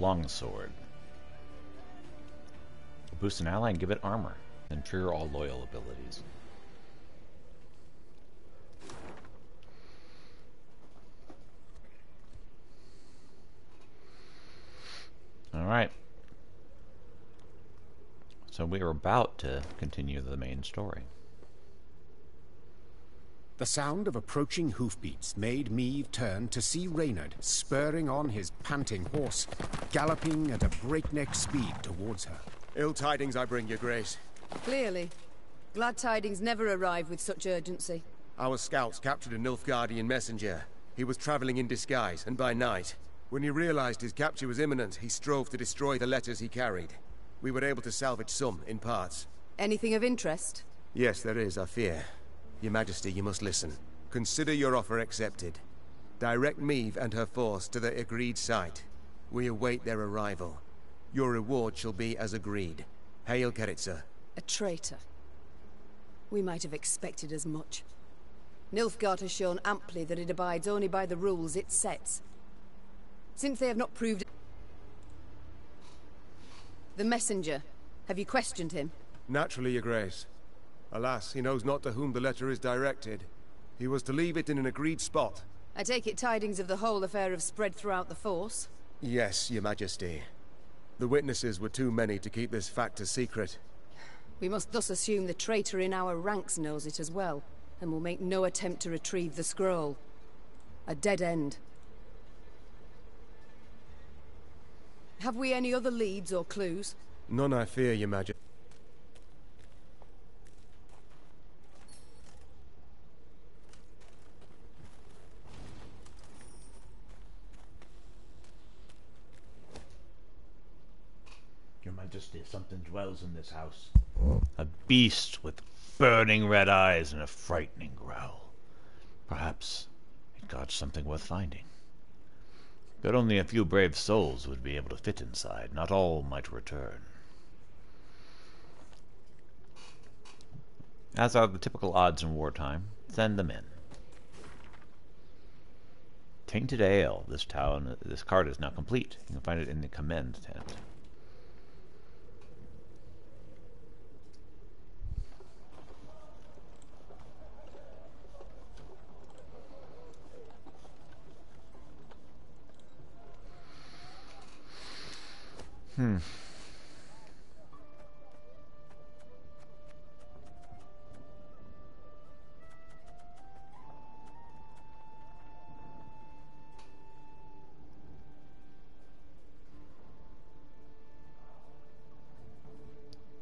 Longsword. Boost an ally and give it armor. Then trigger all loyal abilities. Alright. So we are about to continue the main story. The sound of approaching hoofbeats made Meve turn to see Reynard spurring on his panting horse, galloping at a breakneck speed towards her. Ill tidings I bring, your grace. Clearly. Glad tidings never arrive with such urgency. Our scouts captured a Nilfgaardian messenger. He was traveling in disguise, and by night. When he realized his capture was imminent, he strove to destroy the letters he carried. We were able to salvage some, in parts. Anything of interest? Yes, there is, I fear. Your Majesty, you must listen. Consider your offer accepted. Direct Meve and her force to the agreed site. We await their arrival. Your reward shall be as agreed. Hail, Keritsa. A traitor. We might have expected as much. Nilfgaard has shown amply that it abides only by the rules it sets. Since they have not proved... The messenger. Have you questioned him? Naturally, your grace. Alas, he knows not to whom the letter is directed. He was to leave it in an agreed spot. I take it tidings of the whole affair have spread throughout the force? Yes, your majesty. The witnesses were too many to keep this fact a secret. We must thus assume the traitor in our ranks knows it as well, and will make no attempt to retrieve the scroll. A dead end. Have we any other leads or clues? None I fear, your majesty. Majesty, something dwells in this house. A beast with burning red eyes and a frightening growl. Perhaps it guards something worth finding. But only a few brave souls would be able to fit inside. Not all might return. As are the typical odds in wartime, send them in. Tainted Ale. This town, this card is now complete. You can find it in the commend tent. Hmm.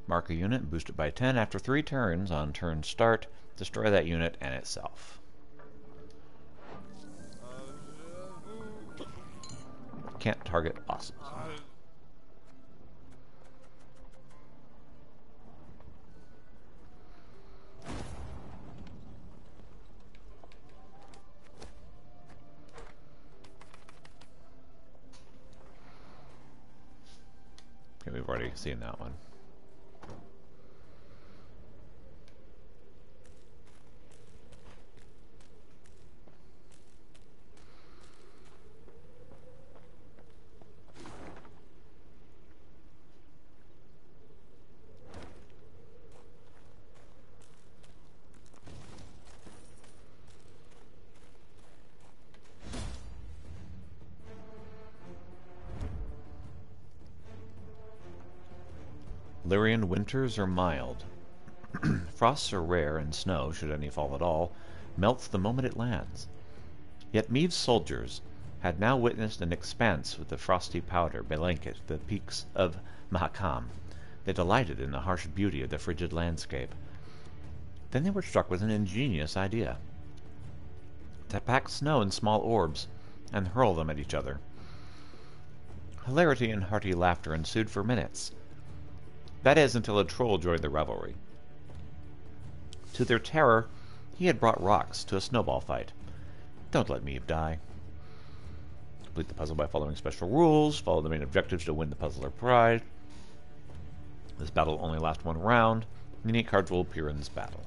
Mark a unit, boost it by 10 after 3 turns on turn start, destroy that unit and itself. Can't target bosses. Okay, we've already seen that one. Winters are mild. Frosts are rare, and snow, should any fall at all, melts the moment it lands. Yet Meve's soldiers had now witnessed an expanse with the frosty powder blanket the peaks of Mahakam. They delighted in the harsh beauty of the frigid landscape. Then they were struck with an ingenious idea. To pack snow in small orbs and hurl them at each other. Hilarity and hearty laughter ensued for minutes. That is, until a troll joined the revelry. To their terror, he had brought rocks to a snowball fight. Don't let Meve die. Complete the puzzle by following special rules. Follow the main objectives to win the puzzler prize. This battle only lasts one round. Unique cards will appear in this battle.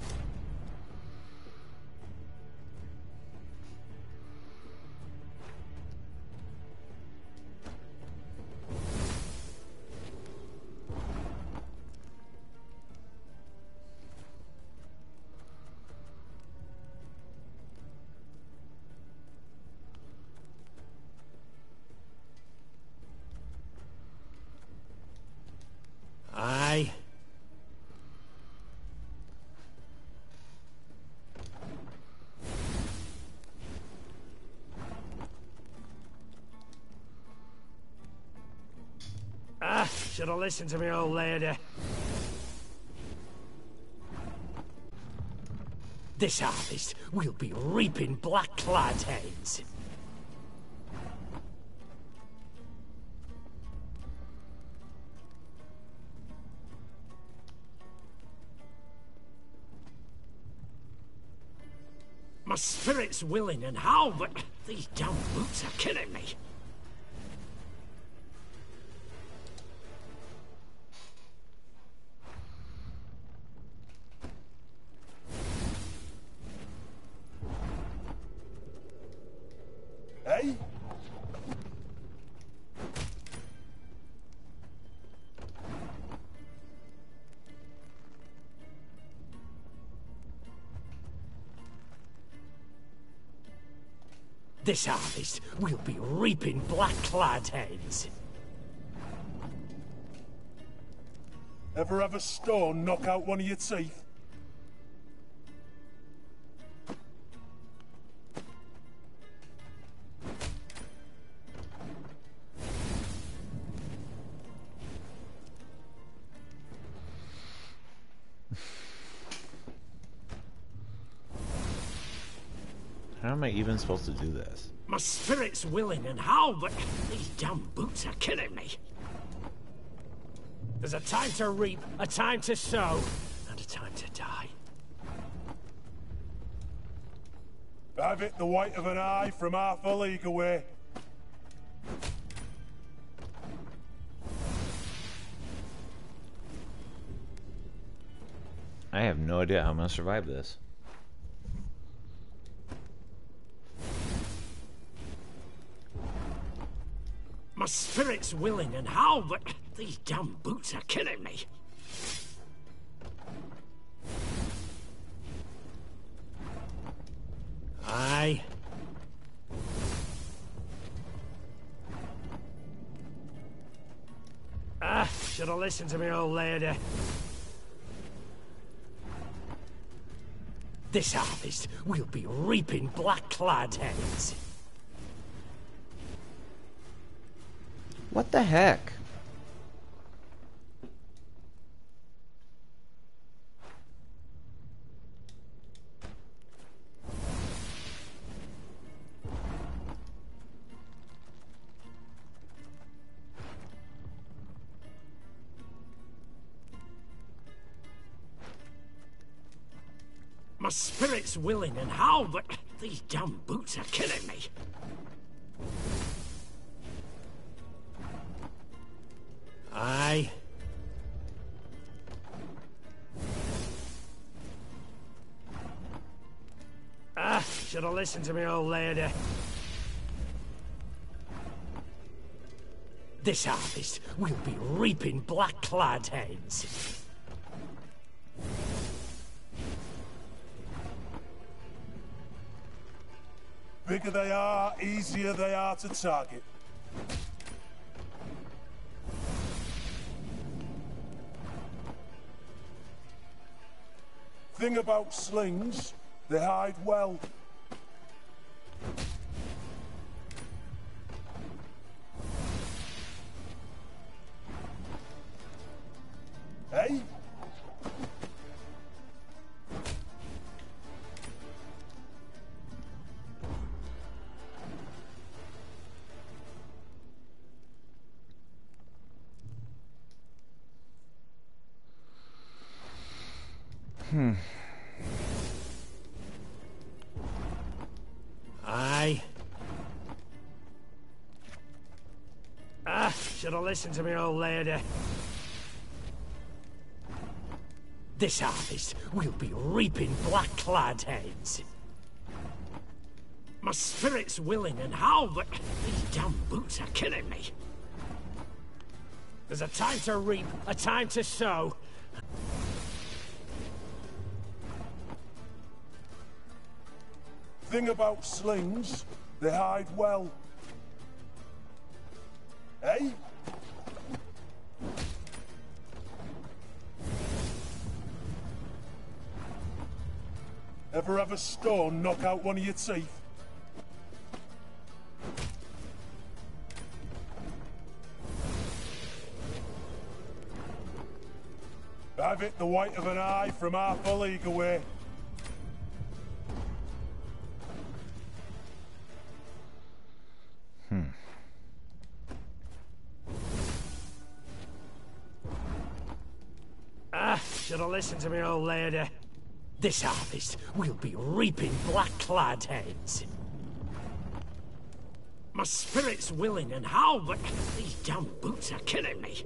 Should have listened to me old lady. This harvest, we'll be reaping black-clad heads. My spirit's willing and how, but these damn boots are killing me. This harvest, we'll be reaping black-clad heads. Ever have a stone knock out one of your teeth? Even supposed to do this? My spirit's willing and how, but these damn boots are killing me. There's a time to reap, a time to sow, and a time to die. I've hit the white of an eye from half a league away. I have no idea how I'm gonna survive this. Willing and how, but these damn boots are killing me. Aye. Ah, should have listened to me old lady. This harvest, we'll be reaping black-clad heads. What the heck? My spirit's willing and how, but these damn boots are killing me. Aye. Ah, should have listened to me old lady. This harvest, we'll be reaping black-clad heads. Bigger they are, easier they are to target. Thing about slings, they hide well. Listened to me old lady. This harvest, we'll be reaping black-clad heads. My spirit's willing and how, but these damn boots are killing me. There's a time to reap, a time to sow. Thing about slings, they hide well. Ever have a stone knock out one of your teeth? I've it the white of an eye from half a league away. Ah, should have listened to me, old lady. This harvest, we'll be reaping black-clad heads. My spirit's willing and how, but these damn boots are killing me.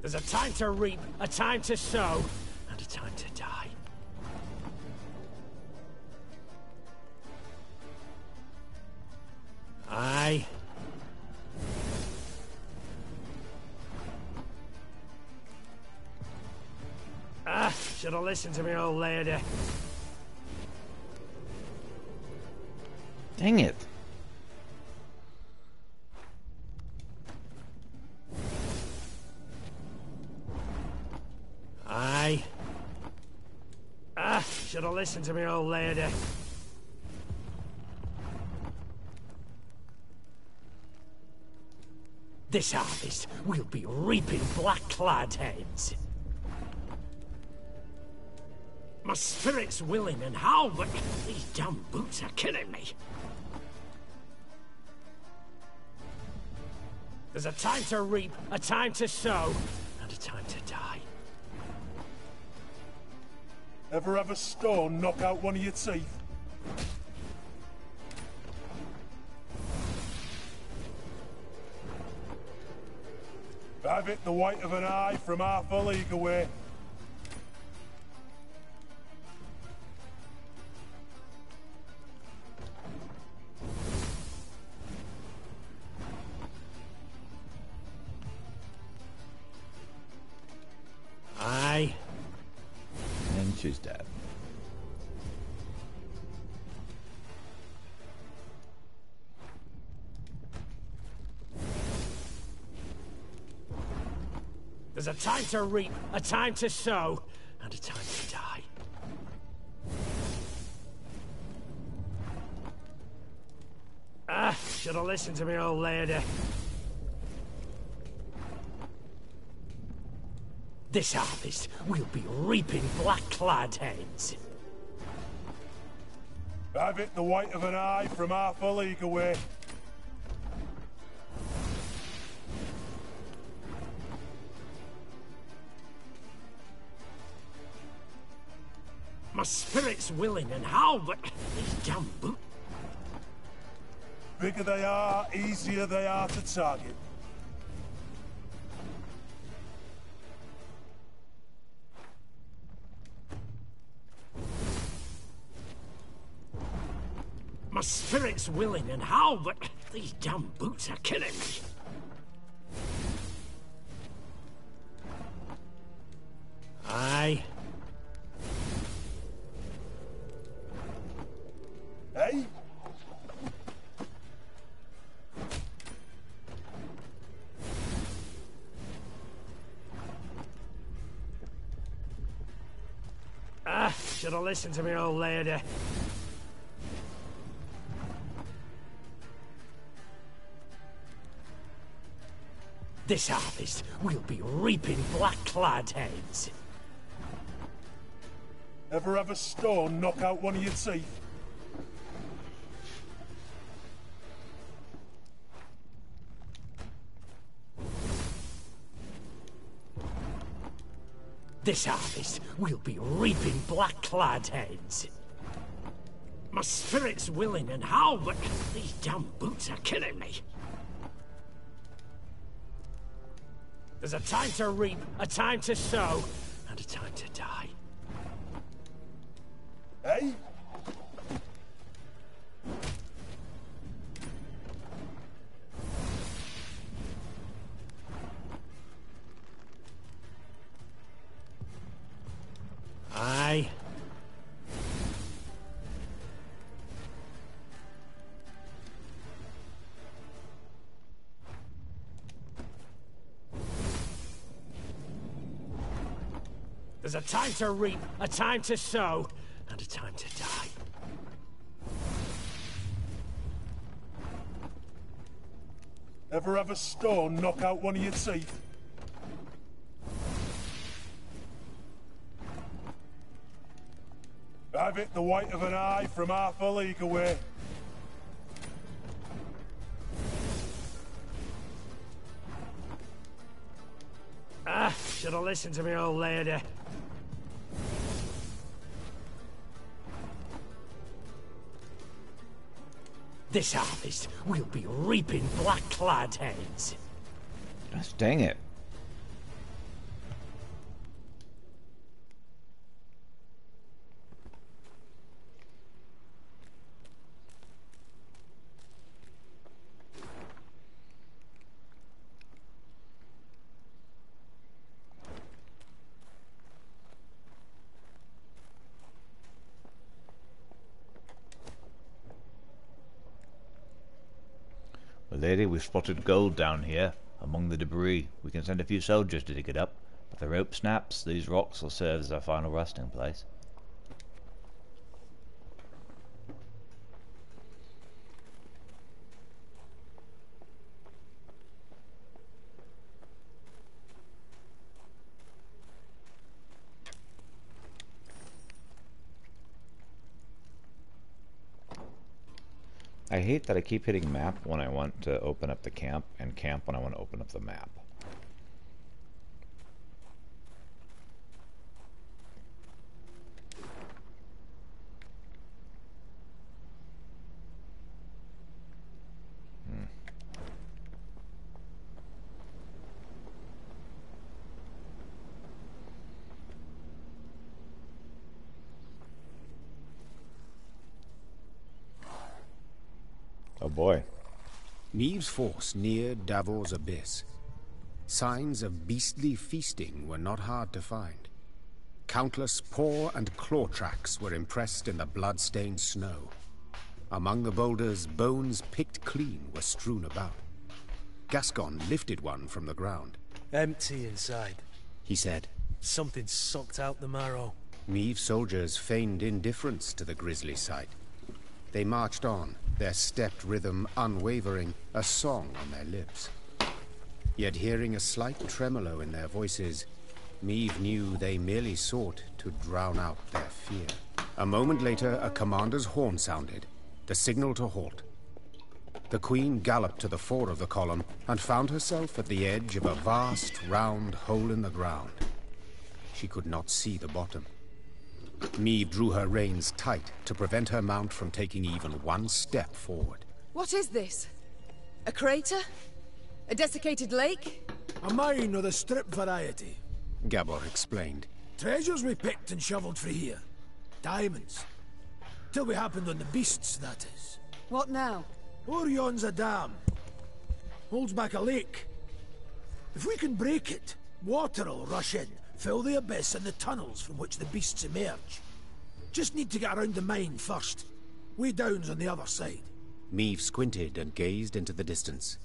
There's a time to reap, a time to sow, and a time to listened to me, old lady. Dang it. Aye. Ah, should have listened to me, old lady. This harvest, we'll be reaping black-clad heads. My spirit's willing and how, but these damn boots are killing me. There's a time to reap, a time to sow, and a time to die. Ever have a stone knock out one of your teeth? Have it the white of an eye from half a league away. Time to reap, a time to sow, and a time to die. Ah, should have listened to me, old lady. This harvest, we'll be reaping black-clad heads. Have it the white of an eye from half a league away. Willing and how, but these damn boots... Bigger they are, easier they are to target. My spirit's willing and how, but these damn boots are killing me. Listened to me, old lady. This harvest, we'll be reaping black-clad heads. Ever have a stone knock out one of your teeth? This harvest, we'll be reaping black-clad heads. My spirit's willing and how, but these damn boots are killing me. There's a time to reap, a time to sow, and a time to die. There's a time to reap, a time to sow, and a time to die. Ever have a stone knock out one of your teeth? I've hit the white of an eye from half a league away. Ah, should have listened to me old lady. This harvest, we'll be reaping black-clad heads. Gosh, dang it. Well, lady, we've spotted gold down here among the debris. We can send a few soldiers to dig it up. If the rope snaps, these rocks will serve as our final resting place. I hate that I keep hitting map when I want to open up the camp and camp when I want to open up the map. Hmm. Oh boy. Force neared Davor's abyss. Signs of beastly feasting were not hard to find. Countless paw and claw tracks were impressed in the blood-stained snow. Among the boulders, bones picked clean were strewn about. Gascon lifted one from the ground. Empty inside. He said, Something sucked out the marrow. Meve soldiers feigned indifference to the grisly sight. They marched on, their stepped rhythm unwavering, a song on their lips. Yet hearing a slight tremolo in their voices, Meve knew they merely sought to drown out their fear. A moment later, a commander's horn sounded, the signal to halt. The queen galloped to the fore of the column and found herself at the edge of a vast, round hole in the ground. She could not see the bottom. Meve drew her reins tight to prevent her mount from taking even one step forward. What is this? A crater? A desiccated lake? A mine of the strip variety. Gabor explained. Treasures we picked and shoveled for here. Diamonds. Till we happened on the beasts, that is. What now? Orion's a dam. Holds back a lake. If we can break it, water'll rush in, fill the abyss and the tunnels from which the beasts emerge. Just need to get around the mine first. Way down's on the other side. Meve squinted and gazed into the distance.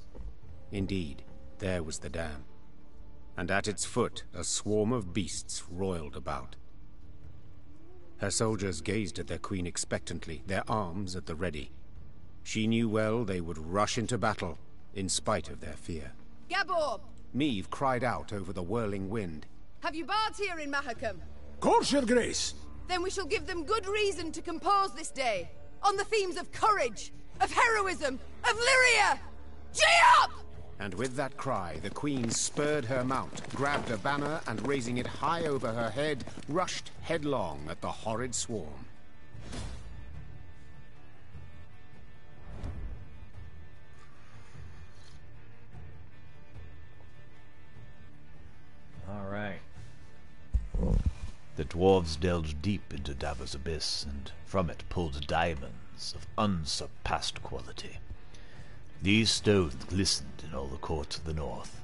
Indeed, there was the dam. And at its foot, a swarm of beasts roiled about. Her soldiers gazed at their queen expectantly, their arms at the ready. She knew well they would rush into battle, in spite of their fear. Gabor! Meve cried out over the whirling wind. Have you bards here in Mahakam? Course, your grace! Then we shall give them good reason to compose this day. On the themes of courage, of heroism, of Lyria! Gee up! And with that cry, the queen spurred her mount, grabbed a banner, and raising it high over her head, rushed headlong at the horrid swarm. All right. The dwarves delved deep into Davor's abyss, and from it pulled diamonds of unsurpassed quality. These stones glistened in all the courts of the north,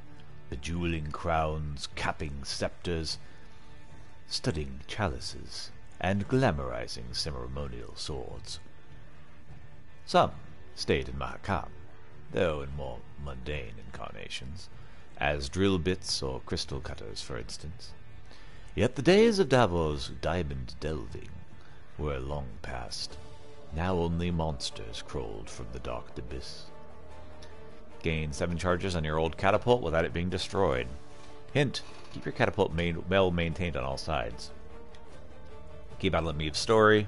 the jeweling crowns, capping scepters, studding chalices, and glamorizing ceremonial swords. Some stayed in Mahakam, though in more mundane incarnations, as drill bits or crystal cutters, for instance. Yet the days of Davos diamond delving were long past. Now only monsters crawled from the dark abyss. Gain 7 charges on your old catapult without it being destroyed. Hint, keep your catapult main well maintained on all sides. Key Battle of Meve's story.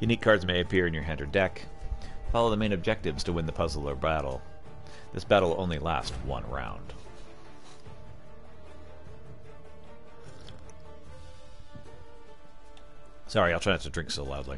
Unique cards may appear in your hand or deck. Follow the main objectives to win the puzzle or battle. This battle only lasts one round. Sorry, I'll try not to drink so loudly.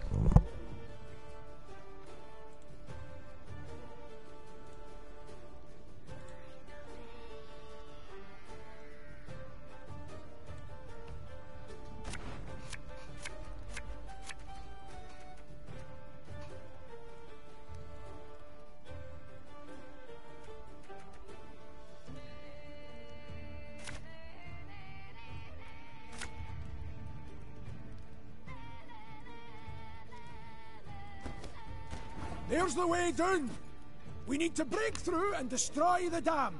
The way down. We need to break through and destroy the dam.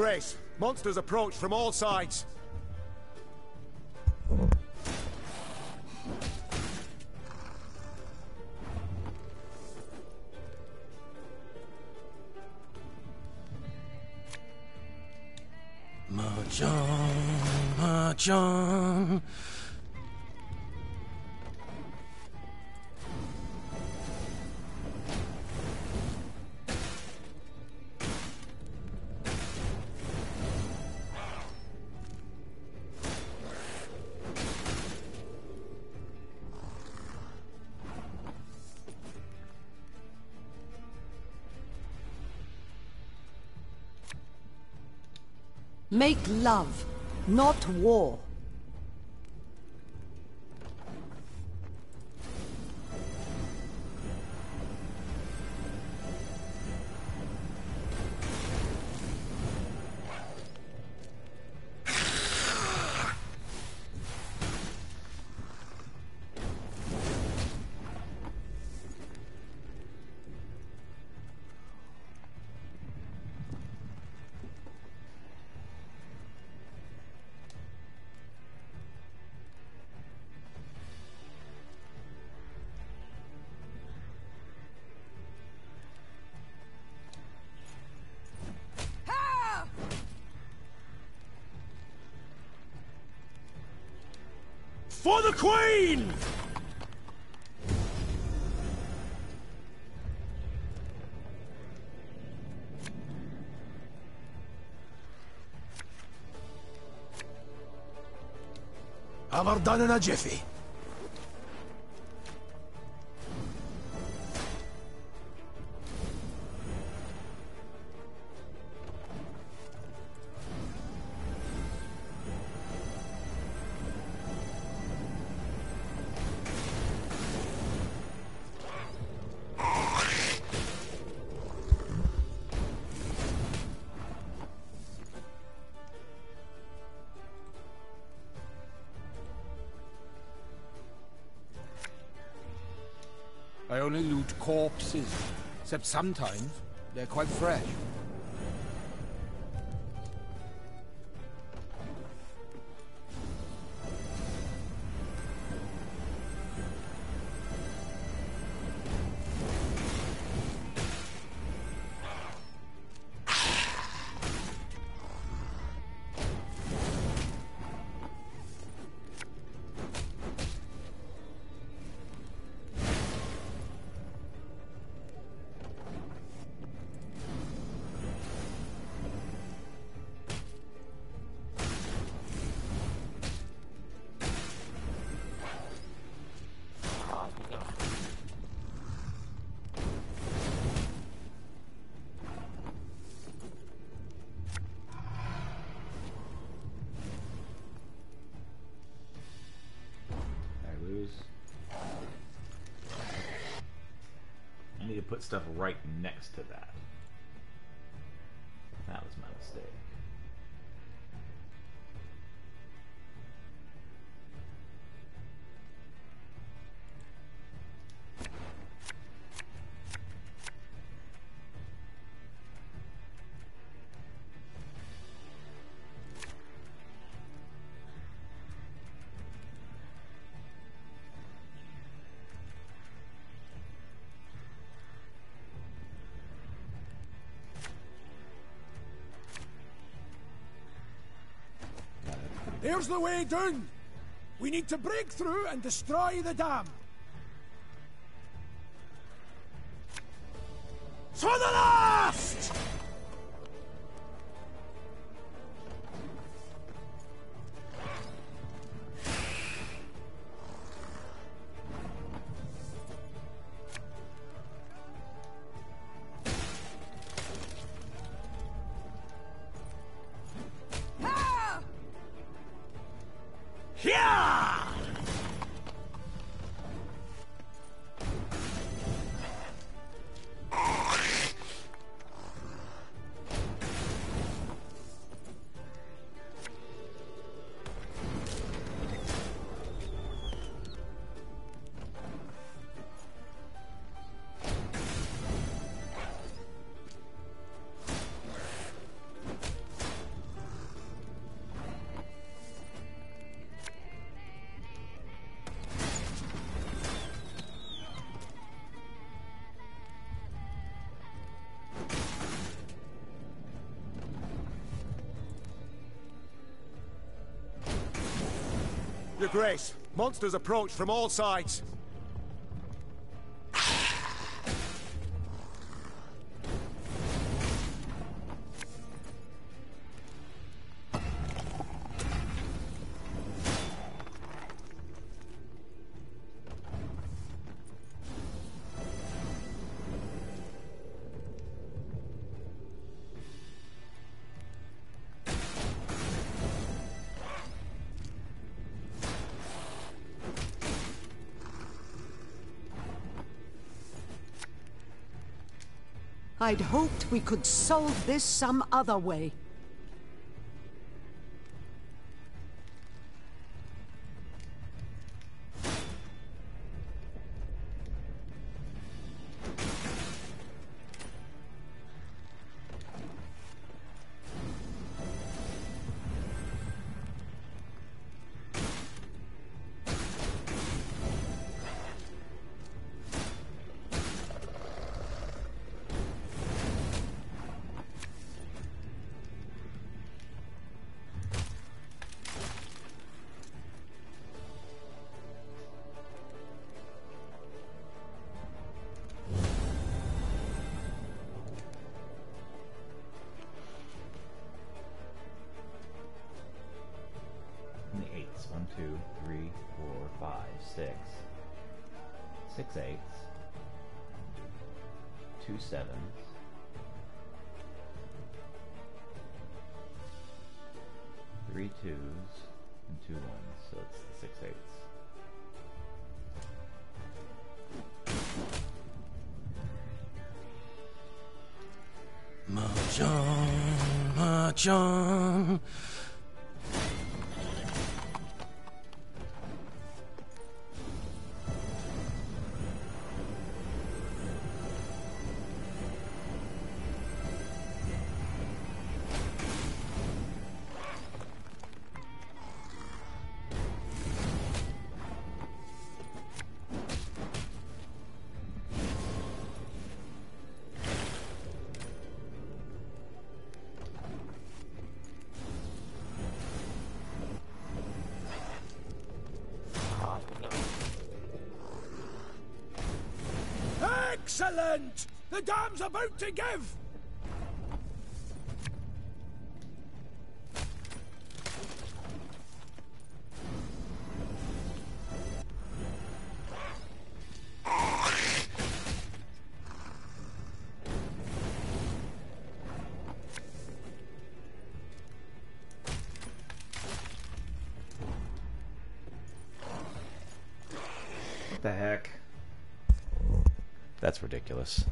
Grace, monsters approach from all sides. Mahjong, Mahjong. Make love, not war. Queen! Her done I only loot corpses. Except sometimes they're quite fresh. Stuff right next to that. There's the way down. We need to break through and destroy the dam. Grace, monsters approach from all sides. I'd hoped we could solve this some other way. The dam's about to give! Ridiculous.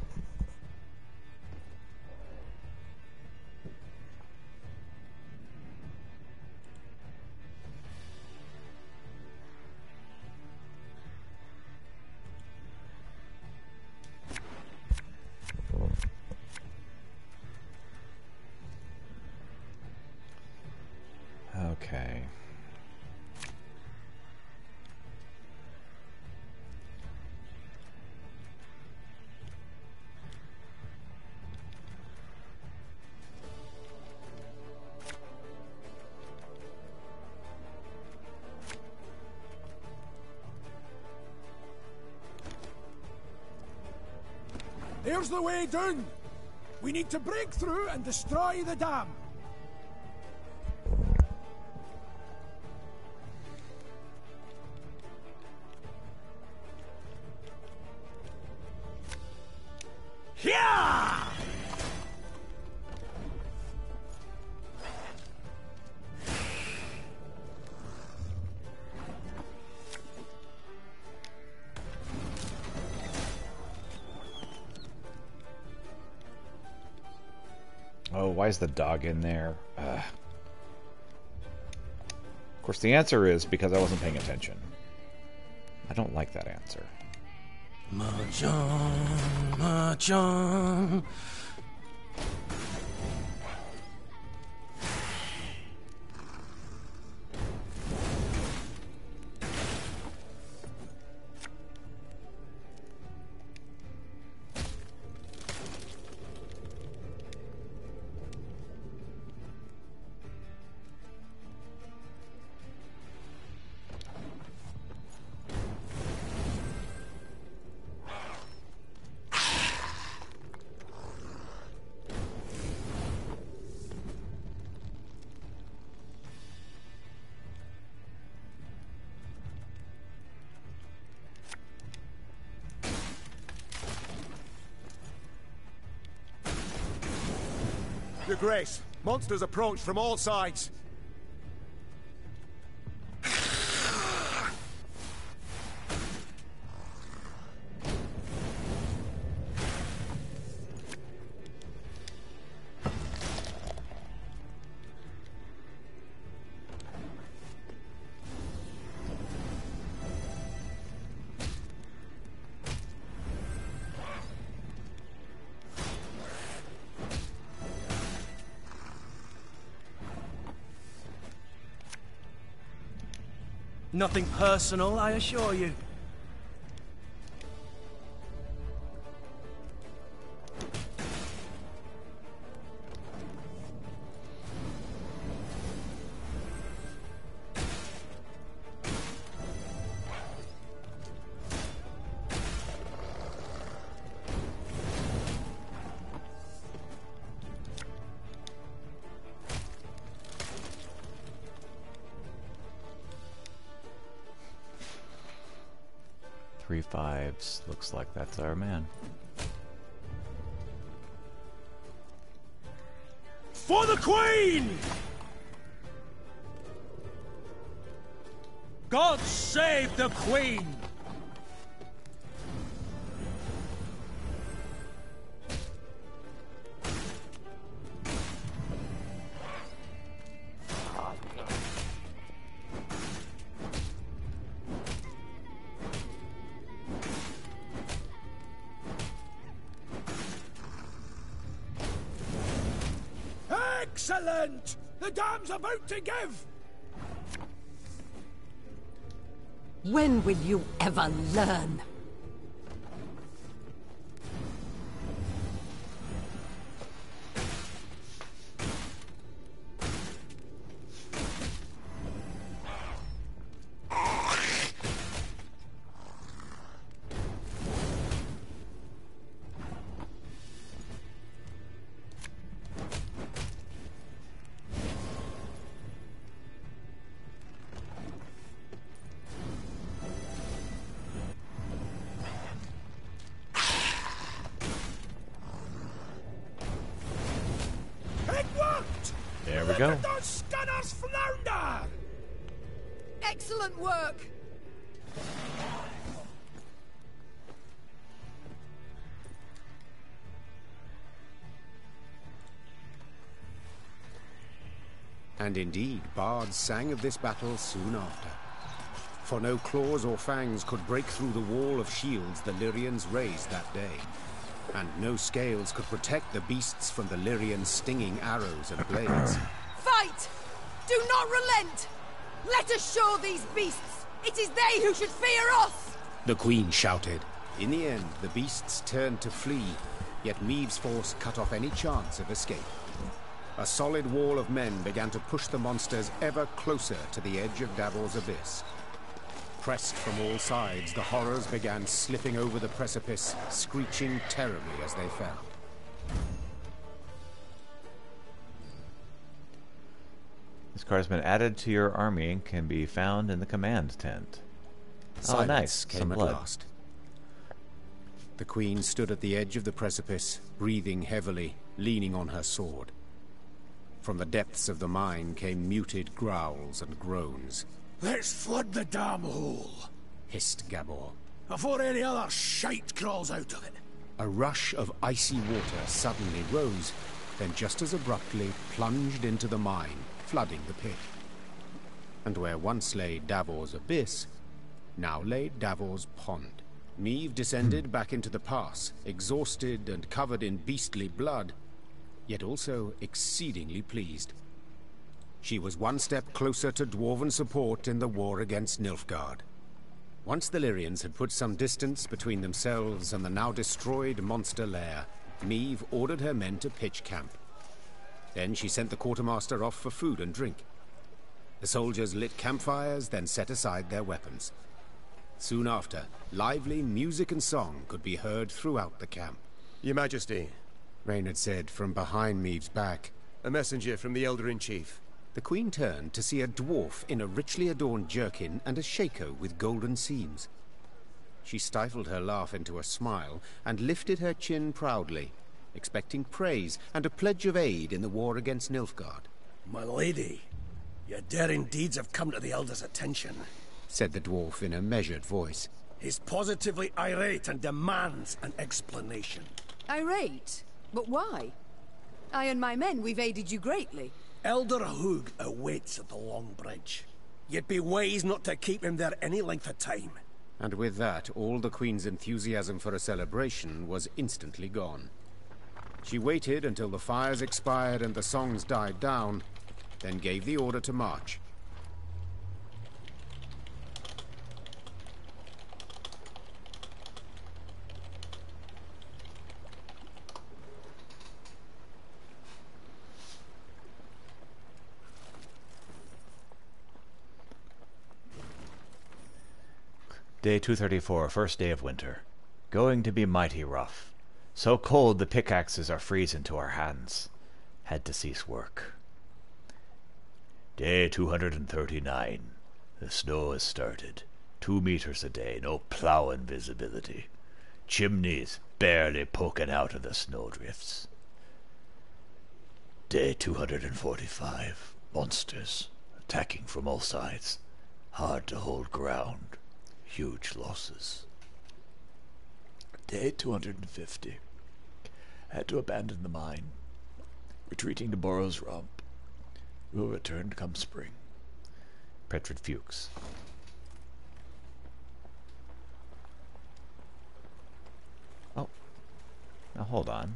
Here's the way down! We need to break through and destroy the dam. Why is the dog in there? Ugh. Of course, the answer is because I wasn't paying attention. I don't like that answer. Mahjong, mahjong. Grace, monsters approach from all sides. Nothing personal, I assure you. Looks like that's our man. For the Queen! God save the Queen! Give! When will you ever learn? Go. Skinner's flounder! Excellent work! And indeed, bards sang of this battle soon after. For no claws or fangs could break through the wall of shields the Lyrians raised that day. And no scales could protect the beasts from the Lyrians' stinging arrows and blades. Fight! Do not relent! Let us show these beasts! It is they who should fear us! The queen shouted. In the end, the beasts turned to flee, yet Meve's force cut off any chance of escape. A solid wall of men began to push the monsters ever closer to the edge of Davor's abyss. Pressed from all sides, the horrors began slipping over the precipice, screeching terribly as they fell. Card has been added to your army and can be found in the command tent. Ah, Silence oh, nice. came Some at blood. last. The queen stood at the edge of the precipice, breathing heavily, leaning on her sword. From the depths of the mine came muted growls and groans. Let's flood the damn hole, hissed Gabor. Before any other shite crawls out of it. A rush of icy water suddenly rose, then just as abruptly plunged into the mine, flooding the pit. And where once lay Davor's abyss, now lay Davor's pond. Meve descended hmm. back into the pass, exhausted and covered in beastly blood, yet also exceedingly pleased. She was one step closer to Dwarven support in the war against Nilfgaard. Once the Lyrians had put some distance between themselves and the now destroyed monster lair, Meve ordered her men to pitch camp. Then she sent the quartermaster off for food and drink. The soldiers lit campfires, then set aside their weapons. Soon after, lively music and song could be heard throughout the camp. Your Majesty, Reynard said from behind Meve's back. A messenger from the Elder-in-Chief. The Queen turned to see a dwarf in a richly adorned jerkin and a shako with golden seams. She stifled her laugh into a smile and lifted her chin proudly, expecting praise and a pledge of aid in the war against Nilfgaard. My lady, your daring deeds have come to the Elder's attention, said the dwarf in a measured voice. He's positively irate and demands an explanation. Irate? But why? I and my men, we've aided you greatly. Elder Hoog awaits at the Long Bridge. You'd be wise not to keep him there any length of time. And with that, all the Queen's enthusiasm for a celebration was instantly gone. She waited until the fires expired and the songs died down, then gave the order to march. Day 234, first day of winter. Going to be mighty rough. So cold the pickaxes are freezing to our hands. Had to cease work. Day 239. The snow has started. Two meters a day, no plowing visibility. Chimneys barely poking out of the snowdrifts. Day 245. Monsters attacking from all sides. Hard to hold ground. Huge losses. Day 250. Had to abandon the mine. Retreating to Burrow's Rump. Will return come spring. Petrid Fuchs. Oh. Now hold on.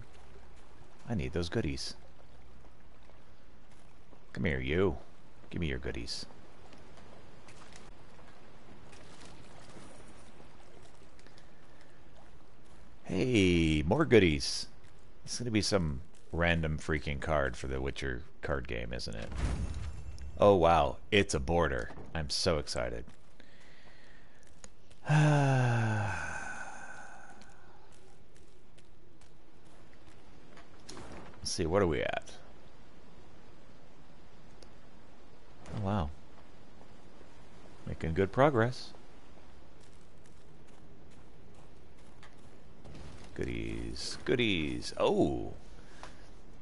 I need those goodies. Come here, you. Give me your goodies. Hey, more goodies. It's going to be some random freaking card for the Witcher card game, isn't it? Oh, wow. It's a border. I'm so excited. Let's see, what are we at? Oh, wow. Making good progress. Goodies. Goodies. Oh.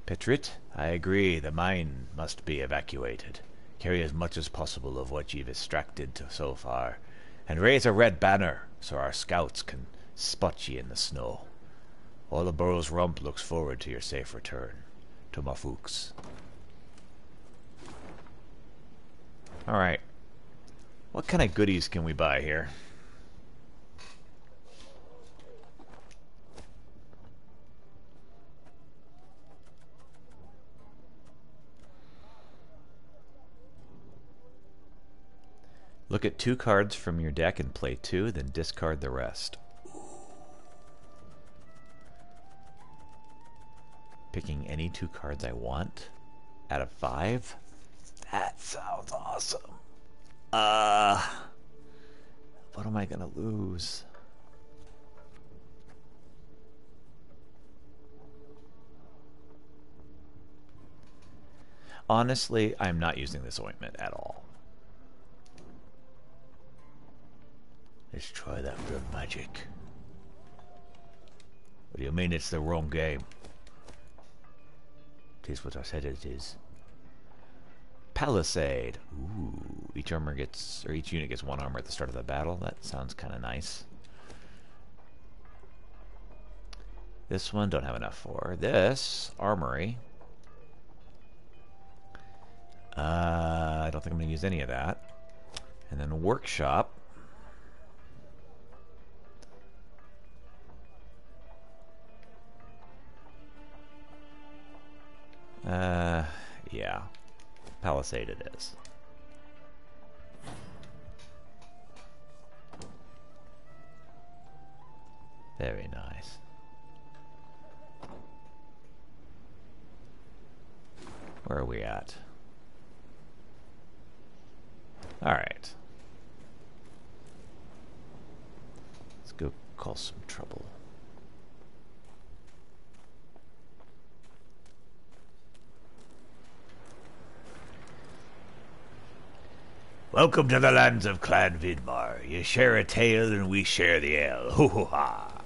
Petrit, I agree the mine must be evacuated. Carry as much as possible of what you've extracted so far, and raise a red banner so our scouts can spot ye in the snow. All the Burrow's Rump looks forward to your safe return. To Mafooks. Alright. What kind of goodies can we buy here? Look at two cards from your deck and play two, then discard the rest. Picking any two cards I want out of five? That sounds awesome. Uh, what am I gonna lose? Honestly, I'm not using this ointment at all. Let's try that blood magic. What do you mean it's the wrong game? Tis what I said it is. Palisade. Ooh, each armor gets, or each unit gets one armor at the start of the battle. That sounds kind of nice. This one don't have enough for. This armory. Uh, I don't think I'm gonna use any of that. And then workshop. Uh, yeah. Palisade it is. Very nice. Where are we at? Alright. Let's go cause some trouble. Welcome to the lands of Clan Vidmar. You share a tale and we share the ale. Hoo hoo ha.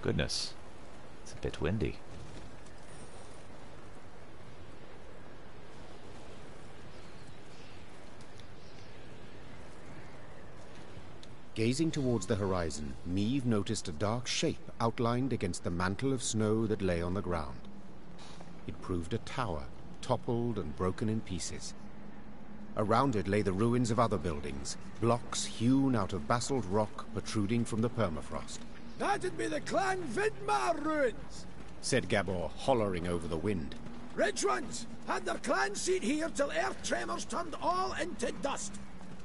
Goodness. It's a bit windy. Gazing towards the horizon, Meve noticed a dark shape outlined against the mantle of snow that lay on the ground. It proved a tower, toppled and broken in pieces. Around it lay the ruins of other buildings, blocks hewn out of basalt rock protruding from the permafrost. That'd be the Clan Vidmar ruins, said Gabor, hollering over the wind. Rich ones had their clan seat here till earth tremors turned all into dust.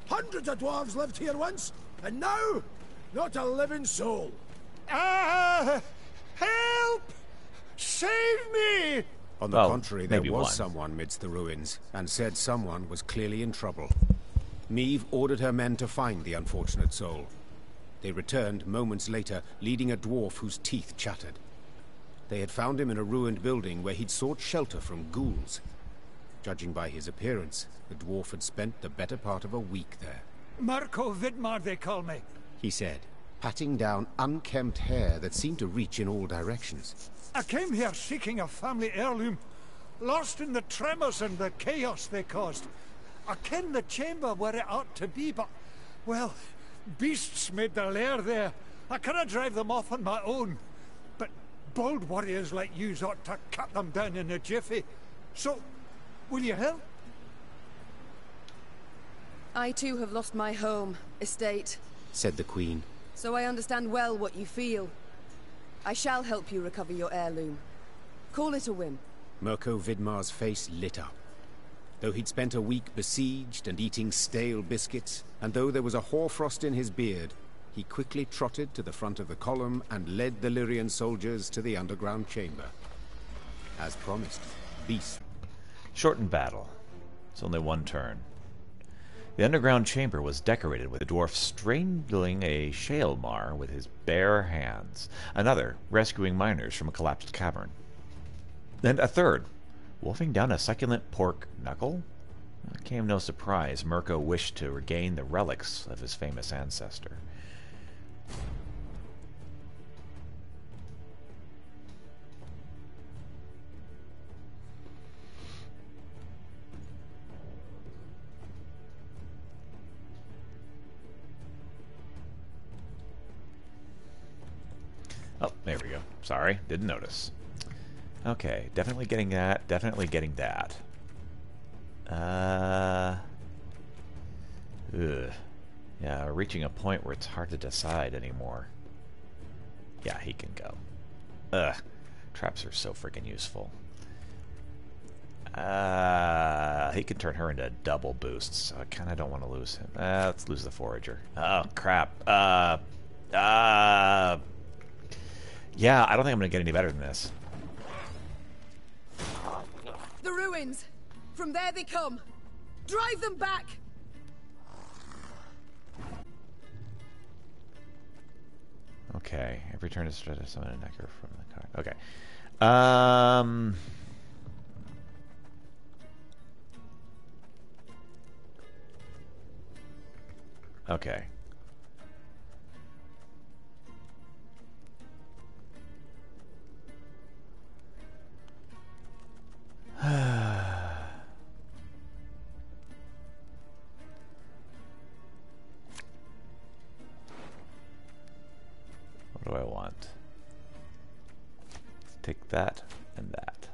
Hundreds of dwarves lived here once, and now, not a living soul. Ah! Help! Save me! On the Well, contrary, there was one. someone midst the ruins, and said someone was clearly in trouble. Meve ordered her men to find the unfortunate soul. They returned moments later, leading a dwarf whose teeth chattered. They had found him in a ruined building where he'd sought shelter from ghouls. Judging by his appearance, the dwarf had spent the better part of a week there. Mirko Vidmar, they call me. He said, patting down unkempt hair that seemed to reach in all directions. I came here seeking a family heirloom, lost in the tremors and the chaos they caused. I ken the chamber where it ought to be, but, well, beasts made their lair there. I cannot drive them off on my own. But bold warriors like you ought to cut them down in a jiffy. So, will you help? I too have lost my home, estate, Said the queen. so I understand well what you feel. I shall help you recover your heirloom. Call it a whim. Mirko Vidmar's face lit up. Though he'd spent a week besieged and eating stale biscuits, and though there was a hoarfrost in his beard, he quickly trotted to the front of the column and led the Lyrian soldiers to the underground chamber. As promised, beast. Shortened battle. It's only one turn. The underground chamber was decorated with a dwarf strangling a shaelmaar with his bare hands, another rescuing miners from a collapsed cavern, and a third wolfing down a succulent pork knuckle. It came no surprise Mirko wished to regain the relics of his famous ancestor. Oh, there we go. Sorry, didn't notice. Okay, definitely getting that. Definitely getting that. Uh. Ugh. Yeah, reaching a point where it's hard to decide anymore. Yeah, he can go. Ugh. Traps are so freaking useful. Uh, he can turn her into double boosts, so I kind of don't want to lose him. Uh, let's lose the forager. Oh, crap. Uh, uh, yeah, I don't think I'm going to get any better than this. The ruins! From there they come! Drive them back! Okay, every turn is to summon a nekker from the card. Okay. Um. Okay. what do I want? Let's take that and that.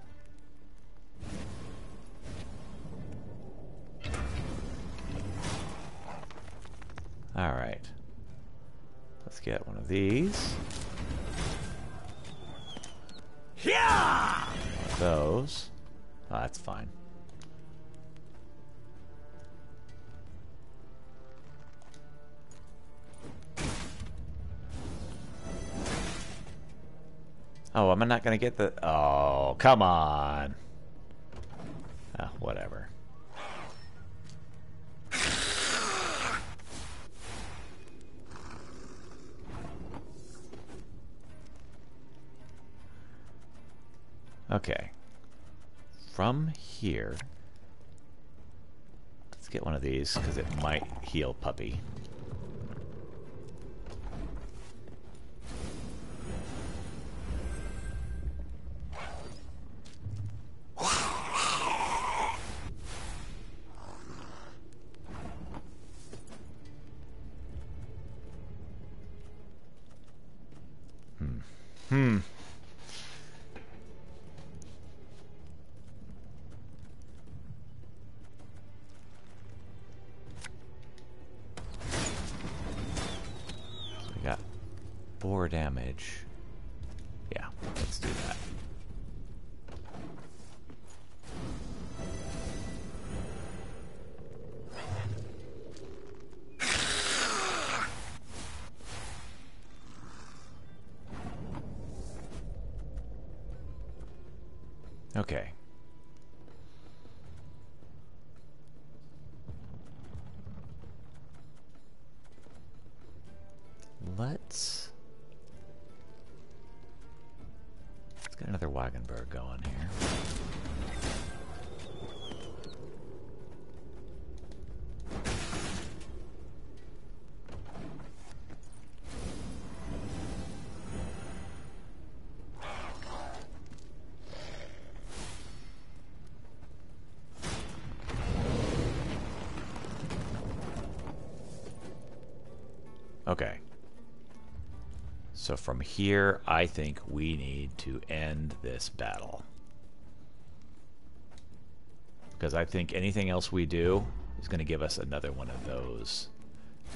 Alright. Let's get one of these. Yeah! One of those. Oh, that's fine. Oh, am I not gonna get the... Oh, come on. Ah, whatever. Okay. From here... Let's get one of these, because it might heal Puppy. So from here, I think we need to end this battle. Because I think anything else we do is going to give us another one of those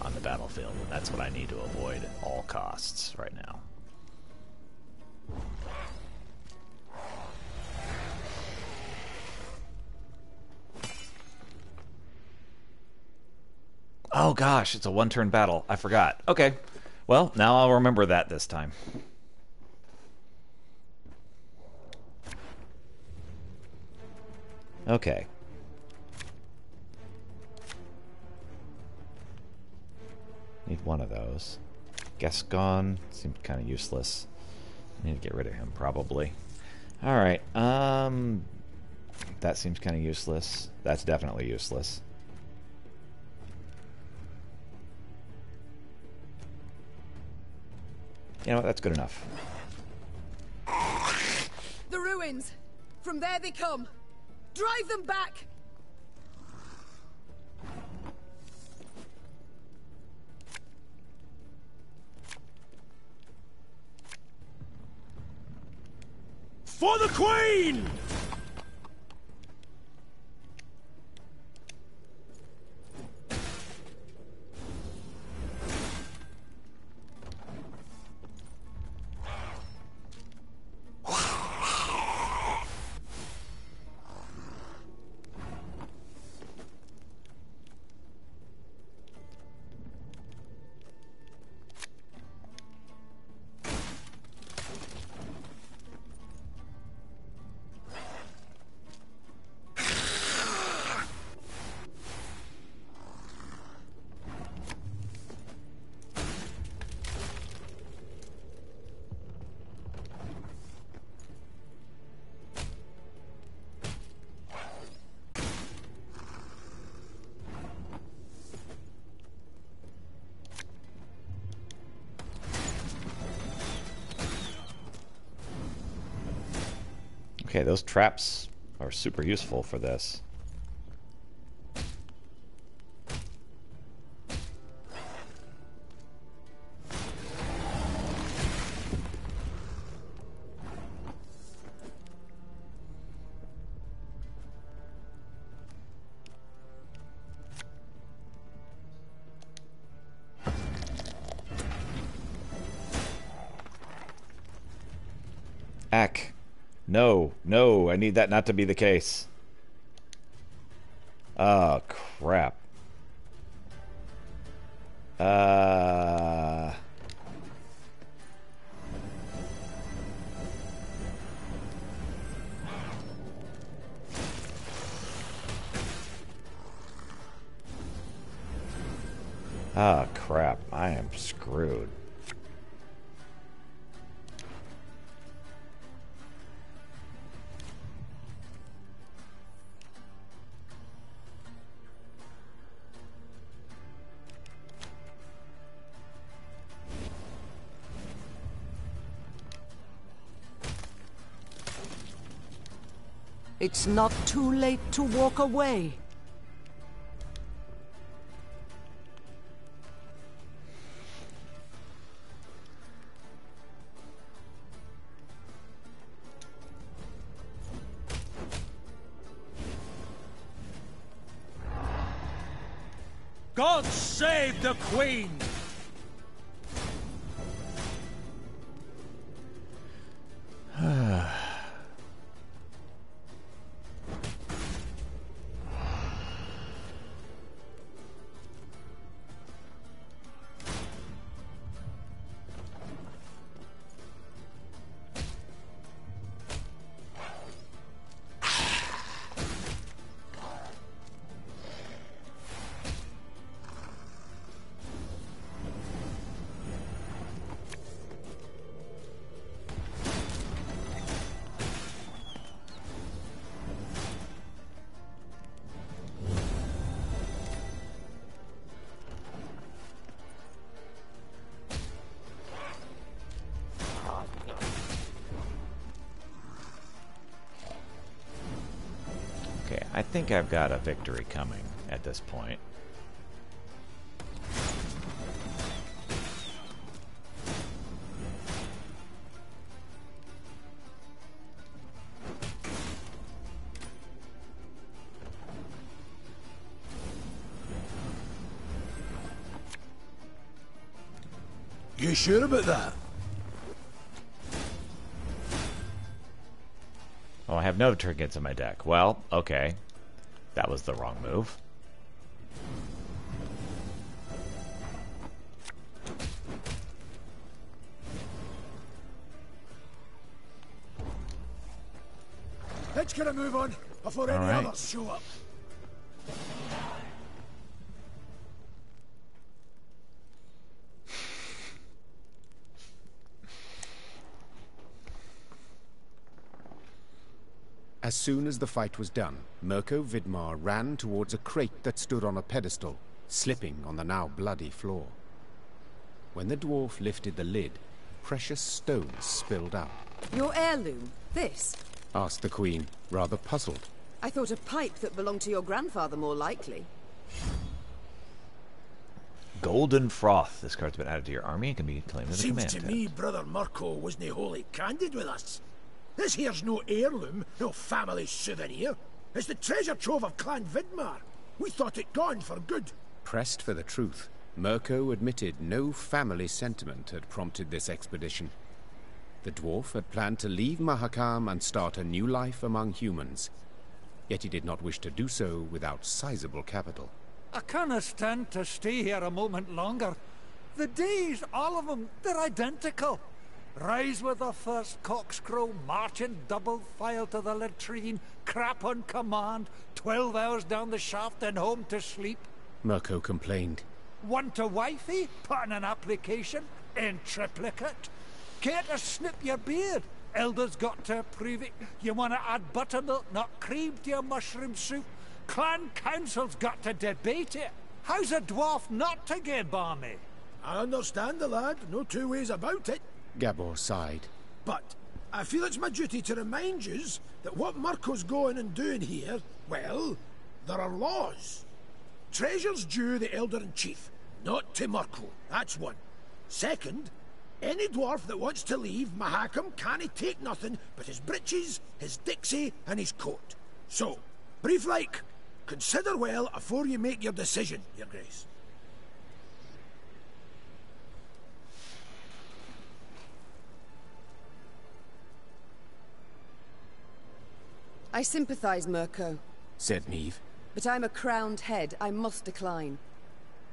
on the battlefield. And that's what I need to avoid at all costs right now. Oh gosh, it's a one-turn battle. I forgot. Okay. Well, now I'll remember that this time. Okay. Need one of those. Gascon seemed kind of useless. Need to get rid of him, probably. Alright, um... That seems kind of useless. That's definitely useless. You know what? That's good enough. The ruins. From there they come. Drive them back. For the Queen! Okay, those traps are super useful for this. Need that not to be the case. Oh, not too late to walk away. Think I've got a victory coming at this point. You sure about that? Oh, I have no trinkets in my deck. Well, okay. That was the wrong move. Let's get a move on before All any right. others show up. As soon as the fight was done, Mirko Vidmar ran towards a crate that stood on a pedestal, slipping on the now bloody floor. When the dwarf lifted the lid, precious stones spilled out. Your heirloom? This? Asked the queen, rather puzzled. I thought a pipe that belonged to your grandfather more likely. Golden Froth. This card's been added to your army and can be claimed as a Seems to me brother Mirko wasn't wholly candid with us. This here's no heirloom, no family souvenir. It's the treasure trove of Clan Vidmar. We thought it gone for good. Pressed for the truth, Mirko admitted no family sentiment had prompted this expedition. The dwarf had planned to leave Mahakam and start a new life among humans. Yet he did not wish to do so without sizable capital. I canna stand to stay here a moment longer. The days, all of them, they're identical. Rise with the first cockscrow, march in double file to the latrine, crap on command, twelve hours down the shaft and home to sleep. Mirko complained. Want a wifey? Put in an application. In triplicate. Care to snip your beard? Elders got to approve it. You want to add buttermilk, not cream, to your mushroom soup? Clan council's got to debate it. How's a dwarf not to get balmy? I understand the lad, no two ways about it. Gabor sighed. But I feel it's my duty to remind yous that what Mirko's going and doing here, well, there are laws. Treasure's due the Elder-in-Chief, not to Marco. That's one. Second, any dwarf that wants to leave Mahakam can't take nothing but his breeches, his dixie, and his coat. So, brief like, consider well afore you make your decision, Your Grace. I sympathize, Mirko. Said Meve. But I'm a crowned head. I must decline.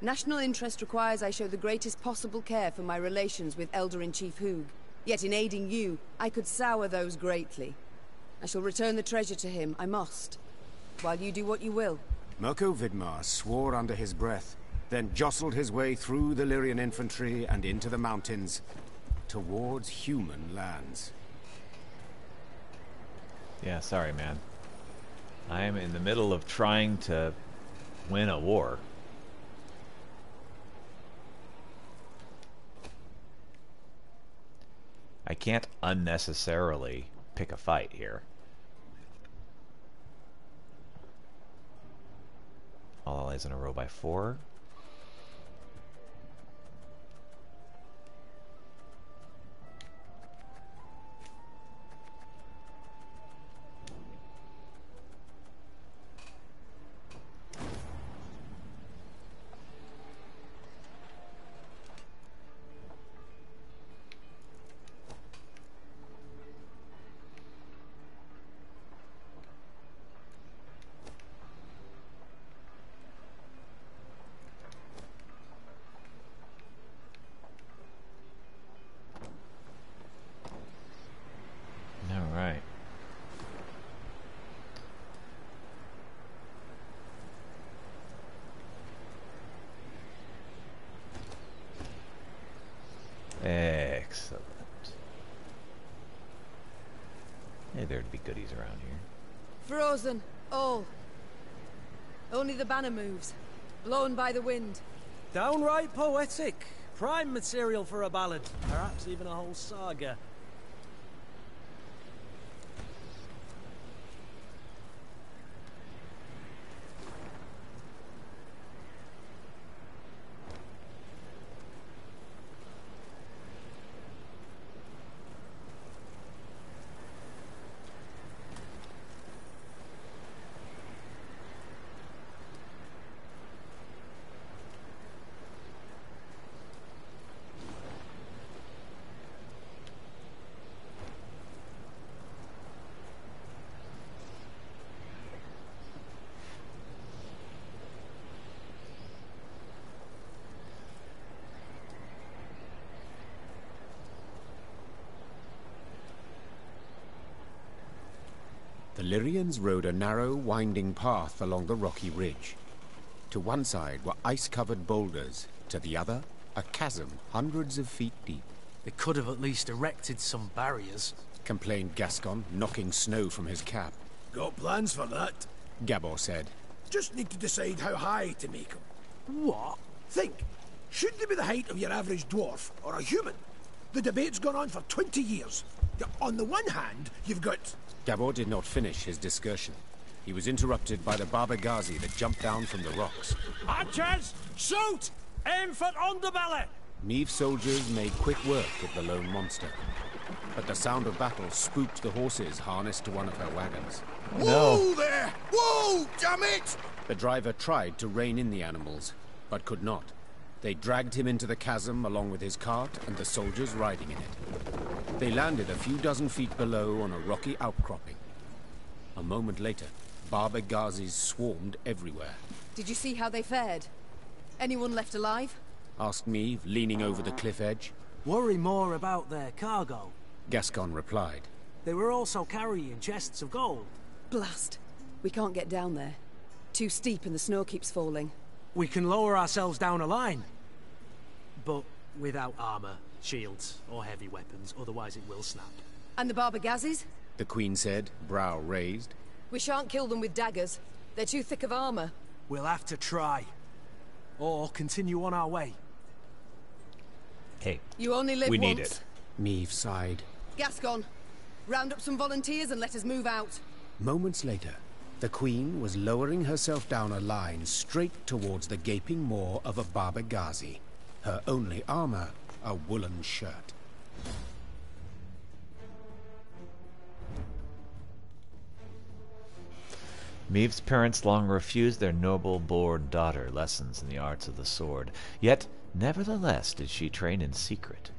National interest requires I show the greatest possible care for my relations with Elder-in-Chief Hoog. Yet in aiding you, I could sour those greatly. I shall return the treasure to him, I must. While you do what you will. Mirko Vidmar swore under his breath, then jostled his way through the Lyrian infantry and into the mountains, towards human lands. Yeah, sorry, man. I am in the middle of trying to win a war. I can't unnecessarily pick a fight here. All allies in a row by four. All. Oh. Only the banner moves. Blown by the wind. Downright poetic. Prime material for a ballad. Perhaps even a whole saga. Lyrians rode a narrow, winding path along the rocky ridge. To one side were ice-covered boulders, to the other, a chasm hundreds of feet deep. They could have at least erected some barriers. Complained Gascon, knocking snow from his cap. Got plans for that. Gabor said. Just need to decide how high to make 'em. What? Think. Should they be the height of your average dwarf or a human? The debate's gone on for 20 years. Yeah, On the one hand, you've got... Gabor did not finish his discursion. He was interrupted by the Barbegazi that jumped down from the rocks. Archers, shoot! Aim for underbelly! Meve soldiers made quick work of the lone monster. but the sound of battle spooked the horses harnessed to one of her wagons. No. Whoa there! Whoa! Damn it! The driver tried to rein in the animals, but could not. They dragged him into the chasm along with his cart and the soldiers riding in it. They landed a few dozen feet below on a rocky outcropping. A moment later, Barbegazis swarmed everywhere. Did you see how they fared? Anyone left alive? Asked Meve, leaning over the cliff edge. Worry more about their cargo. Gascon replied. They were also carrying chests of gold. Blast. We can't get down there. Too steep and the snow keeps falling. We can lower ourselves down a line. But without armor, shields, or heavy weapons, otherwise it will snap. And the Barbegazis? The Queen said, brow raised. We shan't kill them with daggers. They're too thick of armor. We'll have to try. Or continue on our way. Hey, You only live we once. need it. Meve sighed. Gascon, round up some volunteers and let us move out. Moments later, the Queen was lowering herself down a line straight towards the gaping maw of a Barbegazi. Her only armor, a woolen shirt. Meve's parents long refused their noble-born daughter lessons in the arts of the sword, yet nevertheless did she train in secret,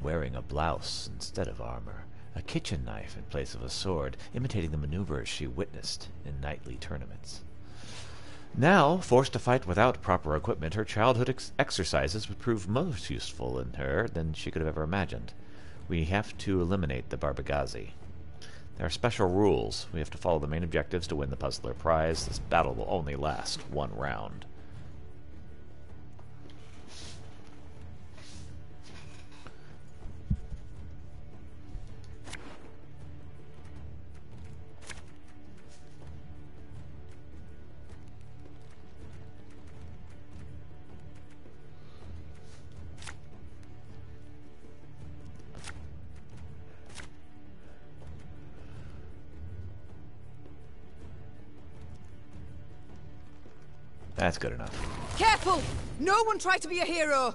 wearing a blouse instead of armor, a kitchen knife in place of a sword, imitating the maneuvers she witnessed in knightly tournaments. Now, forced to fight without proper equipment, her childhood ex exercises would prove most useful in her than she could have ever imagined. We have to eliminate the Barbegazi. There are special rules. We have to follow the main objectives to win the Puzzler Prize. This battle will only last one round. That's good enough. Careful! No one try to be a hero!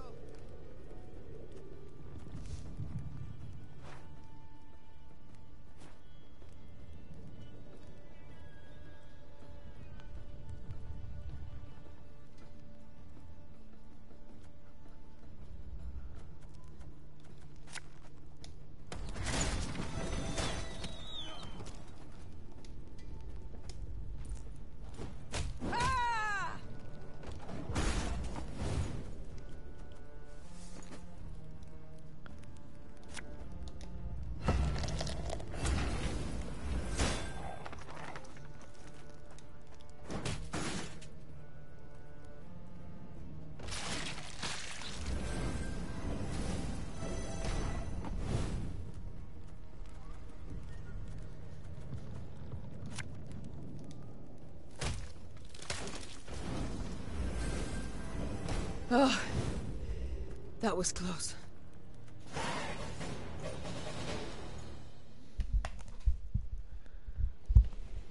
Was close.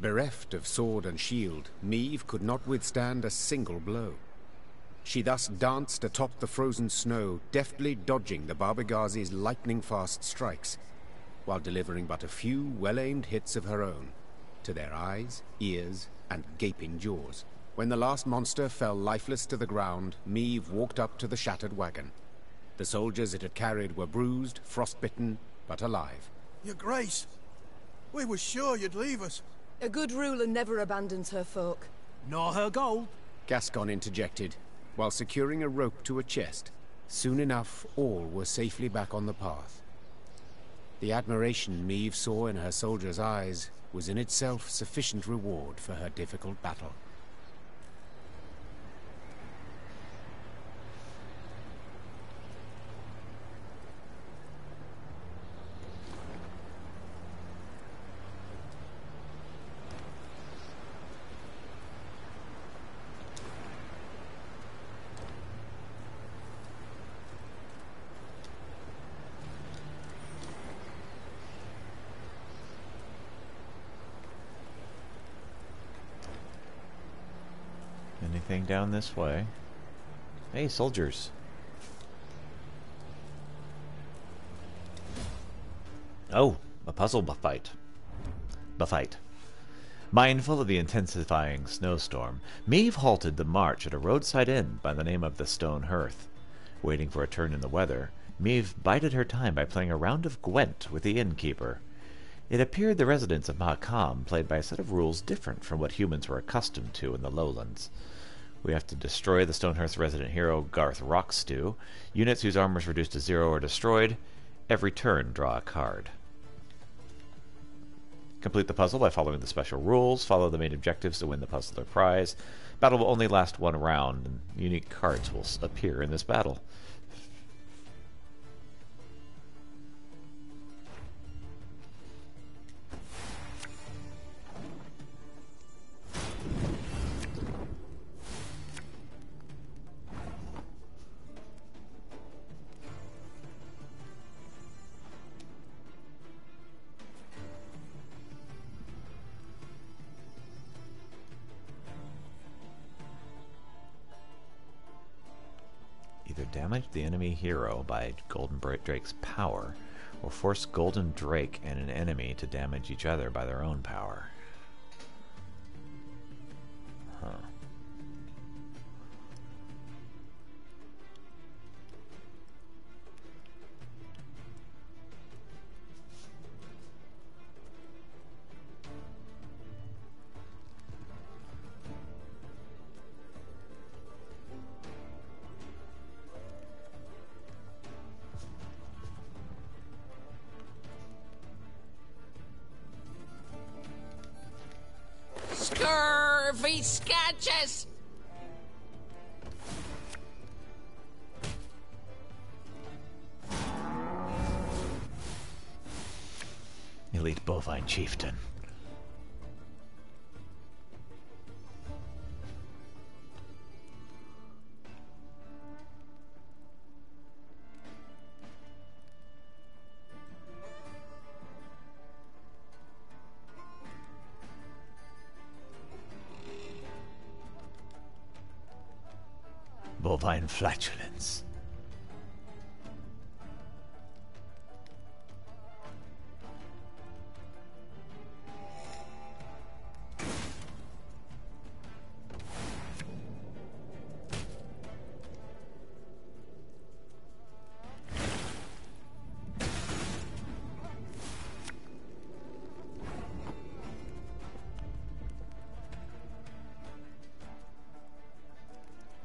Bereft of sword and shield, Meve could not withstand a single blow. She thus danced atop the frozen snow, deftly dodging the Barbegazi's lightning-fast strikes, while delivering but a few well-aimed hits of her own, to their eyes, ears, and gaping jaws. When the last monster fell lifeless to the ground, Meve walked up to the shattered wagon. The soldiers it had carried were bruised, frostbitten, but alive. Your Grace, we were sure you'd leave us. A good ruler never abandons her folk. Nor her gold. Gascon interjected, while securing a rope to a chest. Soon enough, all were safely back on the path. The admiration Meve saw in her soldiers' eyes was in itself sufficient reward for her difficult battle. Anything down this way? Hey, soldiers. Oh, a puzzle fight. fight. Mindful of the intensifying snowstorm, Meve halted the march at a roadside inn by the name of the Stone Hearth. Waiting for a turn in the weather, Meve bided her time by playing a round of Gwent with the innkeeper. It appeared the residents of Mahakam played by a set of rules different from what humans were accustomed to in the lowlands. We have to destroy the Stonehearth resident hero Garth Rockstew. Units whose armor is reduced to zero are destroyed. Every turn, draw a card. Complete the puzzle by following the special rules. Follow the main objectives to win the puzzle or prize. Battle will only last one round, and unique cards will appear in this battle. Hero by Golden Drake's power, or force Golden Drake and an enemy to damage each other by their own power. Huh.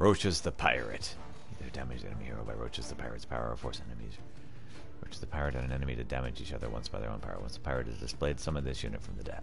Roaches the Pirate. Either damage the enemy hero by Roaches the Pirate's power or force enemies. Roaches the Pirate and an enemy to damage each other once by their own power. Once the pirate is displayed, summon this unit from the deck.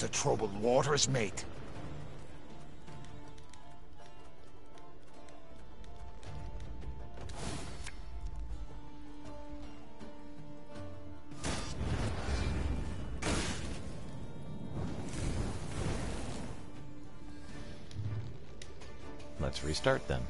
Into troubled waters, mate. Let's restart then.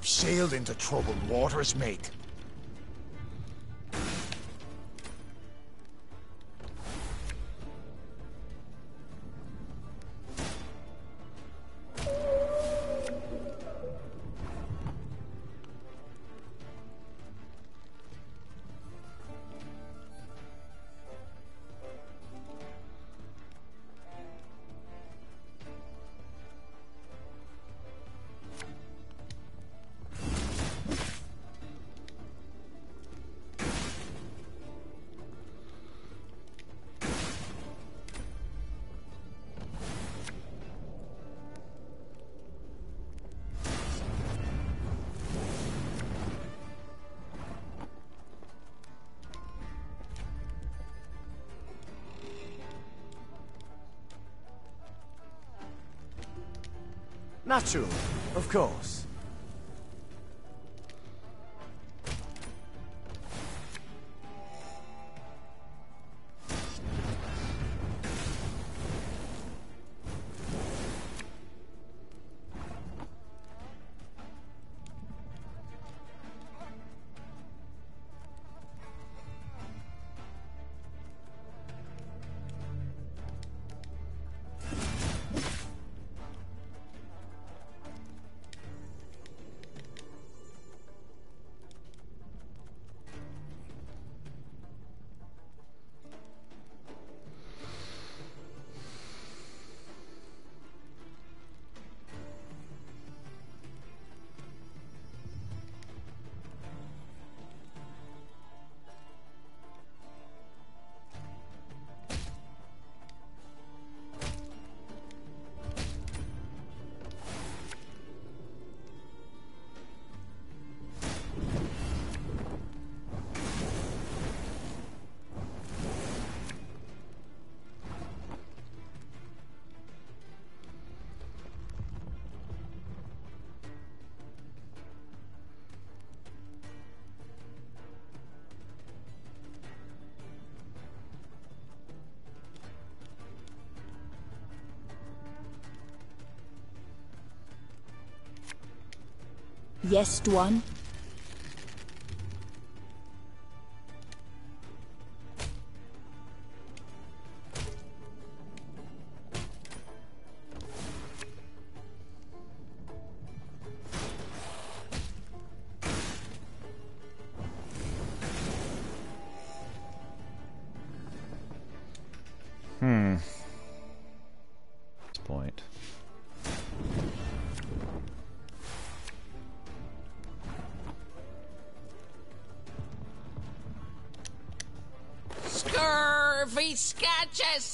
You've sailed into troubled waters, mate. Of course. Yes? Hmm. Scurvy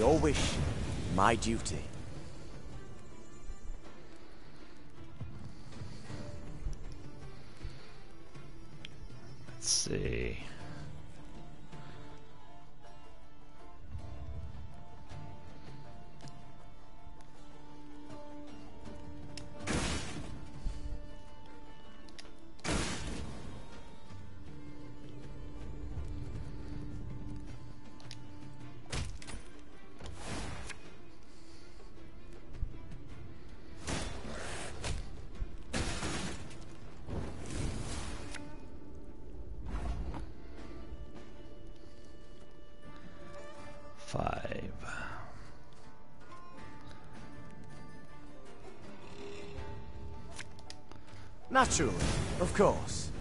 Your wish, my duty. Five. Naturally, of course.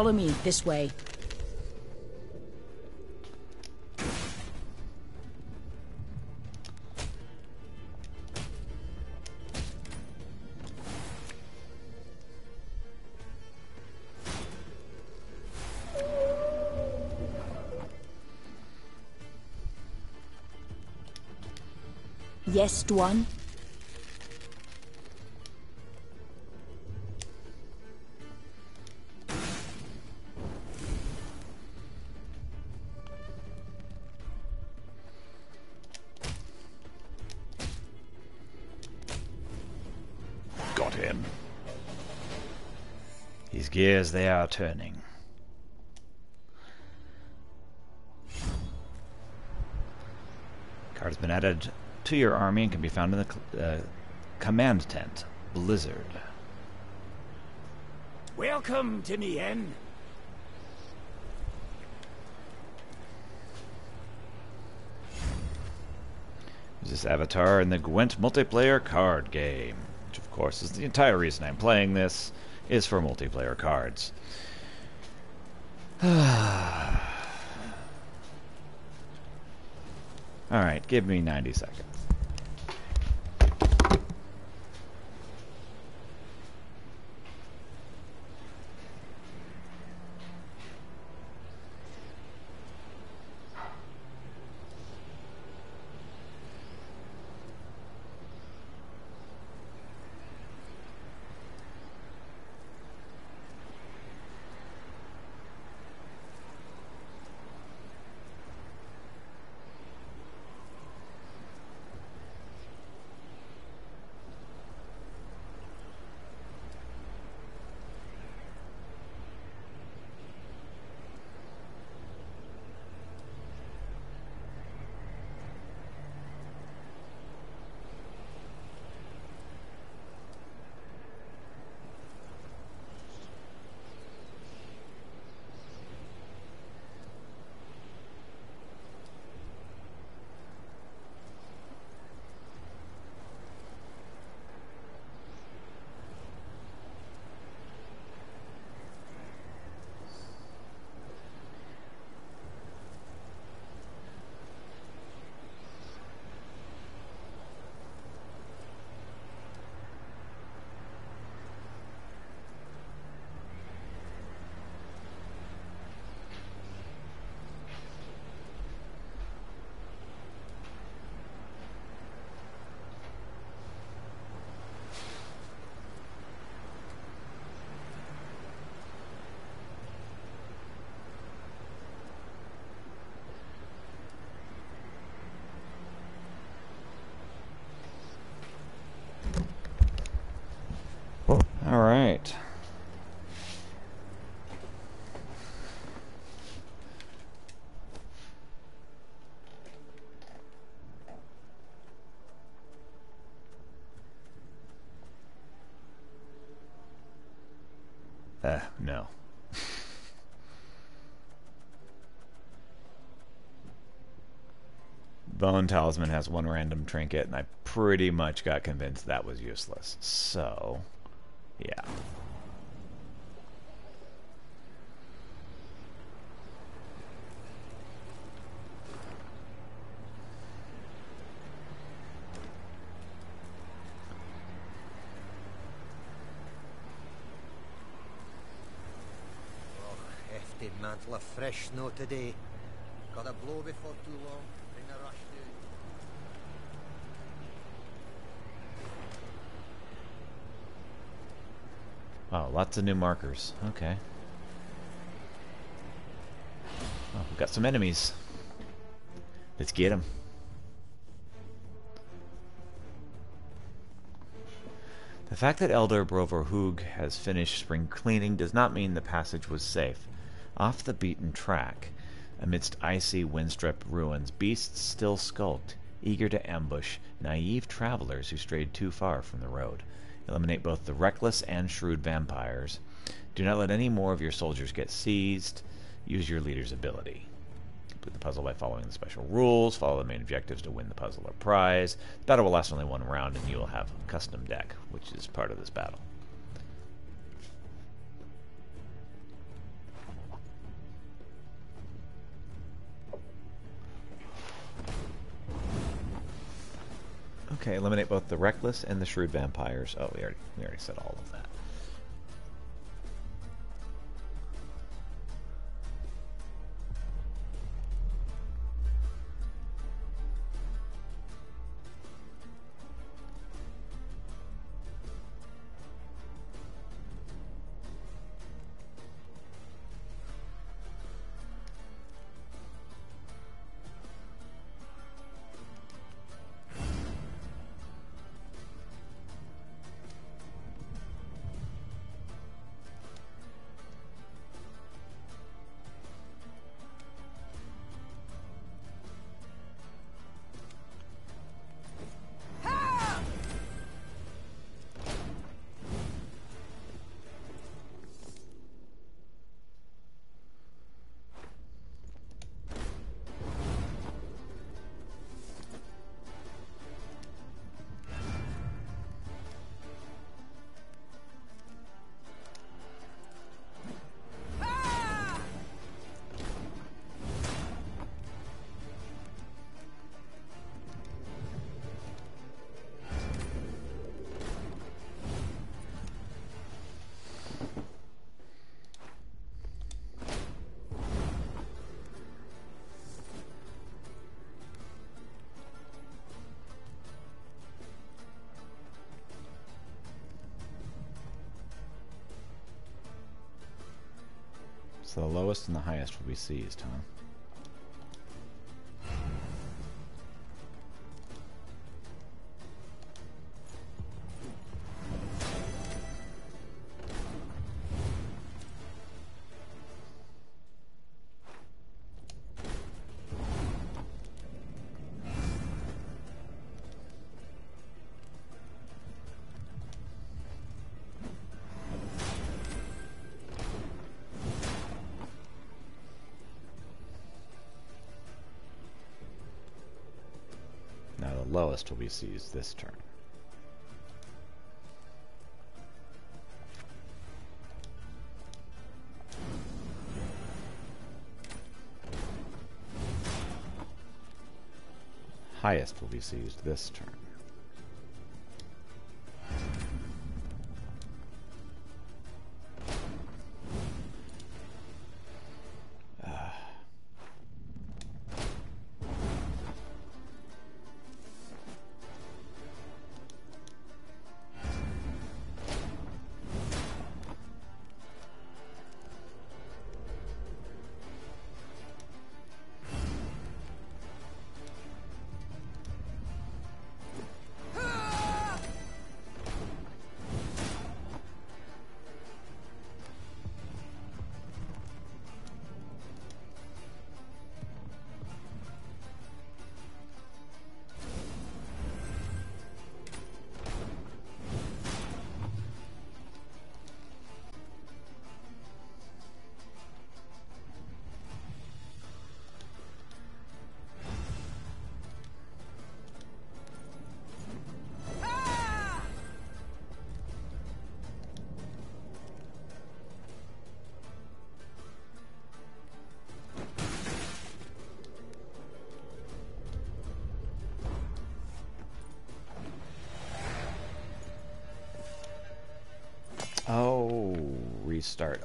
Follow me this way. Yes, Dwan? Gears, they are turning. Card has been added to your army and can be found in the uh, command tent. Blizzard. Welcome to me inn. Is this avatar in the Gwent multiplayer card game? Which, of course, is the entire reason I'm playing this, is for multiplayer cards. Alright, give me 90 seconds. Bone Talisman has one random trinket, and I pretty much got convinced that was useless. So, yeah. Oh, hefty mantle of fresh snow today. Got a blow before too long. Bring a rush down. Wow, lots of new markers. Okay. Oh, we've got some enemies. Let's get them. The fact that Elder Brouver Hoog has finished spring cleaning does not mean the passage was safe. Off the beaten track, amidst icy windstripped ruins, beasts still skulked, eager to ambush naive travelers who strayed too far from the road. Eliminate both the reckless and shrewd vampires. Do not let any more of your soldiers get seized. Use your leader's ability. Complete the puzzle by following the special rules. Follow the main objectives to win the puzzle or prize. The battle will last only one round, and you will have a custom deck, which is part of this battle. Okay, eliminate both the reckless and the shrewd vampires. Oh, we already we already said all of that. Highest will be seized, huh? Will be seized this turn. Highest will be seized this turn.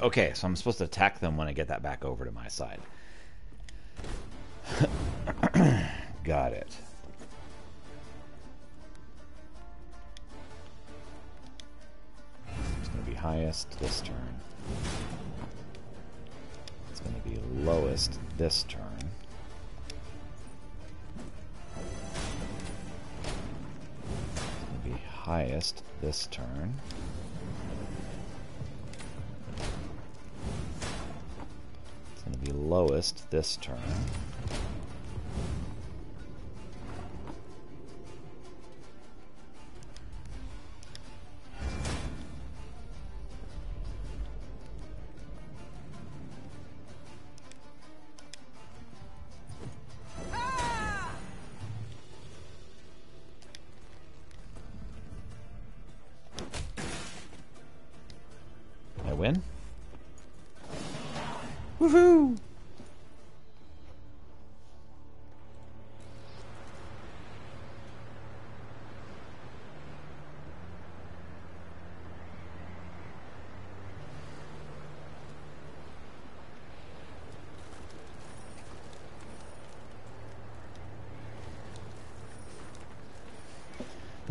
Okay, so I'm supposed to attack them when I get that back over to my side. Got it. It's going to be highest this turn. It's going to be lowest this turn. It's going to be highest this turn. Lowest this turn.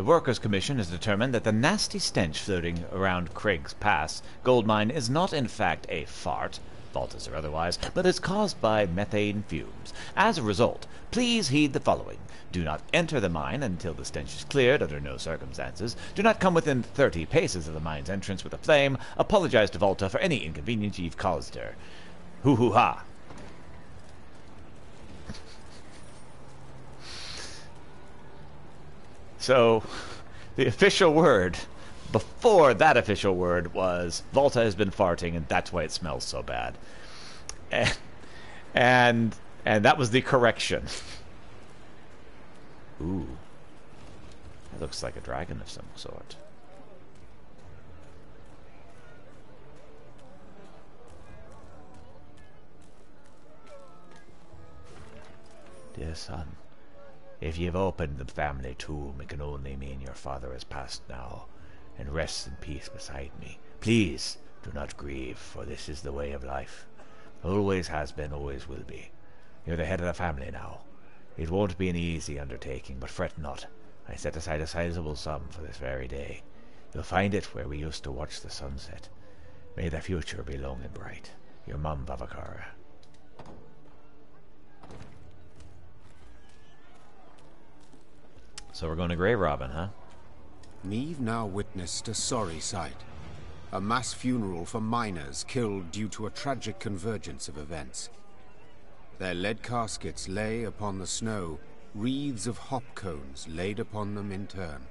The Workers' Commission has determined that the nasty stench floating around Craig's Pass gold mine is not in fact a fart, faultless or otherwise, but is caused by methane fumes. As a result, please heed the following. Do not enter the mine until the stench is cleared under no circumstances. Do not come within 30 paces of the mine's entrance with a flame. Apologize to Volta for any inconvenience you've caused her. Hoo hoo ha. So, the official word before that official word was Volta has been farting and that's why it smells so bad. And and, and that was the correction. Ooh. It looks like a dragon of some sort. Dear son, if you've opened the family tomb, it can only mean your father has passed now, and rests in peace beside me. Please, do not grieve, for this is the way of life. Always has been, always will be. You're the head of the family now. It won't be an easy undertaking, but fret not. I set aside a sizable sum for this very day. You'll find it where we used to watch the sunset. May the future be long and bright. Your mum, Vavakara. So we're going to Grave Robin, huh? Meve now witnessed a sorry sight. A mass funeral for miners killed due to a tragic convergence of events. Their lead caskets lay upon the snow, wreaths of hop cones laid upon them in turn.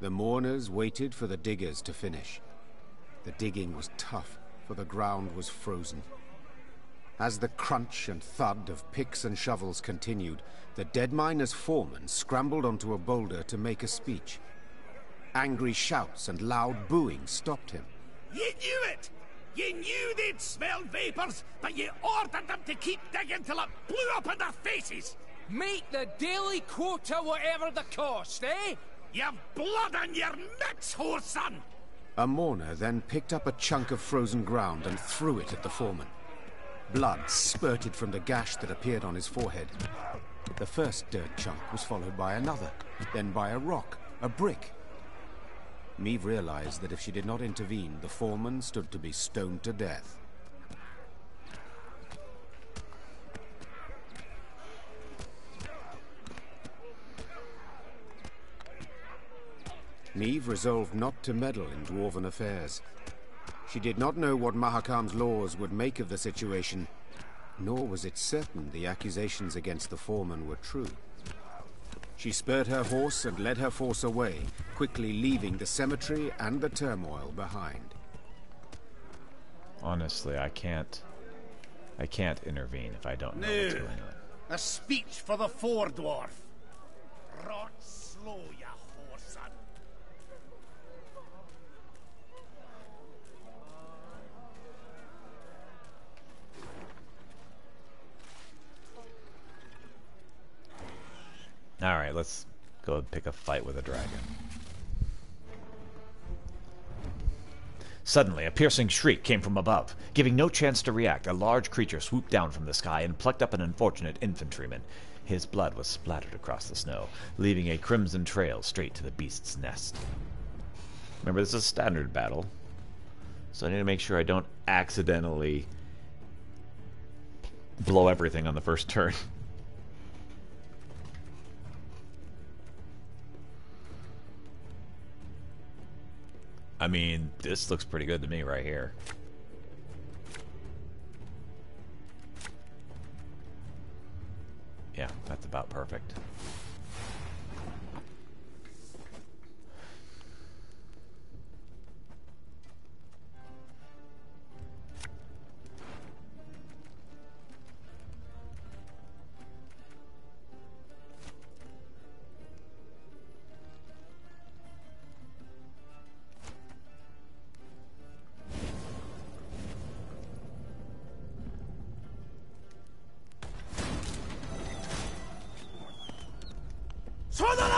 The mourners waited for the diggers to finish. The digging was tough, for the ground was frozen. As the crunch and thud of picks and shovels continued, the dead miner's foreman scrambled onto a boulder to make a speech. Angry shouts and loud booing stopped him. You knew it! You knew they'd smelled vapors, but you ordered them to keep digging till it blew up in their faces! Make the daily quota whatever the cost, eh? You've blood on your mitts, whoreson! A mourner then picked up a chunk of frozen ground and threw it at the foreman. Blood spurted from the gash that appeared on his forehead. The first dirt chunk was followed by another, then by a rock, a brick. Meve realized that if she did not intervene, the foreman stood to be stoned to death. Meve resolved not to meddle in dwarven affairs. She did not know what Mahakam's laws would make of the situation, nor was it certain the accusations against the foreman were true. She spurred her horse and led her force away, quickly leaving the cemetery and the turmoil behind. Honestly, I can't... I can't intervene if I don't know no. what's going on. A speech for the four dwarf. Rot slow, ya whoreson. Alright, let's go pick a fight with a dragon. Suddenly, a piercing shriek came from above. Giving no chance to react, a large creature swooped down from the sky and plucked up an unfortunate infantryman. His blood was splattered across the snow, leaving a crimson trail straight to the beast's nest. Remember, this is a standard battle, so I need to make sure I don't accidentally blow everything on the first turn. I mean, this looks pretty good to me right here. Yeah, that's about perfect. Mahjong,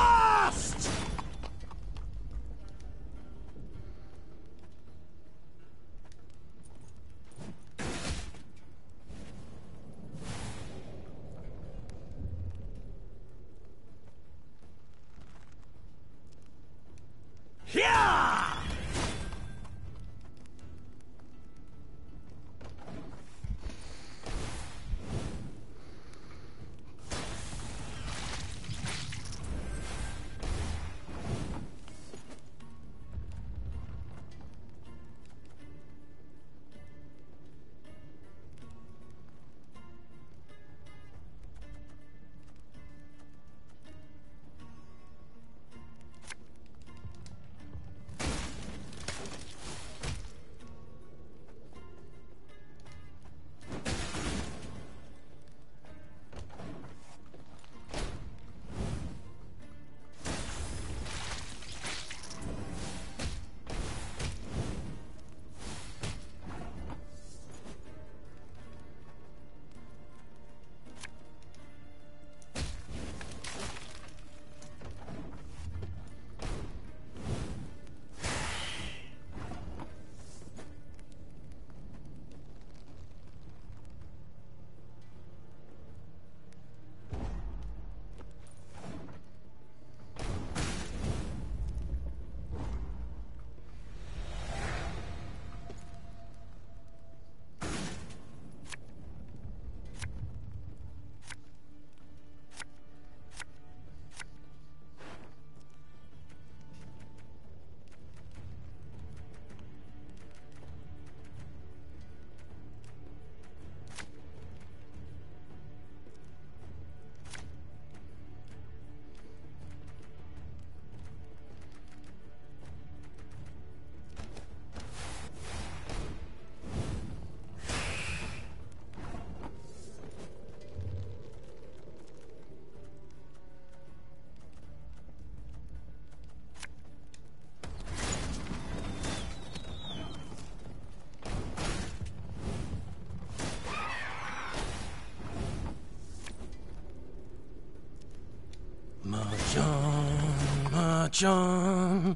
For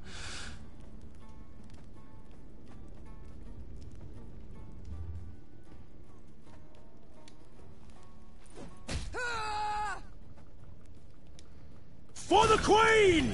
the Queen!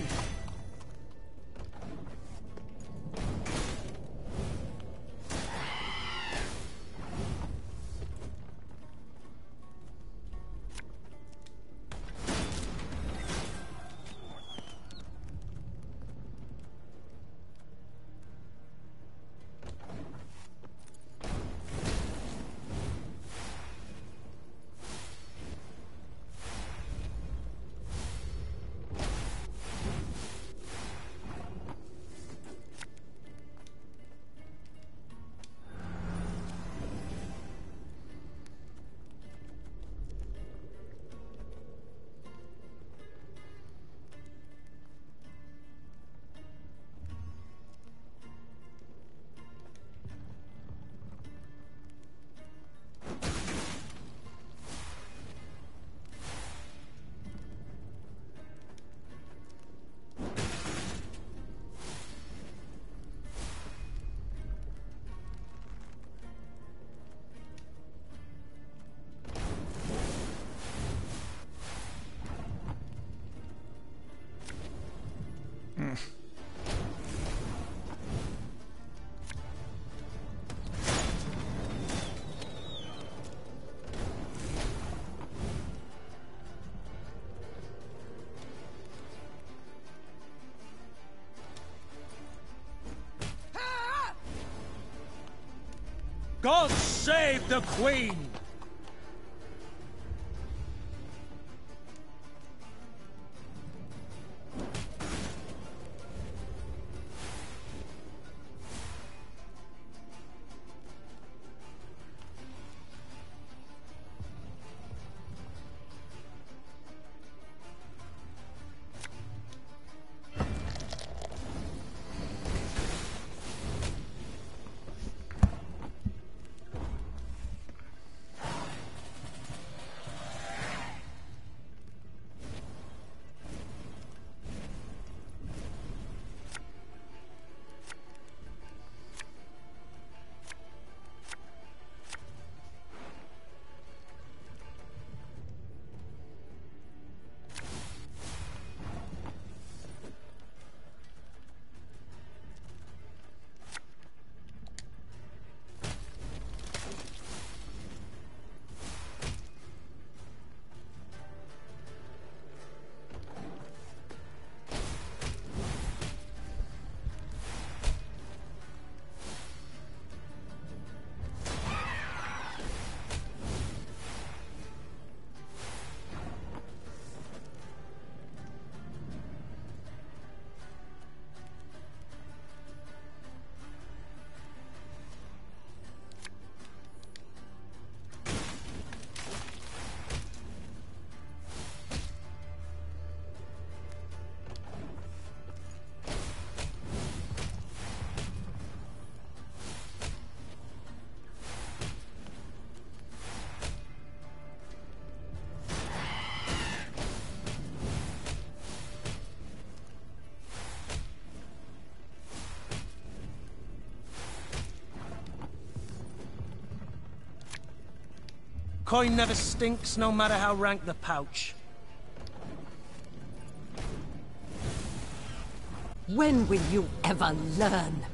God save the Queen! Coin never stinks, no matter how rank the pouch. When will you ever learn?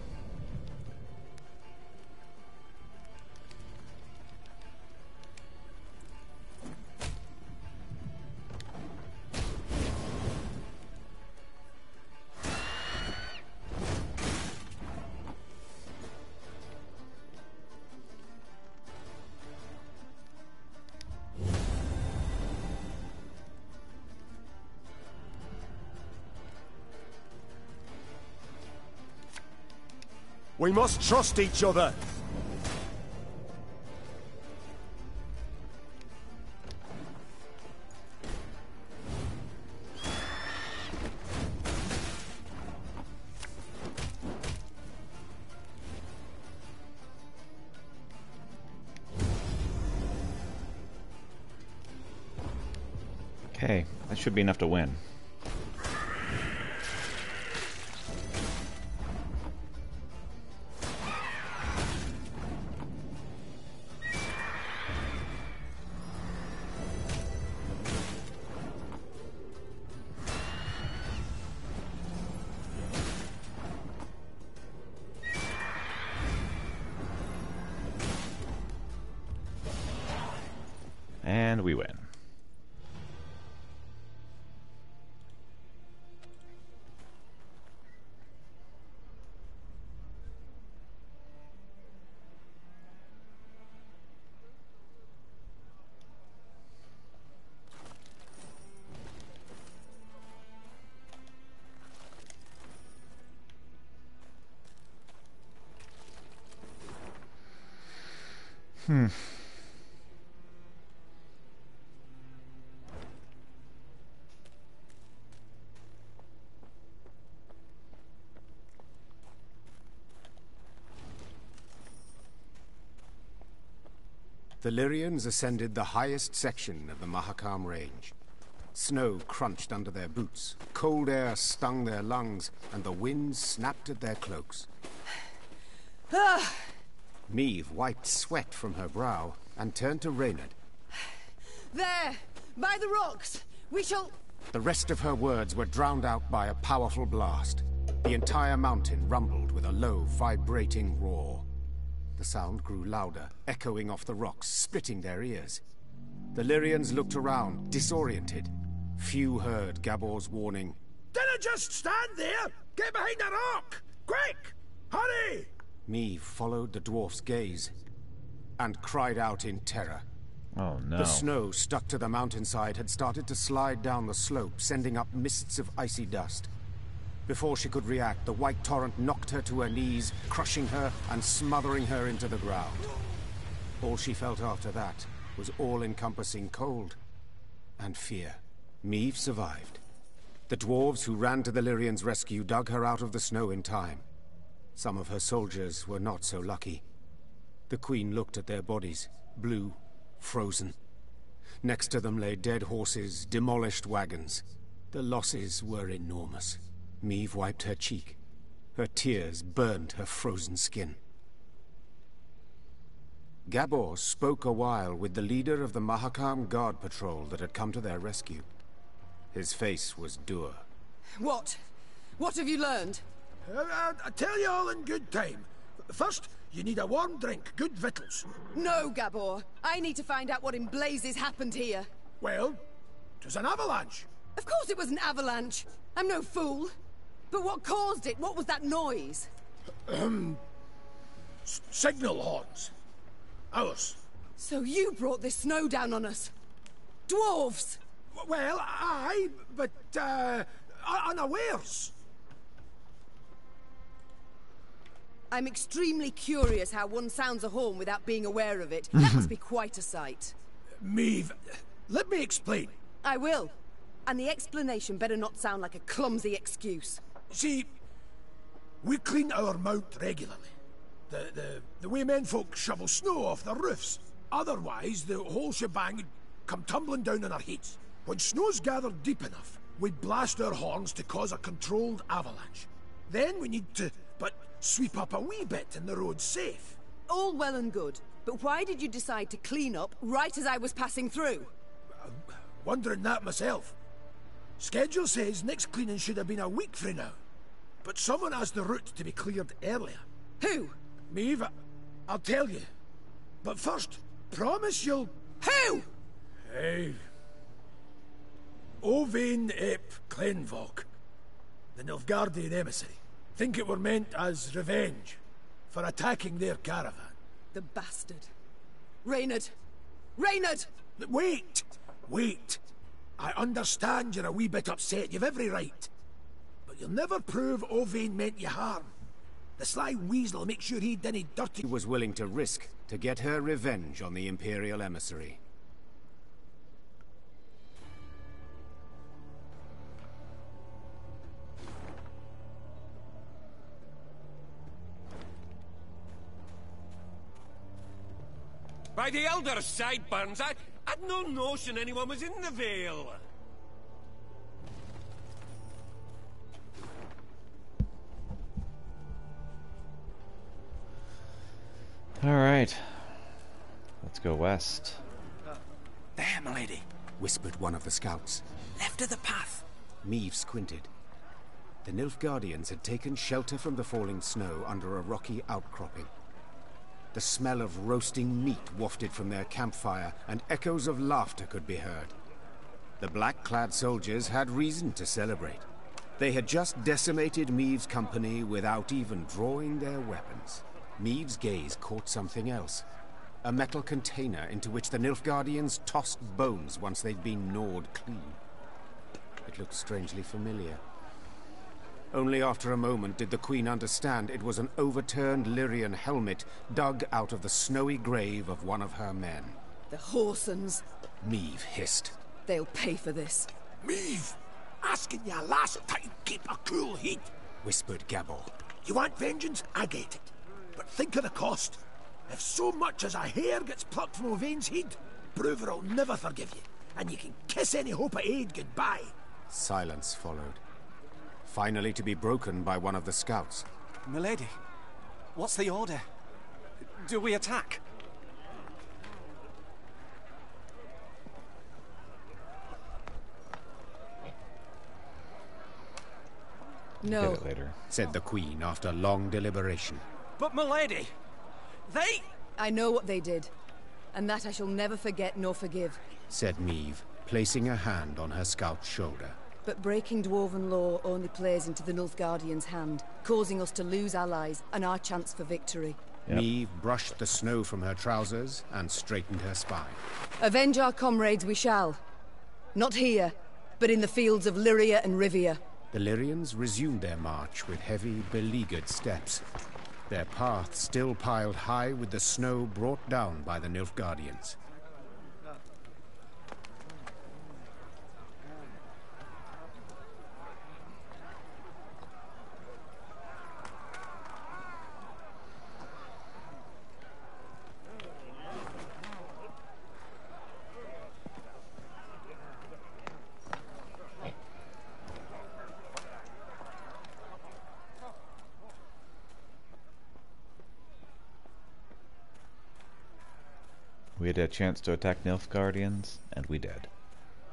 We must trust each other. Okay, that should be enough to win. The Lyrians ascended the highest section of the Mahakam Range. Snow crunched under their boots, cold air stung their lungs, and the wind snapped at their cloaks. Meve wiped sweat from her brow and turned to Reynard. there! By the rocks! We shall... The rest of her words were drowned out by a powerful blast. The entire mountain rumbled with a low, vibrating roar. The sound grew louder, echoing off the rocks, splitting their ears. The Lyrians looked around, disoriented. Few heard Gabor's warning. Dinna just stand there! Get behind the rock! Quick! Hurry! Meve followed the dwarf's gaze. and cried out in terror. Oh no. The snow stuck to the mountainside had started to slide down the slope, sending up mists of icy dust. Before she could react, the white torrent knocked her to her knees, crushing her and smothering her into the ground. All she felt after that was all-encompassing cold and fear. Meve survived. The dwarves who ran to the Lyrian's rescue dug her out of the snow in time. Some of her soldiers were not so lucky. The Queen looked at their bodies, blue, frozen. Next to them lay dead horses, demolished wagons. The losses were enormous. Meve wiped her cheek. Her tears burned her frozen skin. Gabor spoke a while with the leader of the Mahakam Guard Patrol that had come to their rescue. His face was dour. What? What have you learned? Uh, I tell you all in good time. First, you need a warm drink, good victuals. No, Gabor. I need to find out what in blazes happened here. Well, it was an avalanche. Of course it was an avalanche. I'm no fool. But what caused it? What was that noise? signal horns. Ours. So you brought this snow down on us? Dwarves! Well, I, but, uh, unawares. I'm extremely curious how one sounds a horn without being aware of it. That must be quite a sight. Meve, let me explain. I will. And the explanation better not sound like a clumsy excuse. See, we clean our mount regularly. The, the, the way men folk shovel snow off their roofs. Otherwise, the whole shebang would come tumbling down on our heads. When snow's gathered deep enough, we'd blast our horns to cause a controlled avalanche. Then we need to, but sweep up a wee bit and the road's safe. All well and good, but why did you decide to clean up right as I was passing through? I'm wondering that myself. Schedule says next cleaning should have been a week from now. But someone has the route to be cleared earlier. Who? Meve, I'll tell you. But first, promise you'll... Who? Hey. Ovain ep Clenvok, The Nilfgaardian emissary. Think it were meant as revenge for attacking their caravan. The bastard. Reynard! Reynard! Wait! Wait! I understand you're a wee bit upset, you've every right. But you'll never prove Ovain meant you harm. The sly weasel make sure he didn't dirty... He was willing to risk to get her revenge on the Imperial emissary. By the Elder sideburns, I, I'd no notion anyone was in the Vale. Alright. Let's go west. There, milady. Whispered one of the scouts. Left of the path. Meve squinted. The Nilfgaardians had taken shelter from the falling snow under a rocky outcropping. The smell of roasting meat wafted from their campfire, and echoes of laughter could be heard. The black-clad soldiers had reason to celebrate. They had just decimated Meve's company without even drawing their weapons. Meve's gaze caught something else. A metal container into which the Nilfgaardians tossed bones once they'd been gnawed clean. It looked strangely familiar. Only after a moment did the Queen understand it was an overturned Lyrian helmet dug out of the snowy grave of one of her men. The Horsens. Meve hissed. They'll pay for this. Meve! Asking you last time, keep a cool head. Whispered Gabor. You want vengeance? I get it. But think of the cost. If so much as a hair gets plucked from Ovain's head, Brouver'll never forgive you. And you can kiss any hope of aid goodbye. Silence followed. Finally to be broken by one of the scouts. Milady, what's the order? Do we attack? No. Get it later. Said the Queen after long deliberation. But milady, they... I know what they did. And that I shall never forget nor forgive. Said Meve, placing a hand on her scout's shoulder. But breaking Dwarven law only plays into the Nilfgaardian's hand, causing us to lose allies and our chance for victory. Yep. Meve brushed the snow from her trousers and straightened her spine. Avenge our comrades we shall. Not here, but in the fields of Lyria and Rivia. The Lyrians resumed their march with heavy, beleaguered steps. Their path still piled high with the snow brought down by the Nilfgaardians. We had a chance to attack Nilfgaardians, and we did.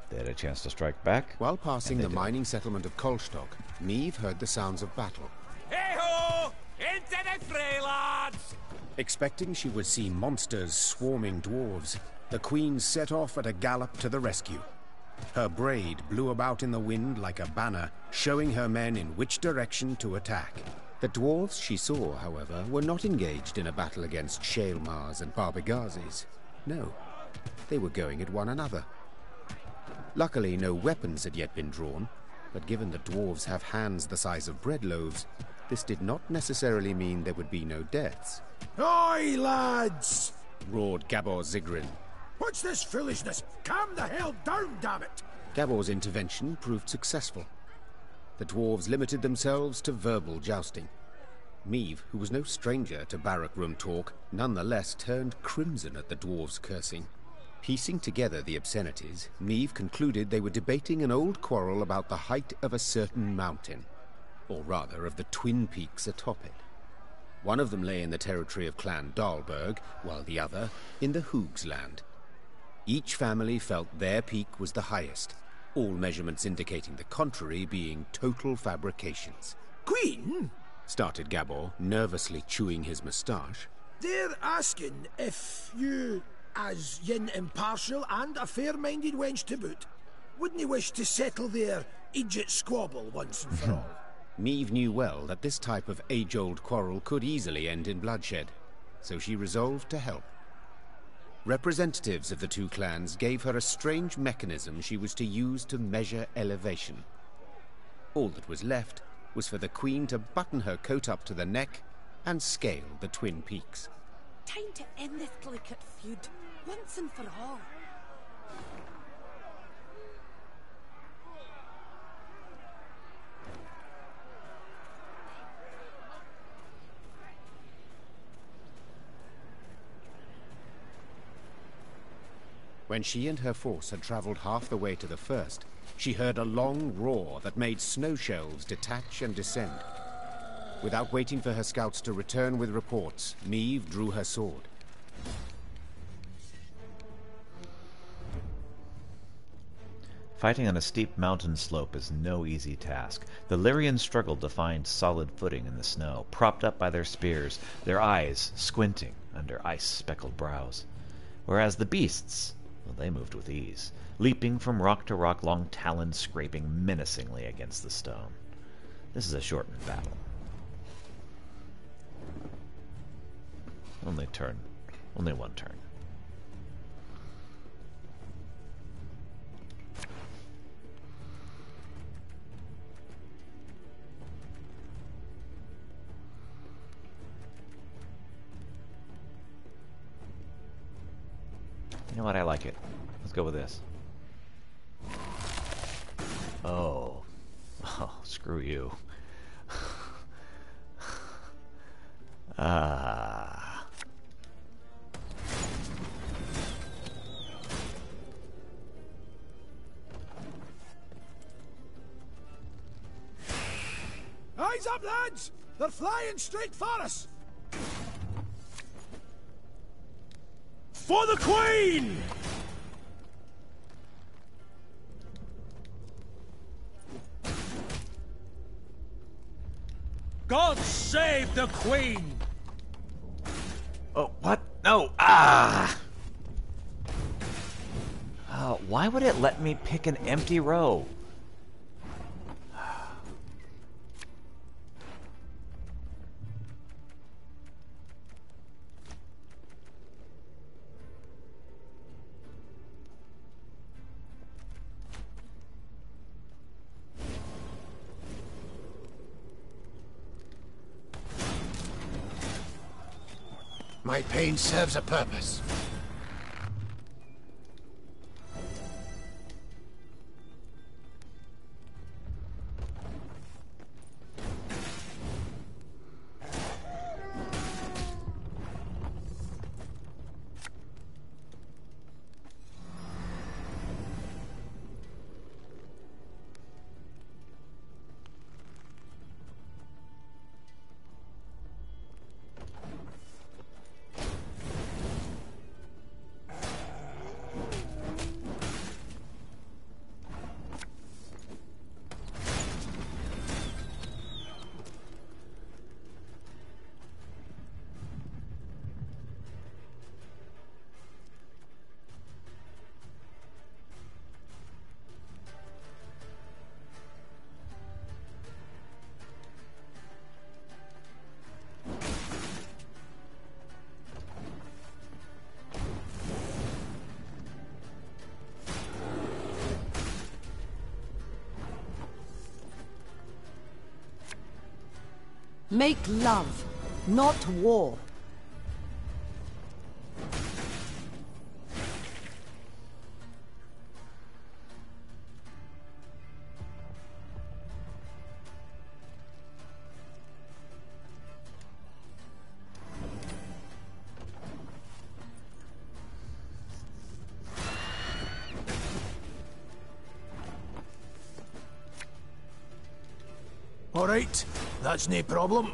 They had a chance to strike back. While passing the did. mining settlement of Kolstock, Meve heard the sounds of battle. Hey-ho! Into the fray, lads! Expecting she would see monsters swarming dwarves, the queen set off at a gallop to the rescue. Her braid blew about in the wind like a banner, showing her men in which direction to attack. The dwarves she saw, however, were not engaged in a battle against Shaelmaars and Barbegazis. No, they were going at one another. Luckily, no weapons had yet been drawn, but given that dwarves have hands the size of bread loaves, this did not necessarily mean there would be no deaths. Oi, lads! roared Gabor Zigrin. What's this foolishness? Calm the hell down, damn it! Gabor's intervention proved successful. The dwarves limited themselves to verbal jousting. Meve, who was no stranger to barrack room talk, nonetheless turned crimson at the dwarves' cursing. Piecing together the obscenities, Meve concluded they were debating an old quarrel about the height of a certain mountain, or rather of the twin peaks atop it. One of them lay in the territory of Clan Dahlberg, while the other in the Hoogs land. Each family felt their peak was the highest, all measurements indicating the contrary being total fabrications. Queen? Started Gabor, nervously chewing his moustache. They're asking if you, as yin impartial and a fair-minded wench to boot, wouldn't you wish to settle their idiot squabble once and for all? Meve knew well that this type of age-old quarrel could easily end in bloodshed, so she resolved to help. Representatives of the two clans gave her a strange mechanism she was to use to measure elevation. All that was left was for the Queen to button her coat up to the neck and scale the Twin Peaks. Time to end this delicate feud, once and for all. When she and her force had travelled half the way to the first, she heard a long roar that made snow shelves detach and descend. Without waiting for her scouts to return with reports, Meve drew her sword. Fighting on a steep mountain slope is no easy task. The Lyrians struggled to find solid footing in the snow, propped up by their spears, their eyes squinting under ice-speckled brows. Whereas the beasts, they moved with ease leaping from rock to rock, long talons scraping menacingly against the stone. This is a shortened battle. Only turn. Only one turn. You know what? I like it. Let's go with this. Oh. Oh, screw you. Ah. Eyes up, lads! They're flying straight for us! For the Queen! God save the Queen! Oh, what? No! Ah! Oh, why would it let me pick an empty row? My pain serves a purpose. Make love, not war. All right, that's no problem.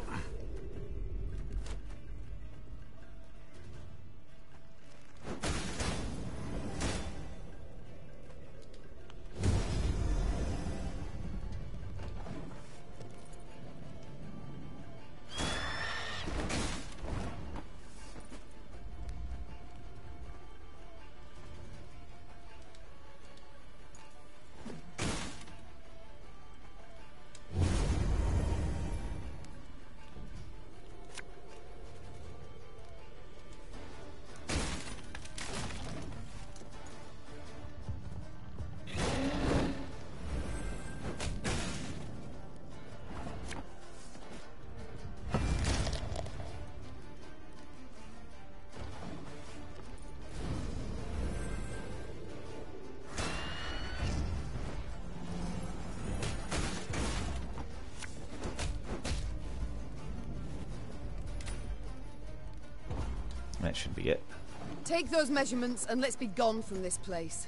Take those measurements and let's be gone from this place.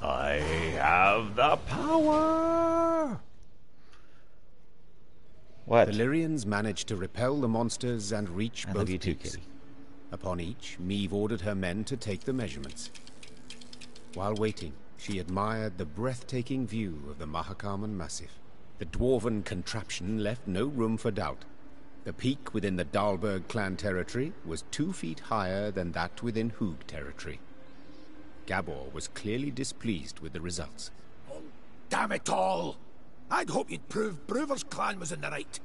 I have the power! What? The Lyrians managed to repel the monsters and reach I both love you too, peaks. kitty. Upon each, Meve ordered her men to take the measurements. While waiting, she admired the breathtaking view of the Mahakaman Massif. The dwarven contraption left no room for doubt. The peak within the Dahlberg clan territory was two feet higher than that within Hoog territory. Gabor was clearly displeased with the results. Oh, damn it all! I'd hoped you'd prove Brouver's clan was in the right.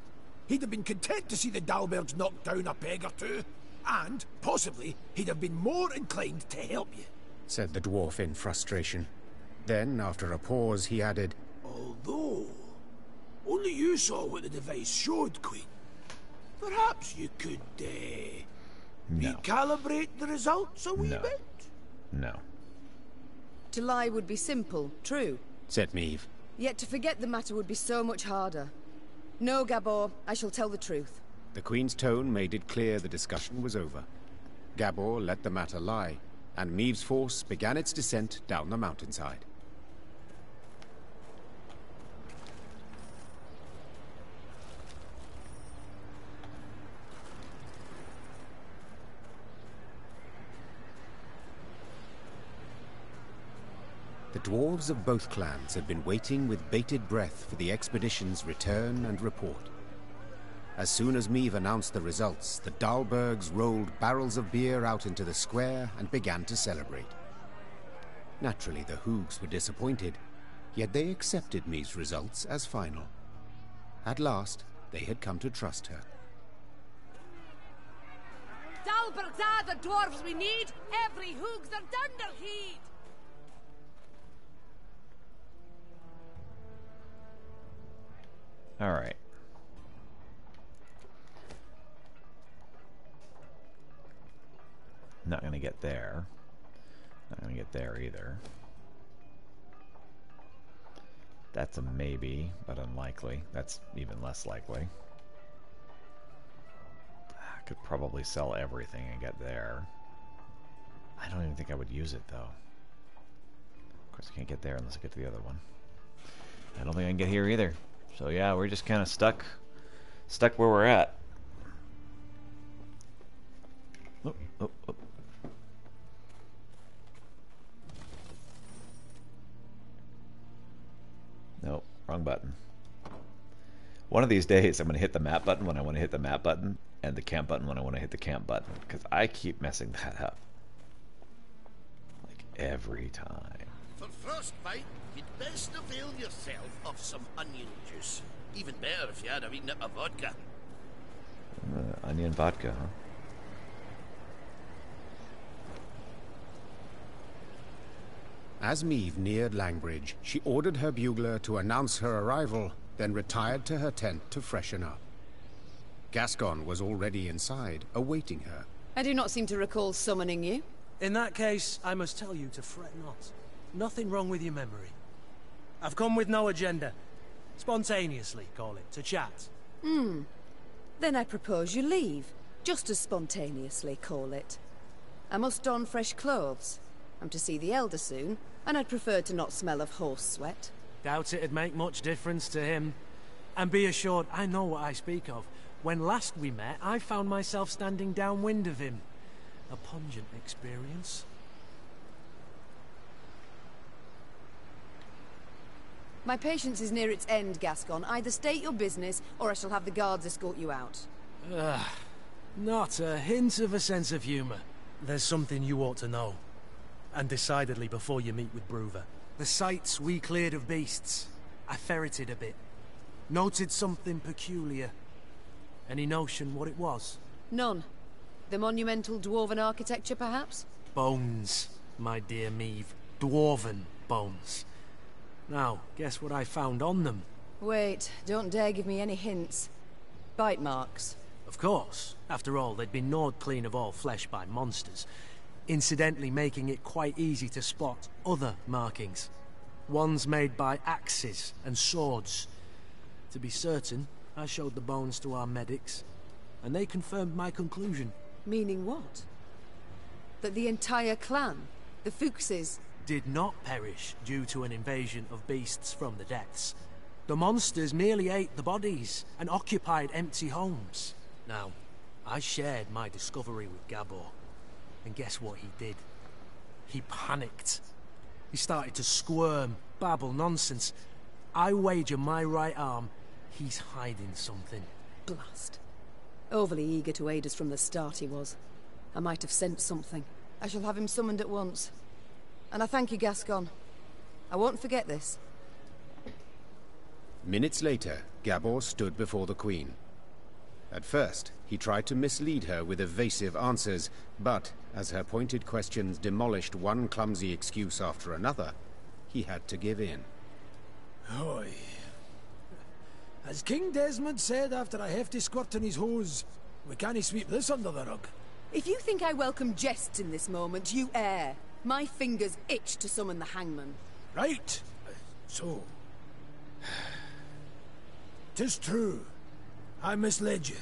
He'd have been content to see the Dahlbergs knocked down a peg or two, and, possibly, he'd have been more inclined to help you. said the dwarf in frustration. Then, after a pause, he added, Although, only you saw what the device showed, Queen. Perhaps you could, uh, No. recalibrate the results a wee No. bit? No. To lie would be simple, true. said Meve. Yet to forget the matter would be so much harder. No, Gabor, I shall tell the truth. The Queen's tone made it clear the discussion was over. Gabor let the matter lie, and Meve's force began its descent down the mountainside. Dwarves of both clans had been waiting with bated breath for the expedition's return and report. As soon as Meve announced the results, the Dahlbergs rolled barrels of beer out into the square and began to celebrate. Naturally, the Hoogs were disappointed, yet they accepted Meve's results as final. At last, they had come to trust her. Dahlbergs are the dwarves we need. Every hoogs are dunderheed. All right. Not going to get there. Not going to get there either. That's a maybe, but unlikely. That's even less likely. Ah, I could probably sell everything and get there. I don't even think I would use it, though. Of course, I can't get there unless I get to the other one. I don't think I can get here either. So yeah, we're just kind of stuck, stuck where we're at. Oh, oh, oh. Nope, wrong button. One of these days, I'm going to hit the map button when I want to hit the map button, and the camp button when I want to hit the camp button, because I keep messing that up. Like, every time. For frostbite, you'd best avail yourself of some onion juice. Even better if you had a wee nip of vodka. Uh, onion vodka, huh? As Meve neared Langbridge, she ordered her bugler to announce her arrival, then retired to her tent to freshen up. Gascon was already inside, awaiting her. I do not seem to recall summoning you. In that case, I must tell you to fret not. Nothing wrong with your memory. I've come with no agenda. Spontaneously, call it, to chat. Hmm. Then I propose you leave. Just as spontaneously, call it. I must don fresh clothes. I'm to see the Elder soon, and I'd prefer to not smell of horse sweat. Doubt it'd make much difference to him. And be assured, I know what I speak of. When last we met, I found myself standing downwind of him. A pungent experience. My patience is near its end, Gascon. Either state your business, or I shall have the guards escort you out. Ugh. Not a hint of a sense of humour. There's something you ought to know. And decidedly before you meet with Brouver. The sites we cleared of beasts. I ferreted a bit. Noted something peculiar. Any notion what it was? None. The monumental dwarven architecture, perhaps? Bones, my dear Meve. Dwarven bones. Now, guess what I found on them? Wait, don't dare give me any hints. Bite marks. Of course. After all, they'd been gnawed clean of all flesh by monsters. Incidentally making it quite easy to spot other markings. Ones made by axes and swords. To be certain, I showed the bones to our medics, and they confirmed my conclusion. Meaning what? That the entire clan, the Fuchses, did not perish due to an invasion of beasts from the depths. The monsters merely ate the bodies and occupied empty homes. Now, I shared my discovery with Gabor, and guess what he did? He panicked. He started to squirm, babble nonsense. I wager my right arm he's hiding something. Blast. Overly eager to aid us from the start he was. I might have sent something. I shall have him summoned at once. And I thank you, Gascon. I won't forget this. Minutes later, Gabor stood before the Queen. At first, he tried to mislead her with evasive answers, but as her pointed questions demolished one clumsy excuse after another, he had to give in. Oi. As King Desmond said after a hefty squirt in his hose, we can't sweep this under the rug. If you think I welcome jests in this moment, you err. My fingers itch to summon the hangman. Right. So. Tis true. I misled you.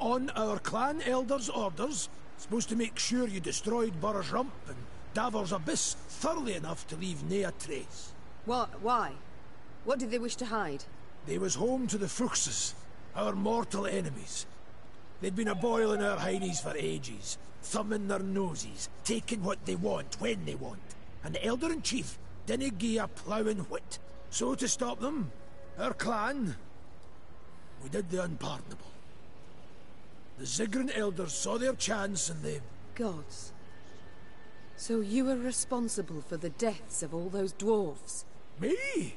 On our clan elder's orders, supposed to make sure you destroyed Burr's Rump and Davor's Abyss thoroughly enough to leave nae a trace. What? Why? What did they wish to hide? They was home to the Fuchses, our mortal enemies. They'd been a boiling our heinies for ages, thumbing their noses, taking what they want when they want. And the Elder-in-Chief didn't gie a ploughing whit. So to stop them, our clan, we did the unpardonable. The Zigrin elders saw their chance and they... Gods. So you were responsible for the deaths of all those dwarfs? Me?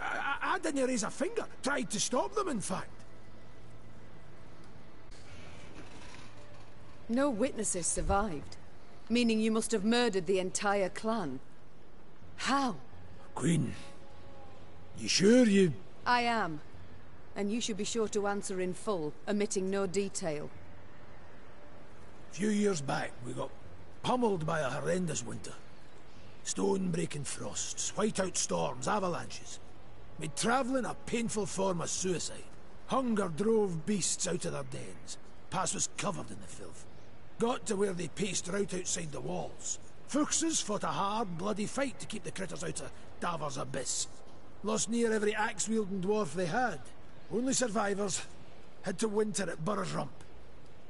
I, I, I didn't raise a finger. Tried to stop them, in fact. No witnesses survived. Meaning you must have murdered the entire clan. How? Queen, you sure you... I am. And you should be sure to answer in full, omitting no detail. A few years back, we got pummeled by a horrendous winter. Stone-breaking frosts, whiteout storms, avalanches. Made travelling a painful form of suicide. Hunger drove beasts out of their dens. Pass was covered in the filth. Got to where they paced right outside the walls. Fuchses fought a hard, bloody fight to keep the critters out of Davor's abyss. Lost near every axe-wielding dwarf they had. Only survivors had to winter at Burr's Rump.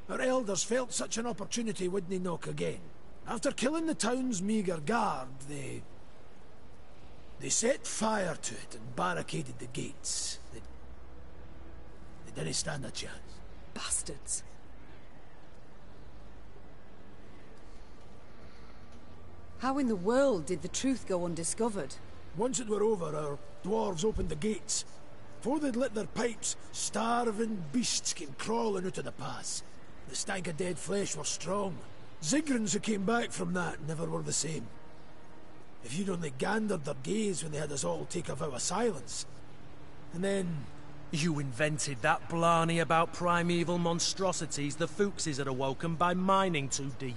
Our elders felt such an opportunity wouldn't knock again. After killing the town's meagre guard, they... They set fire to it and barricaded the gates. They, they didn't stand a chance. Bastards. How in the world did the truth go undiscovered? Once it were over, our dwarves opened the gates. Before they'd lit their pipes, starving beasts came crawling out of the pass. The stank of dead flesh were strong. Zigrins who came back from that never were the same. If you'd only gandered their gaze when they had us all take a vow of silence. And then... You invented that blarney about primeval monstrosities the Fuchses had awoken by mining too deep.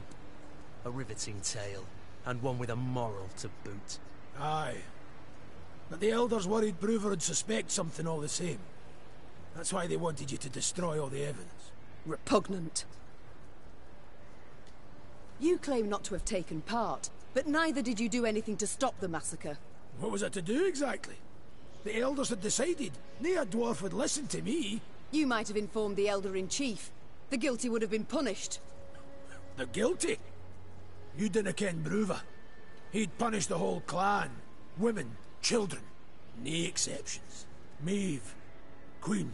A riveting tale, and one with a moral to boot. Aye. But the Elders worried Brouver would suspect something all the same. That's why they wanted you to destroy all the evidence. Repugnant. You claim not to have taken part, but neither did you do anything to stop the massacre. What was I to do exactly? The Elders had decided. Nae dwarf would listen to me. You might have informed the Elder-in-Chief. The guilty would have been punished. The guilty? You didn't ken Brouver. He'd punish the whole clan. Women, children. Nae exceptions. Meve. Queen.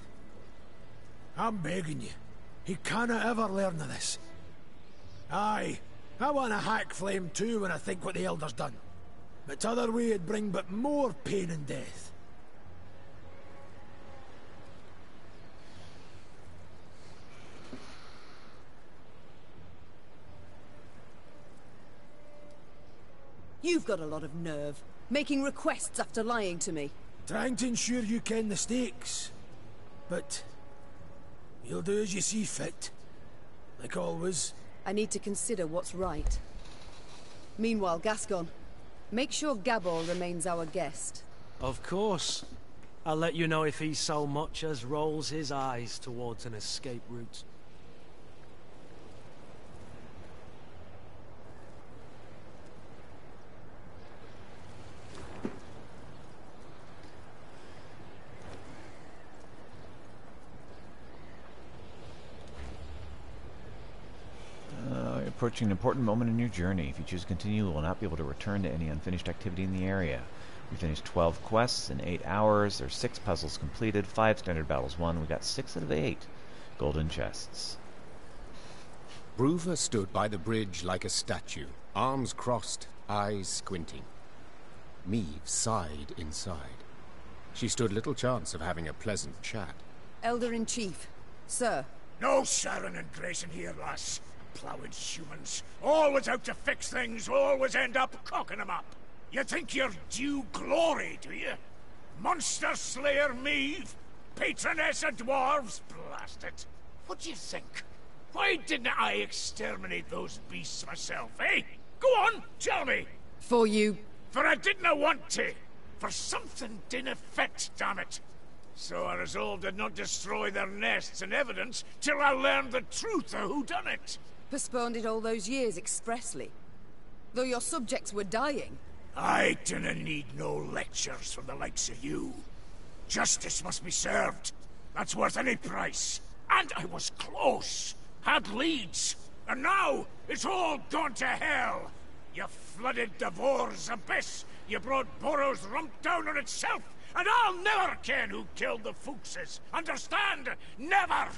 I'm begging you. He canna ever learn of this. Aye, I want a hack flame too when I think what the Elder's done. But t'other way it'd bring but more pain and death. You've got a lot of nerve, making requests after lying to me. Trying to ensure you ken the stakes. But... You'll do as you see fit. Like always. I need to consider what's right. Meanwhile, Gascon, make sure Gabor remains our guest. Of course. I'll let you know if he so much as rolls his eyes towards an escape route. Approaching an important moment in your journey. If you choose to continue, you will not be able to return to any unfinished activity in the area. We finished 12 quests in 8 hours. There's 6 puzzles completed, 5 standard battles won. We got 6 out of 8 golden chests. Brouver stood by the bridge like a statue, arms crossed, eyes squinting. Meve sighed inside. She stood little chance of having a pleasant chat. Elder-in-Chief, sir. No Sharon and Grayson here, lass plowing humans. Always out to fix things, always end up cocking them up. You think you're due glory, do you? Monster Slayer Meve? Patroness of dwarves? Blast it. What do you think? Why didn't I exterminate those beasts myself, eh? Go on, tell me! For you... For I didn't want to. For something didn't fit, damn it. So I resolved to not destroy their nests and evidence till I learned the truth of who done it. Postponed it all those years expressly. Though your subjects were dying. I dinna need no lectures from the likes of you. Justice must be served. That's worth any price. And I was close. Had leads. And now, it's all gone to hell. You flooded Davor's abyss. You brought Boros rump down on itself. And I'll never ken who killed the Fuchses. Understand? Never!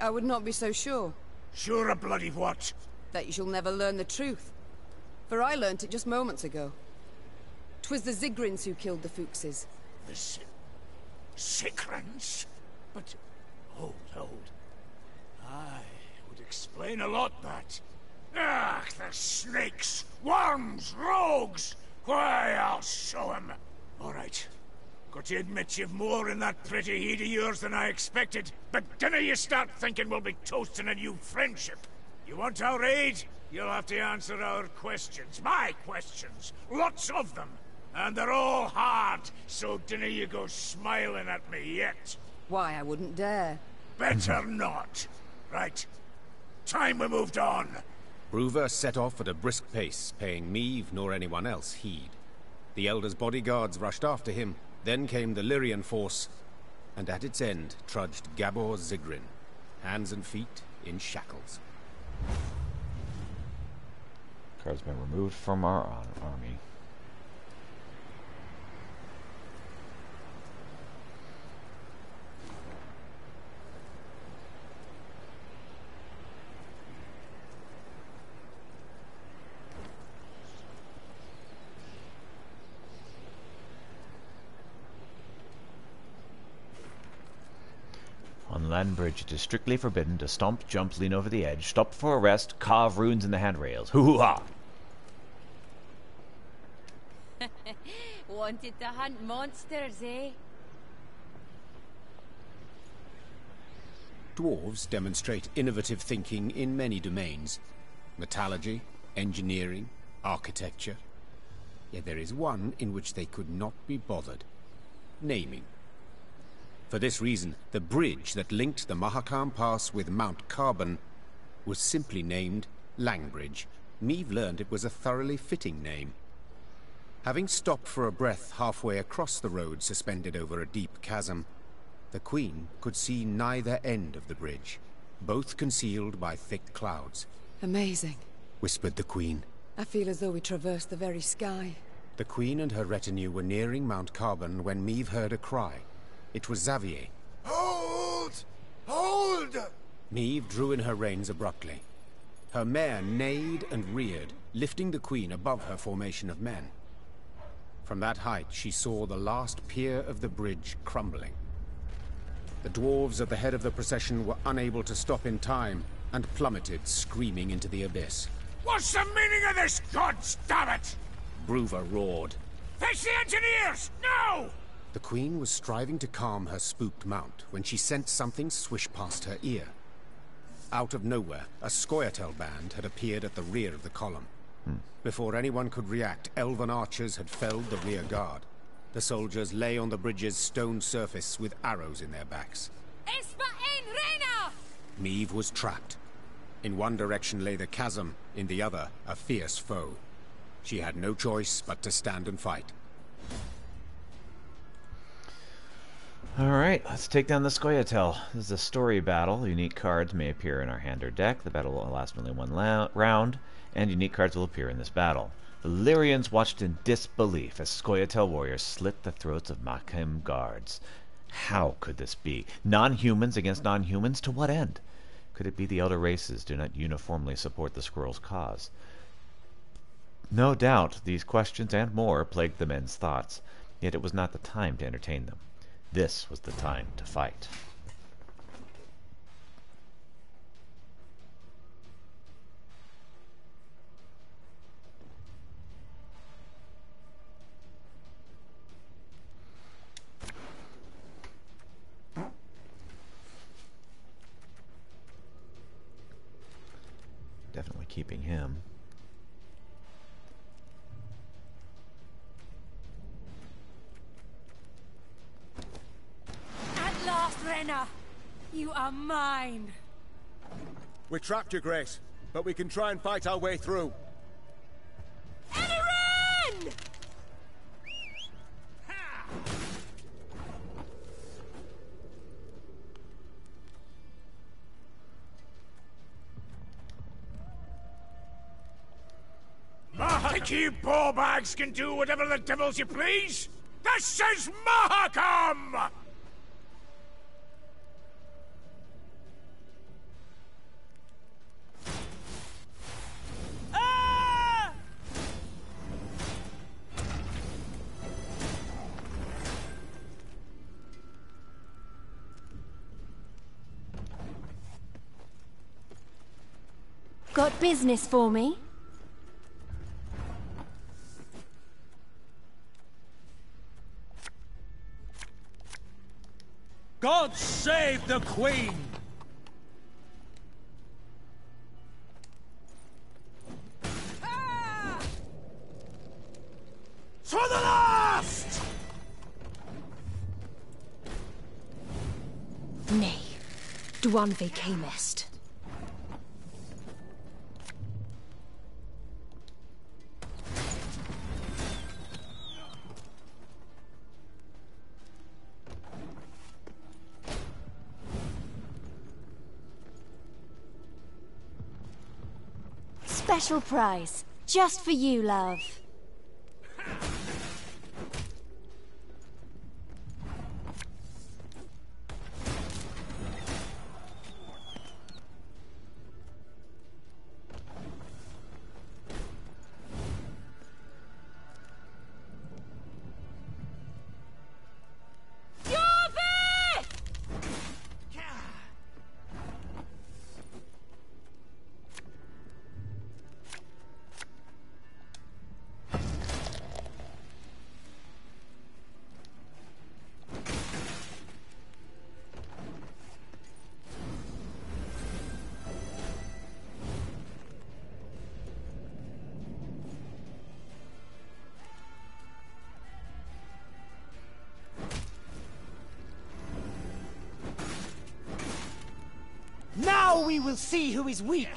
I would not be so sure. Sure a bloody what? That you shall never learn the truth. For I learnt it just moments ago. Twas the Zigrins who killed the Fuchses. The Z Zigrins? But... Hold, hold. I would explain a lot, that. Ah, the snakes! Worms! Rogues! Why, I'll show 'em. All right. Got to admit you've more in that pretty head of yours than I expected, but dinna you start thinking we'll be toasting a new friendship. You want our aid? You'll have to answer our questions. My questions. Lots of them. And they're all hard, so dinna you go smiling at me yet. Why, I wouldn't dare. Better not. Right. Time we moved on. Brouver set off at a brisk pace, paying Meve nor anyone else heed. The Elder's bodyguards rushed after him, then came the Lyrian force, and at its end trudged Gabor Zigrin, hands and feet in shackles. Card's been removed from our army. On land bridge, it is strictly forbidden to stomp, jump, lean over the edge, stop for a rest, carve runes in the handrails. Hoo hoo ha! Wanted to hunt monsters, eh? Dwarves demonstrate innovative thinking in many domains. Metallurgy, engineering, architecture. Yet there is one in which they could not be bothered. Naming. For this reason, the bridge that linked the Mahakam Pass with Mount Carbon was simply named Langbridge. Meve learned it was a thoroughly fitting name. Having stopped for a breath halfway across the road suspended over a deep chasm, the Queen could see neither end of the bridge, both concealed by thick clouds. Amazing, whispered the Queen. I feel as though we traversed the very sky. The Queen and her retinue were nearing Mount Carbon when Meve heard a cry. It was Xavier. Hold! Hold! Meve drew in her reins abruptly. Her mare neighed and reared, lifting the Queen above her formation of men. From that height, she saw the last pier of the bridge crumbling. The dwarves at the head of the procession were unable to stop in time and plummeted, screaming into the abyss. What's the meaning of this, God damn it? Brouver roared. Fetch the engineers! No! The Queen was striving to calm her spooked mount when she sensed something swish past her ear. Out of nowhere, a Scoia'tael band had appeared at the rear of the column. Hmm. Before anyone could react, elven archers had felled the rear guard. The soldiers lay on the bridge's stone surface with arrows in their backs. Espa en Rena! Was trapped. In one direction lay the chasm, in the other, a fierce foe. She had no choice but to stand and fight. Alright, let's take down the Scoia'tael. This is a story battle. Unique cards may appear in our hand or deck. The battle will last only one round, and unique cards will appear in this battle. The Lyrians watched in disbelief as Scoia'tael warriors slit the throats of Mahakam guards. How could this be? Non-humans against non-humans? To what end? Could it be the elder races do not uniformly support the squirrel's cause? No doubt these questions and more plagued the men's thoughts, yet it was not the time to entertain them. This was the time to fight. Definitely keeping him. Rena! You are mine! We're trapped, Your Grace, but we can try and fight our way through. Edoran! Think you ballbags can do whatever the devils you please? This is Mahakam! Got business for me? God save the Queen! Ah! To the last! Nay, Duanve camest. Special prize, just for you, love. We will see who is weak!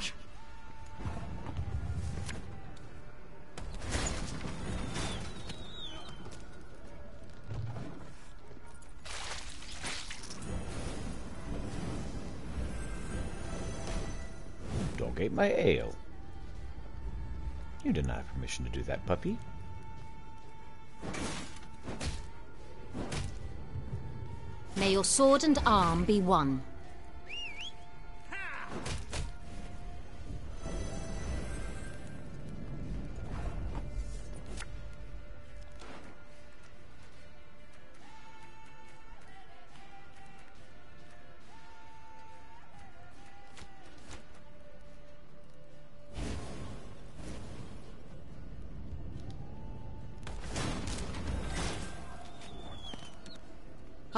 Dog ate my ale. You did not have permission to do that, puppy. May your sword and arm be one.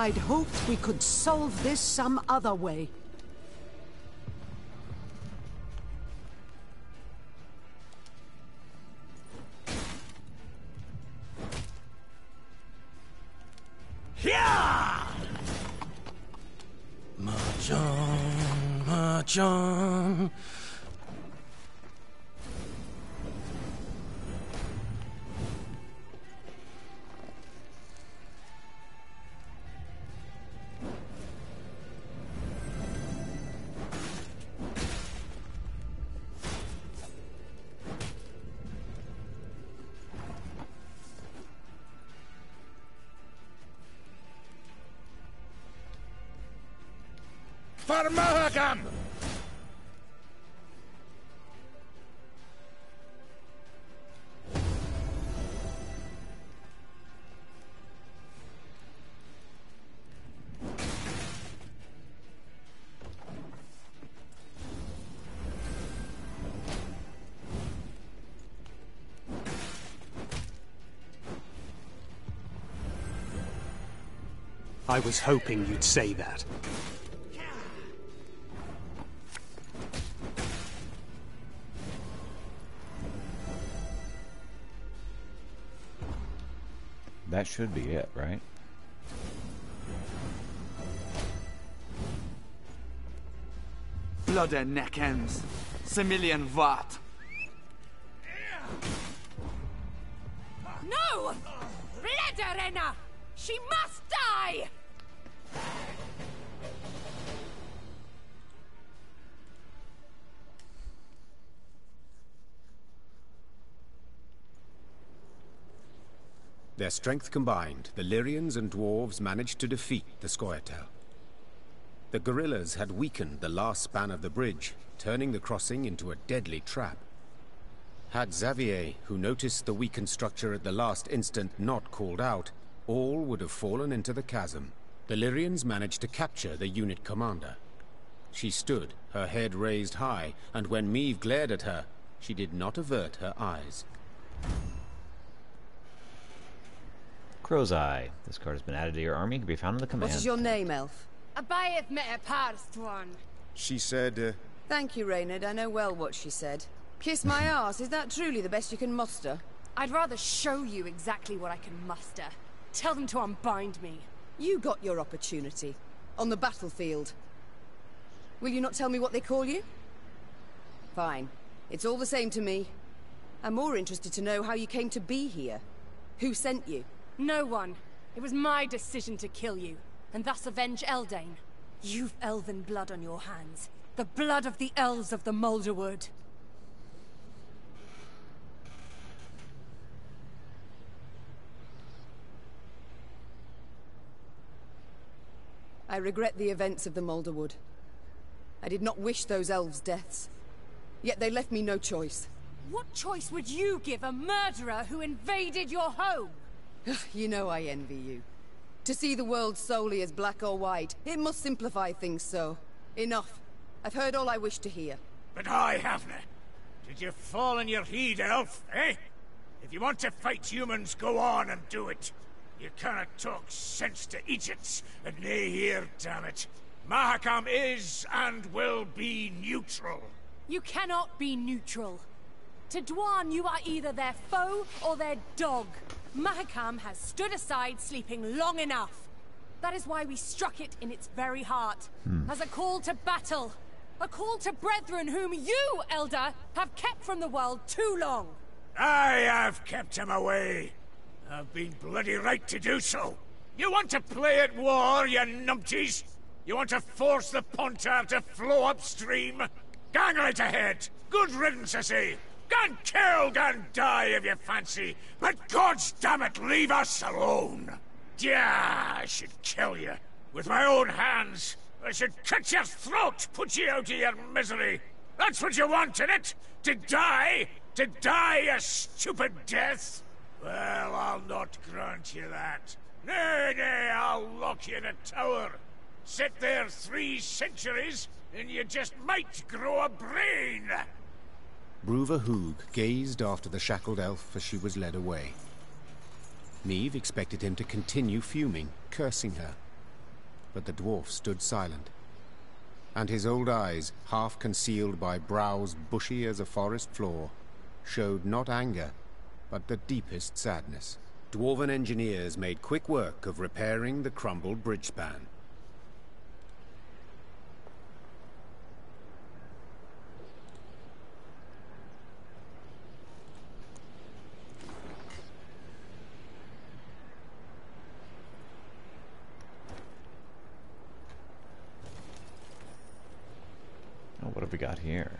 I'd hoped we could solve this some other way. I was hoping you'd say that. That should be it, right? Blood and neck ends. Similian Vat. Their strength combined, the Lyrians and dwarves managed to defeat the Scoia'tael. The guerrillas had weakened the last span of the bridge, turning the crossing into a deadly trap. Had Xavier, who noticed the weakened structure at the last instant, not called out, all would have fallen into the chasm. The Lyrians managed to capture the unit commander. She stood, her head raised high, and when Meve glared at her, she did not avert her eyes. Crow's Eye. This card has been added to your army. Can be found in the command. What is your name, elf? Abayeth met a parstwan. She said, uh, Thank you, Reynard. I know well what she said. Kiss my ass. Is that truly the best you can muster? I'd rather show you exactly what I can muster. Tell them to unbind me. You got your opportunity. On the battlefield. Will you not tell me what they call you? Fine. It's all the same to me. I'm more interested to know how you came to be here. Who sent you? No one. It was my decision to kill you, and thus avenge Eldain. You've elven blood on your hands. The blood of the elves of the Mulderwood. I regret the events of the Mulderwood. I did not wish those elves' deaths. Yet they left me no choice. What choice would you give a murderer who invaded your home? You know I envy you. To see the world solely as black or white, it must simplify things so. Enough. I've heard all I wish to hear. But I haven't. Did you fall on your heed, elf, eh? If you want to fight humans, go on and do it. You cannot talk sense to Egypts and nay here, damn it. Mahakam is and will be neutral. You cannot be neutral. To Dwan, you are either their foe or their dog. Mahakam has stood aside sleeping long enough. That is why we struck it in its very heart. Hmm. As a call to battle. A call to brethren whom you, Elder, have kept from the world too long. I have kept him away. I've been bloody right to do so. You want to play at war, you numpties? You want to force the Pontar to flow upstream? Gang right ahead. Good riddance, I say. Gan kill, gan die if you fancy. But God's damn it, leave us alone. Yeah, I should kill you. With my own hands. I should cut your throat, put you out of your misery. That's what you want, innit? To die? To die a stupid death? Well, I'll not grant you that. Nay, nay, I'll lock you in a tower. Sit there three centuries, and you just might grow a brain. Brouver Hoog gazed after the shackled elf as she was led away. Meve expected him to continue fuming, cursing her. But the dwarf stood silent. And his old eyes, half concealed by brows bushy as a forest floor, showed not anger, but the deepest sadness. Dwarven engineers made quick work of repairing the crumbled bridge span. What have we got here?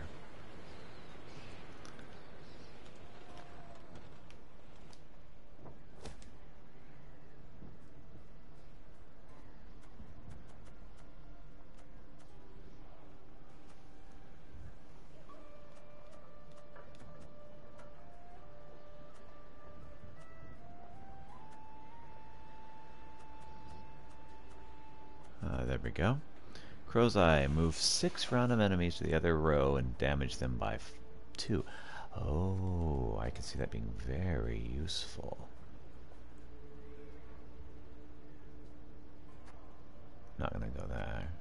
Uh, there we go. Crow's Eye. Move six random enemies to the other row and damage them by two. Oh, I can see that being very useful. Not gonna go there.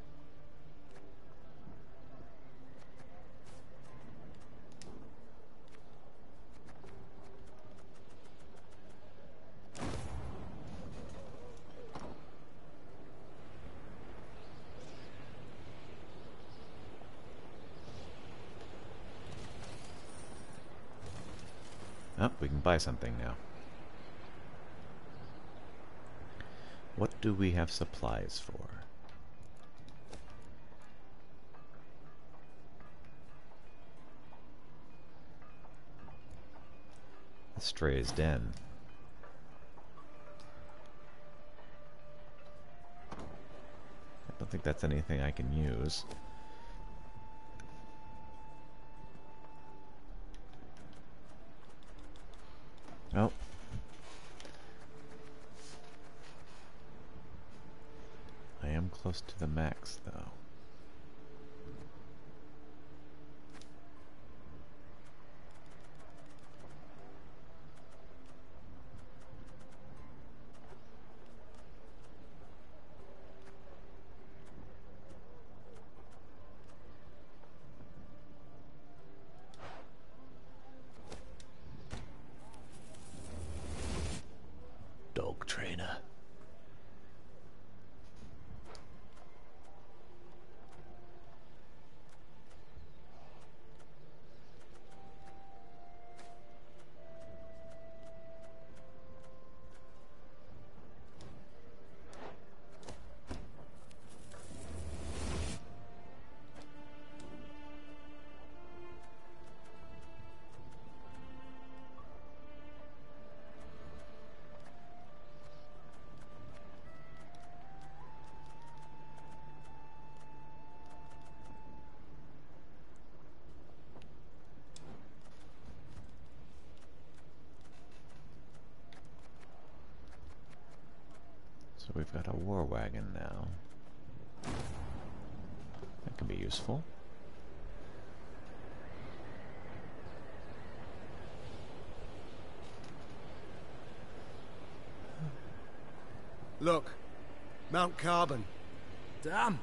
Buy something now. What do we have supplies for? The Stray's Den. I don't think that's anything I can use. Close to the max, though. War wagon now. That could be useful. Look, Mount Carbon. Damn.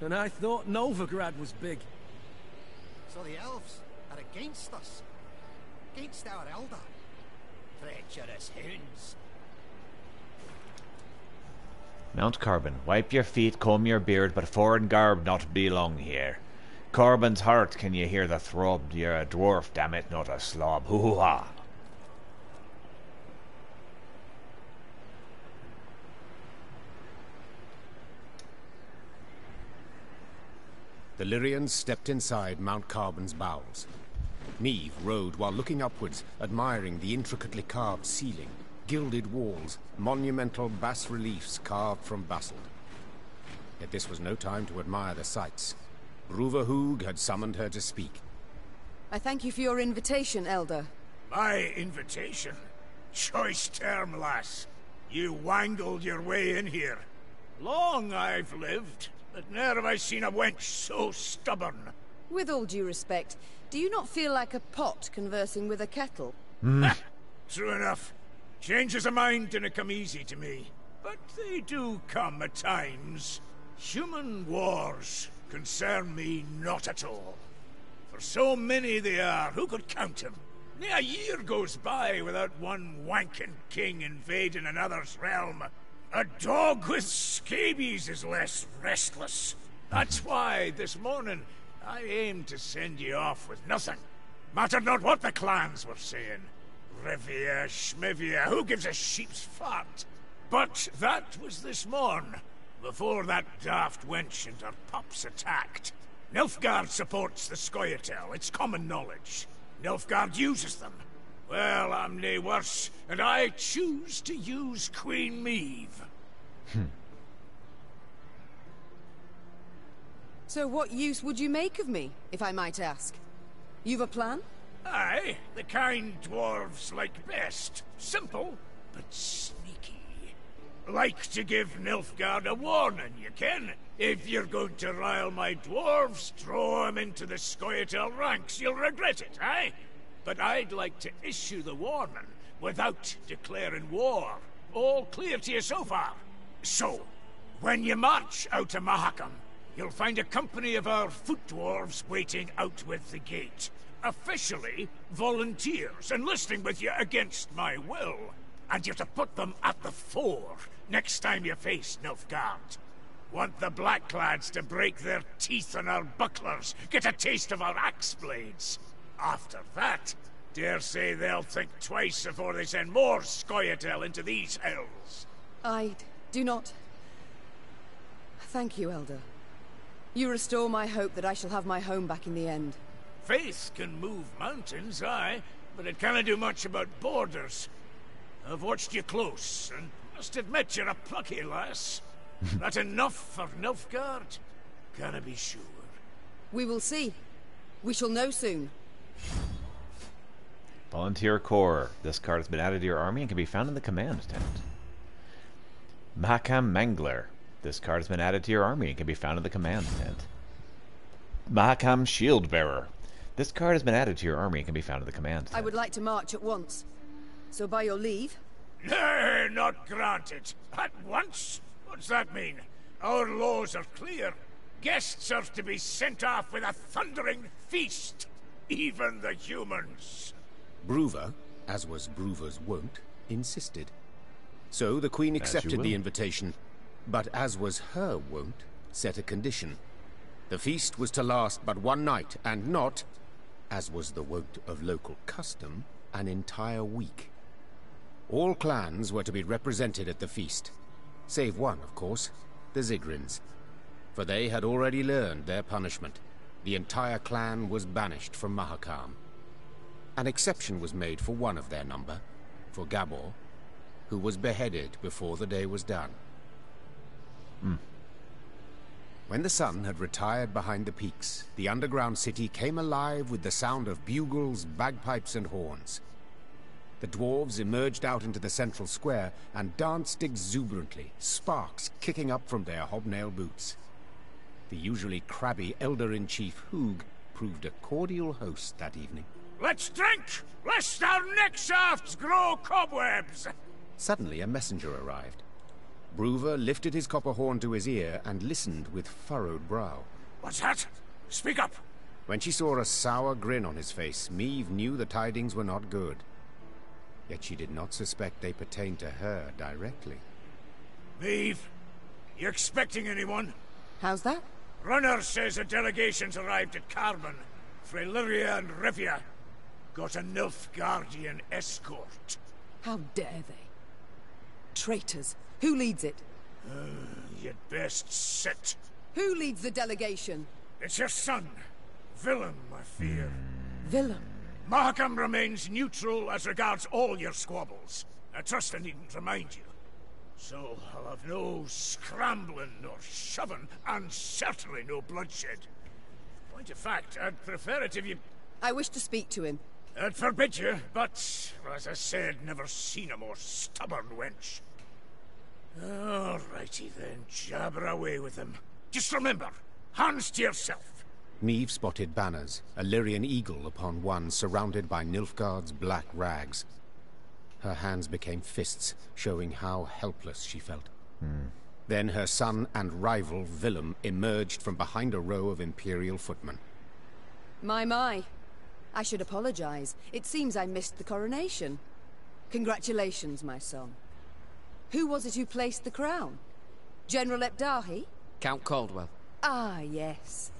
And I thought Novigrad was big. So the elves are against us. Against our elder. Treacherous hounds. Mount Carbon, wipe your feet, comb your beard, but foreign garb not belong here. Carbon's heart, can you hear the throb? You're a dwarf, damn it, not a slob. Hoo ha! The Lyrians stepped inside Mount Carbon's bowels. Meve rode while looking upwards, admiring the intricately carved ceiling, gilded walls, monumental bas-reliefs carved from basalt. Yet this was no time to admire the sights. Brouver Hoog had summoned her to speak. I thank you for your invitation, Elder. My invitation? Choice term, lass. You wangled your way in here. Long I've lived, but ne'er have I seen a wench so stubborn. With all due respect, do you not feel like a pot conversing with a kettle? Mm. True enough. Changes of mind dinna come easy to me. But they do come at times. Human wars concern me not at all. For so many they are, who could count them? A year goes by without one wanking king invading another's realm. A dog with scabies is less restless. That's why, this morning, I aimed to send you off with nothing. Mattered not what the clans were saying. Rivia, Schmivia, who gives a sheep's fart? But that was this morn, before that daft wench and her pups attacked. Nilfgaard supports the Scoia'tael, it's common knowledge. Nilfgaard uses them. Well, I'm nae worse, and I choose to use Queen Meve. Hmm. So what use would you make of me, if I might ask? You've a plan? Aye, the kind dwarves like best. Simple, but sneaky. Like to give Nilfgaard a warning, you ken. If you're going to rile my dwarves, throw 'em into the Scoia'tael ranks, you'll regret it, aye? But I'd like to issue the warning without declaring war. All clear to you so far? So, when you march out of Mahakam, you'll find a company of our foot dwarves waiting out with the gate. Officially, volunteers enlisting with you against my will. And you're to put them at the fore next time you face Nilfgaard. Want the Blackclads to break their teeth on our bucklers, get a taste of our axe blades. After that, dare say they'll think twice before they send more Scoia'tael into these hells. I do not... Thank you, Elder. You restore my hope that I shall have my home back in the end. Faith can move mountains, aye, but it can't do much about borders. I've watched you close, and must admit you're a plucky lass. that enough for Nilfgaard? Can I be sure? We will see. We shall know soon. Volunteer Corps. This card has been added to your army and can be found in the command tent. Mahakam Mangler. This card has been added to your army and can be found in the command tent. Mahakam Shield Bearer. This card has been added to your army and can be found in the command tent. I would like to march at once. So by your leave... Nay, not granted. At once? What's that mean? Our laws are clear. Guests are to be sent off with a thundering feast. Even the humans. Brouver, as was Brouver's wont, insisted. So the Queen accepted the invitation, but as was her wont, set a condition. The feast was to last but one night, and not, as was the wont of local custom, an entire week. All clans were to be represented at the feast, save one, of course, the Zigrins. For they had already learned their punishment. The entire clan was banished from Mahakam. An exception was made for one of their number, for Gabor, who was beheaded before the day was done. Hmm. When the sun had retired behind the peaks, the underground city came alive with the sound of bugles, bagpipes, and horns. The dwarves emerged out into the central square and danced exuberantly, sparks kicking up from their hobnail boots. The usually crabby Elder-in-Chief Hoog proved a cordial host that evening. Let's drink, lest our neck shafts grow cobwebs! Suddenly a messenger arrived. Brouver lifted his copper horn to his ear and listened with furrowed brow. What's that? Speak up! When she saw a sour grin on his face, Meve knew the tidings were not good. Yet she did not suspect they pertained to her directly. Meve, you expecting anyone? How's that? Runner says a delegation's arrived at Carbon. Freyliria and Rivia. Got a Nilfgaardian escort. How dare they? Traitors. Who leads it? Uh, you'd best sit. Who leads the delegation? It's your son. Willem, I fear. Willem? Mahakam remains neutral as regards all your squabbles. I trust I needn't remind you. So I'll have no scrambling nor shoving, and certainly no bloodshed. Point of fact, I'd prefer it if you... I wish to speak to him. I'd forbid you, but, as I said, never seen a more stubborn wench. Alrighty then, jabber away with them. Just remember, hands to yourself. Meve spotted banners, a Lyrian eagle upon one surrounded by Nilfgaard's black rags. Her hands became fists, showing how helpless she felt. Hmm. Then her son and rival, Willem, emerged from behind a row of Imperial footmen. My, my. I should apologize. It seems I missed the coronation. Congratulations, my son. Who was it who placed the crown? General aep Dahy? Count Caldwell. Ah, yes.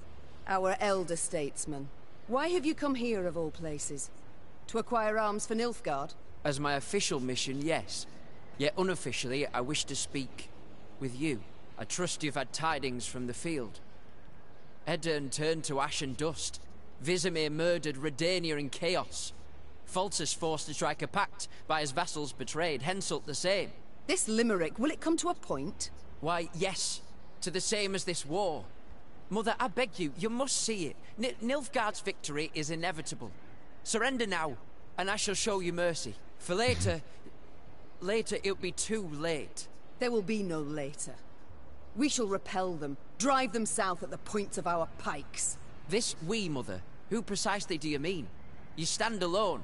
Our elder statesman. Why have you come here, of all places? To acquire arms for Nilfgaard? As my official mission, yes. Yet unofficially, I wish to speak with you. I trust you've had tidings from the field. Aedirn turned to ash and dust. Vizimir murdered Redania in chaos. Foltest forced to strike a pact by his vassals betrayed, Henselt the same. This limerick, will it come to a point? Why, yes. To the same as this war. Mother, I beg you, you must see it. N Nilfgaard's victory is inevitable. Surrender now, and I shall show you mercy. For later... later it'll be too late. There will be no later. We shall repel them, drive them south at the points of our pikes. This we, Mother? Who precisely do you mean? You stand alone.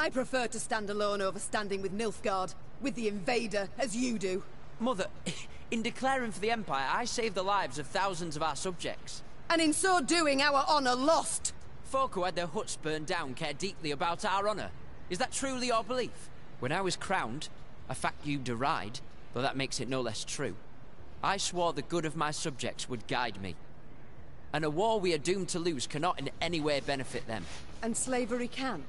I prefer to stand alone over standing with Nilfgaard, with the invader, as you do. Mother, in declaring for the Empire, I saved the lives of thousands of our subjects. And in so doing, our honor lost. Folk who had their huts burned down care deeply about our honor. Is that truly your belief? When I was crowned, a fact you deride, though that makes it no less true, I swore the good of my subjects would guide me. And a war we are doomed to lose cannot in any way benefit them. And slavery can.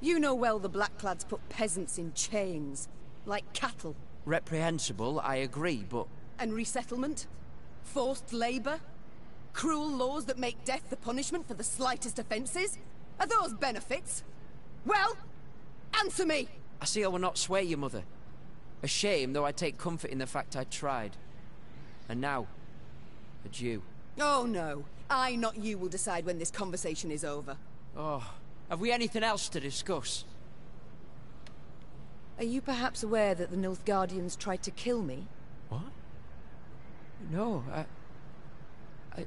You know well the Blackclads put peasants in chains, like cattle. Reprehensible, I agree, but... And resettlement? Forced labor? Cruel laws that make death the punishment for the slightest offenses? Are those benefits? Well, answer me! I see I will not sway you, Mother. A shame, though I take comfort in the fact I tried. And now, adieu. Oh no, I, not you, will decide when this conversation is over. Oh, have we anything else to discuss? Are you perhaps aware that the Nilfgaardians tried to kill me? What? No, I... I...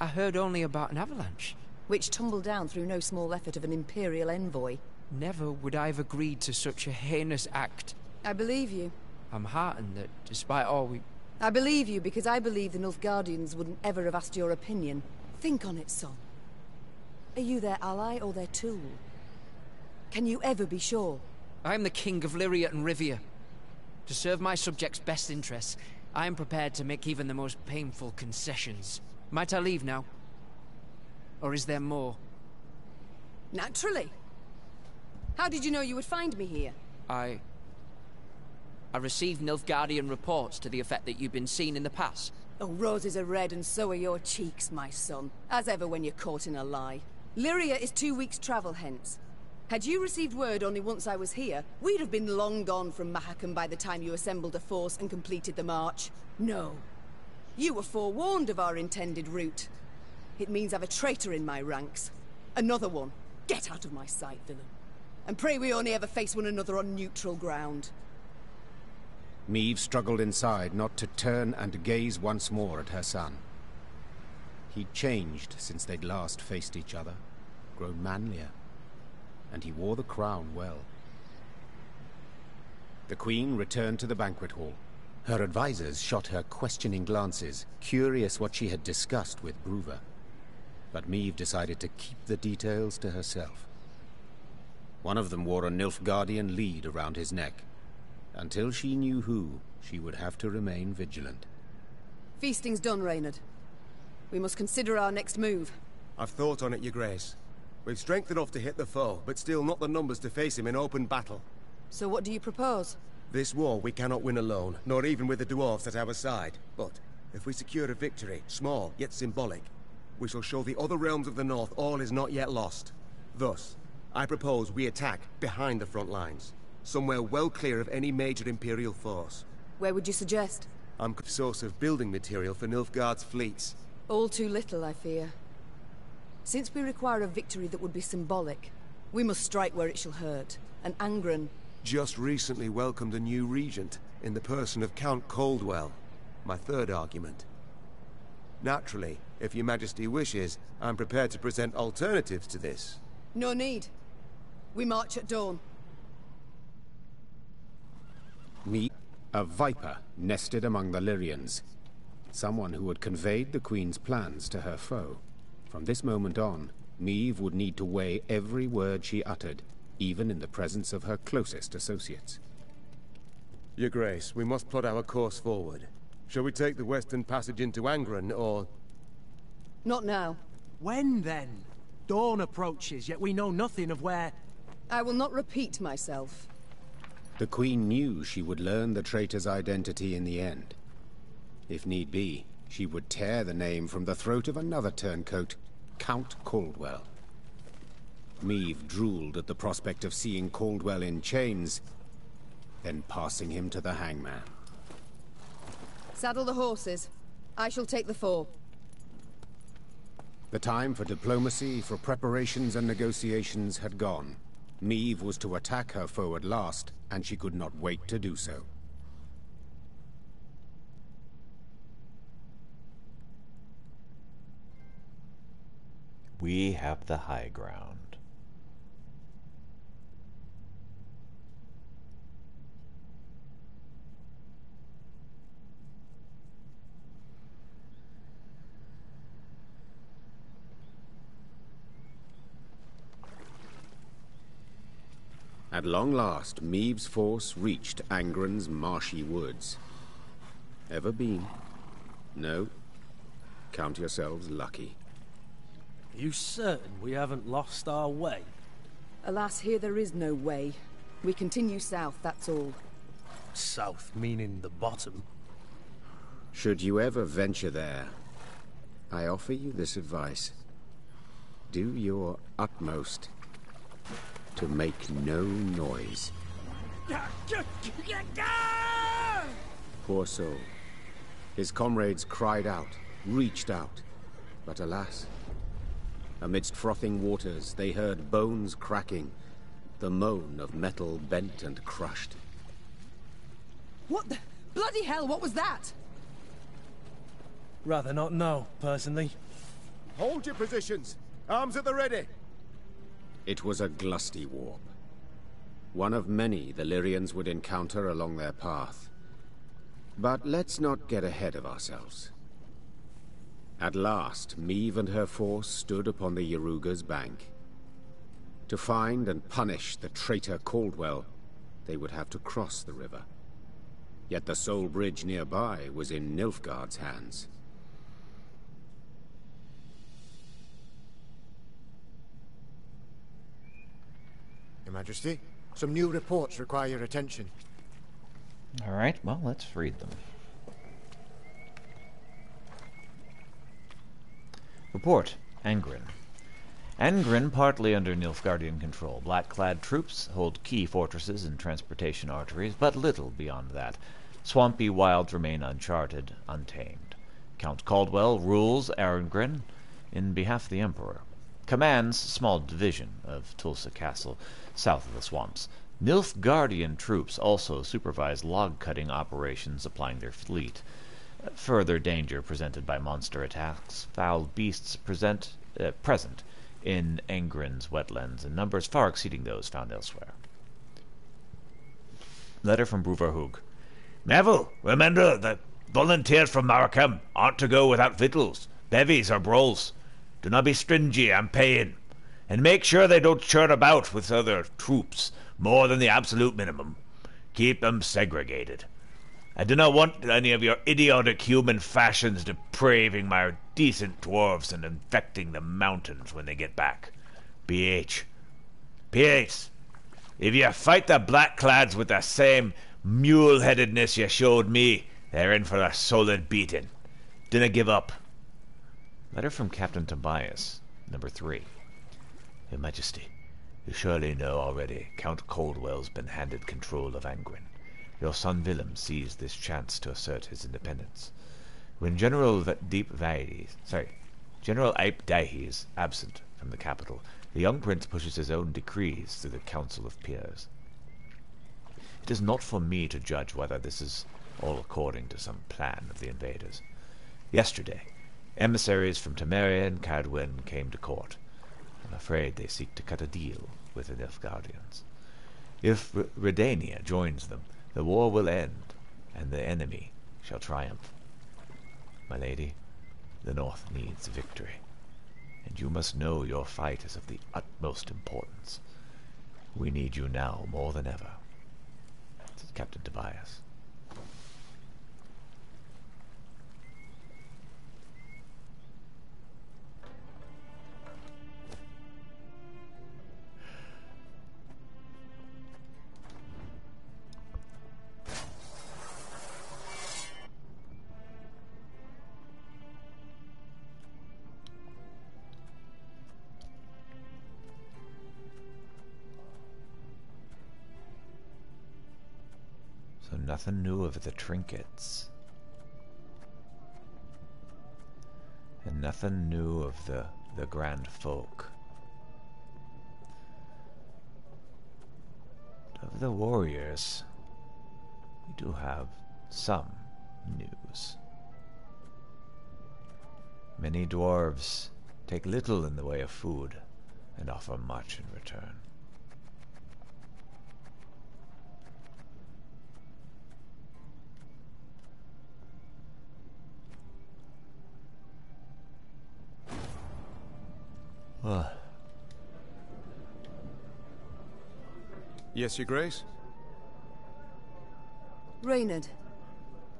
I heard only about an avalanche. Which tumbled down through no small effort of an Imperial envoy. Never would I have agreed to such a heinous act. I believe you. I'm heartened that, despite all we... I believe you because I believe the Nilfgaardians wouldn't ever have asked your opinion. Think on it, son. Are you their ally or their tool? Can you ever be sure? I am the King of Lyria and Rivia. To serve my subjects' best interests, I am prepared to make even the most painful concessions. Might I leave now? Or is there more? Naturally. How did you know you would find me here? I... I received Nilfgaardian reports to the effect that you've been seen in the pass. Oh, roses are red and so are your cheeks, my son. As ever when you're caught in a lie. Lyria is two weeks' travel hence. Had you received word only once I was here, we'd have been long gone from Mahakam by the time you assembled a force and completed the march. No. You were forewarned of our intended route. It means I've a traitor in my ranks. Another one. Get out of my sight, villain. And pray we only ever face one another on neutral ground. Meve struggled inside not to turn and gaze once more at her son. He'd changed since they'd last faced each other, grown manlier, and he wore the crown well. The Queen returned to the banquet hall. Her advisors shot her questioning glances, curious what she had discussed with Brouver. But Meve decided to keep the details to herself. One of them wore a Nilfgaardian lead around his neck. Until she knew who, she would have to remain vigilant. Feasting's done, Reynard. We must consider our next move. I've thought on it, your grace. We've strength enough to hit the foe, but still not the numbers to face him in open battle. So what do you propose? This war we cannot win alone, nor even with the dwarves at our side. But if we secure a victory, small yet symbolic, we shall show the other realms of the north all is not yet lost. Thus, I propose we attack behind the front lines, somewhere well clear of any major Imperial force. Where would you suggest? I'm a source of building material for Nilfgaard's fleets. All too little, I fear. Since we require a victory that would be symbolic, we must strike where it shall hurt. And Angren... Just recently welcomed a new regent, in the person of Count Caldwell. My third argument. Naturally, if your majesty wishes, I'm prepared to present alternatives to this. No need. We march at dawn. Me, a viper nested among the Lyrians. Someone who had conveyed the Queen's plans to her foe. From this moment on, Meve would need to weigh every word she uttered, even in the presence of her closest associates. Your Grace, we must plot our course forward. Shall we take the western passage into Angren, or... Not now. When, then? Dawn approaches, yet we know nothing of where... I will not repeat myself. The Queen knew she would learn the traitor's identity in the end. If need be, she would tear the name from the throat of another turncoat, Count Caldwell. Meve drooled at the prospect of seeing Caldwell in chains, then passing him to the hangman. Saddle the horses. I shall take the four. The time for diplomacy, for preparations and negotiations had gone. Meve was to attack her foe at last, and she could not wait to do so. We have the high ground. At long last, Meve's force reached Angren's marshy woods. Ever been? No. Count yourselves lucky. Are you certain we haven't lost our way? Alas, here there is no way. We continue south, that's all. South meaning the bottom. Should you ever venture there, I offer you this advice. Do your utmost to make no noise. Poor soul. His comrades cried out, reached out, but alas, amidst frothing waters they heard bones cracking, the moan of metal bent and crushed. What the... Bloody hell, what was that? Rather not know, personally. Hold your positions! Arms at the ready! It was a glustyworp. One of many the Lyrians would encounter along their path. But let's not get ahead of ourselves. At last, Meve and her force stood upon the Yaruga's bank. To find and punish the traitor Caldwell, they would have to cross the river. Yet the sole bridge nearby was in Nilfgaard's hands. Your Majesty, some new reports require your attention. All right, well, let's read them. Report, Angren. Angren, partly under Nilfgaardian control. Black-clad troops hold key fortresses and transportation arteries, but little beyond that. Swampy wilds remain uncharted, untamed. Count Caldwell rules Angren, in behalf of the Emperor. Commands small division of Tulsa Castle, south of the swamps. Nilfgaardian troops also supervise log-cutting operations supplying their fleet. Further danger presented by monster attacks, foul beasts present, uh, present in Angren's wetlands in numbers far exceeding those found elsewhere. Letter from Brouver Neville, remember that volunteers from Mahakam aren't to go without victuals, bevies, or brawls. Do not be stingy and paying, and make sure they don't churn about with other troops more than the absolute minimum. Keep them segregated. I do not want any of your idiotic human fashions depraving my decent dwarves and infecting the mountains when they get back. BH. PH. If you fight the blackclads with the same mule-headedness you showed me, they're in for a solid beating. Dinna give up. Letter from Captain Tobias, number three. Your Majesty, you surely know already Count Caldwell's been handed control of Angren. Your son Villem seized this chance to assert his independence. When General Deep Vaides, sorry, General aep Dahy is absent from the capital, the young prince pushes his own decrees through the Council of Peers. It is not for me to judge whether this is all according to some plan of the invaders. Yesterday, emissaries from Temeria and Kaedwen came to court. I'm afraid they seek to cut a deal with the Nilfgaardians. If Redania joins them, the war will end, and the enemy shall triumph. My lady, the North needs victory, and you must know your fight is of the utmost importance. We need you now more than ever. Captain Tobias. Nothing new of the trinkets. And nothing new of the, the grand folk. Of the warriors, we do have some news. Many dwarves take little in the way of food and offer much in return. Yes, Your Grace? Reynard,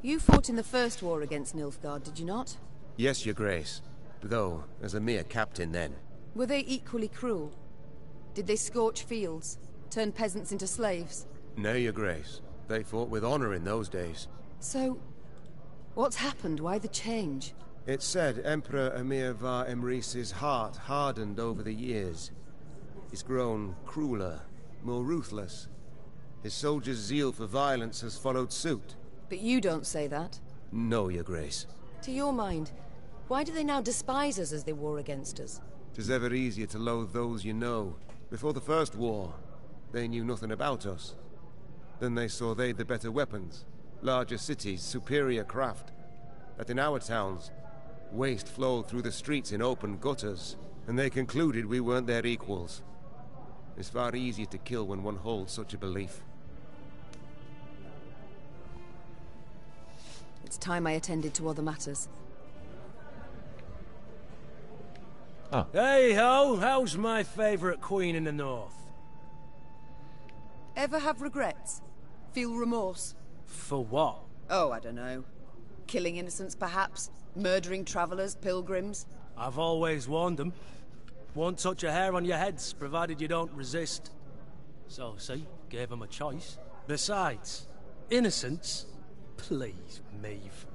you fought in the first war against Nilfgaard, did you not? Yes, Your Grace. Though, as a mere captain then. Were they equally cruel? Did they scorch fields, turn peasants into slaves? No, Your Grace. They fought with honor in those days. So, what's happened? Why the change? It's said Emperor Emhyr var Emreis's heart hardened over the years. He's grown crueler, more ruthless. His soldiers' zeal for violence has followed suit. But you don't say that. No, Your Grace. To your mind, why do they now despise us as they war against us? Tis ever easier to loathe those you know. Before the first war, they knew nothing about us. Then they saw they'd the better weapons, larger cities, superior craft. That in our towns, waste flowed through the streets in open gutters, and they concluded we weren't their equals. It's far easier to kill when one holds such a belief. It's time I attended to other matters. Oh. Hey ho, how's my favourite queen in the north? Ever have regrets? Feel remorse? For what? Oh, I don't know. Killing innocents, perhaps? Murdering travellers, pilgrims? I've always warned them. Won't touch a hair on your heads, provided you don't resist. So, see, gave them a choice. Besides, innocents? Please, Meve.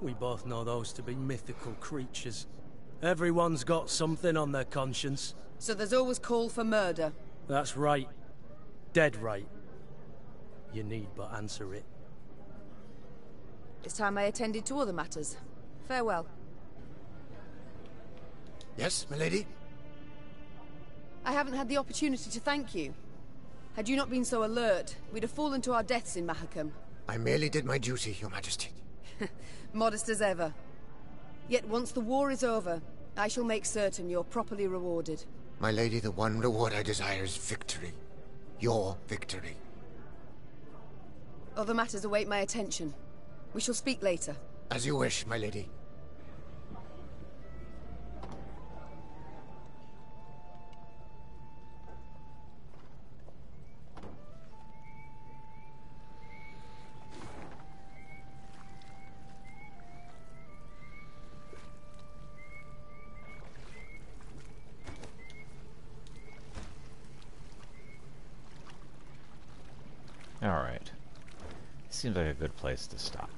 We both know those to be mythical creatures. Everyone's got something on their conscience. So there's always call for murder? That's right. Dead right. You need but answer it. It's time I attended to other matters. Farewell. Yes, milady? I haven't had the opportunity to thank you. Had you not been so alert, we'd have fallen to our deaths in Mahakam. I merely did my duty, your majesty. Modest as ever. Yet once the war is over, I shall make certain you're properly rewarded. My lady, the one reward I desire is victory. Your victory. Other matters await my attention. We shall speak later. As you wish, my lady. Seems like a good place to stop.